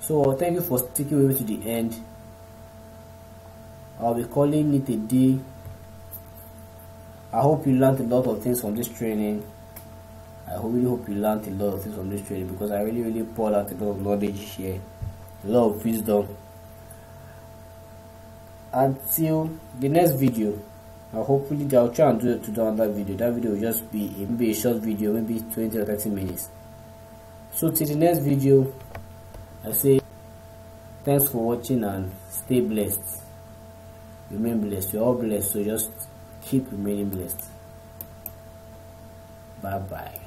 so thank you for sticking with me to the end I'll be calling it a day. I hope you learned a lot of things from this training. I really hope you learned a lot of things from this training because I really, really poured out a lot of knowledge here, a lot of wisdom. Until the next video, I hopefully I'll try and do it to do another video. That video will just be maybe a short video, maybe 20 or 30 minutes. So till the next video, I say thanks for watching and stay blessed. Remain blessed. You're all blessed so just keep remaining blessed. Bye bye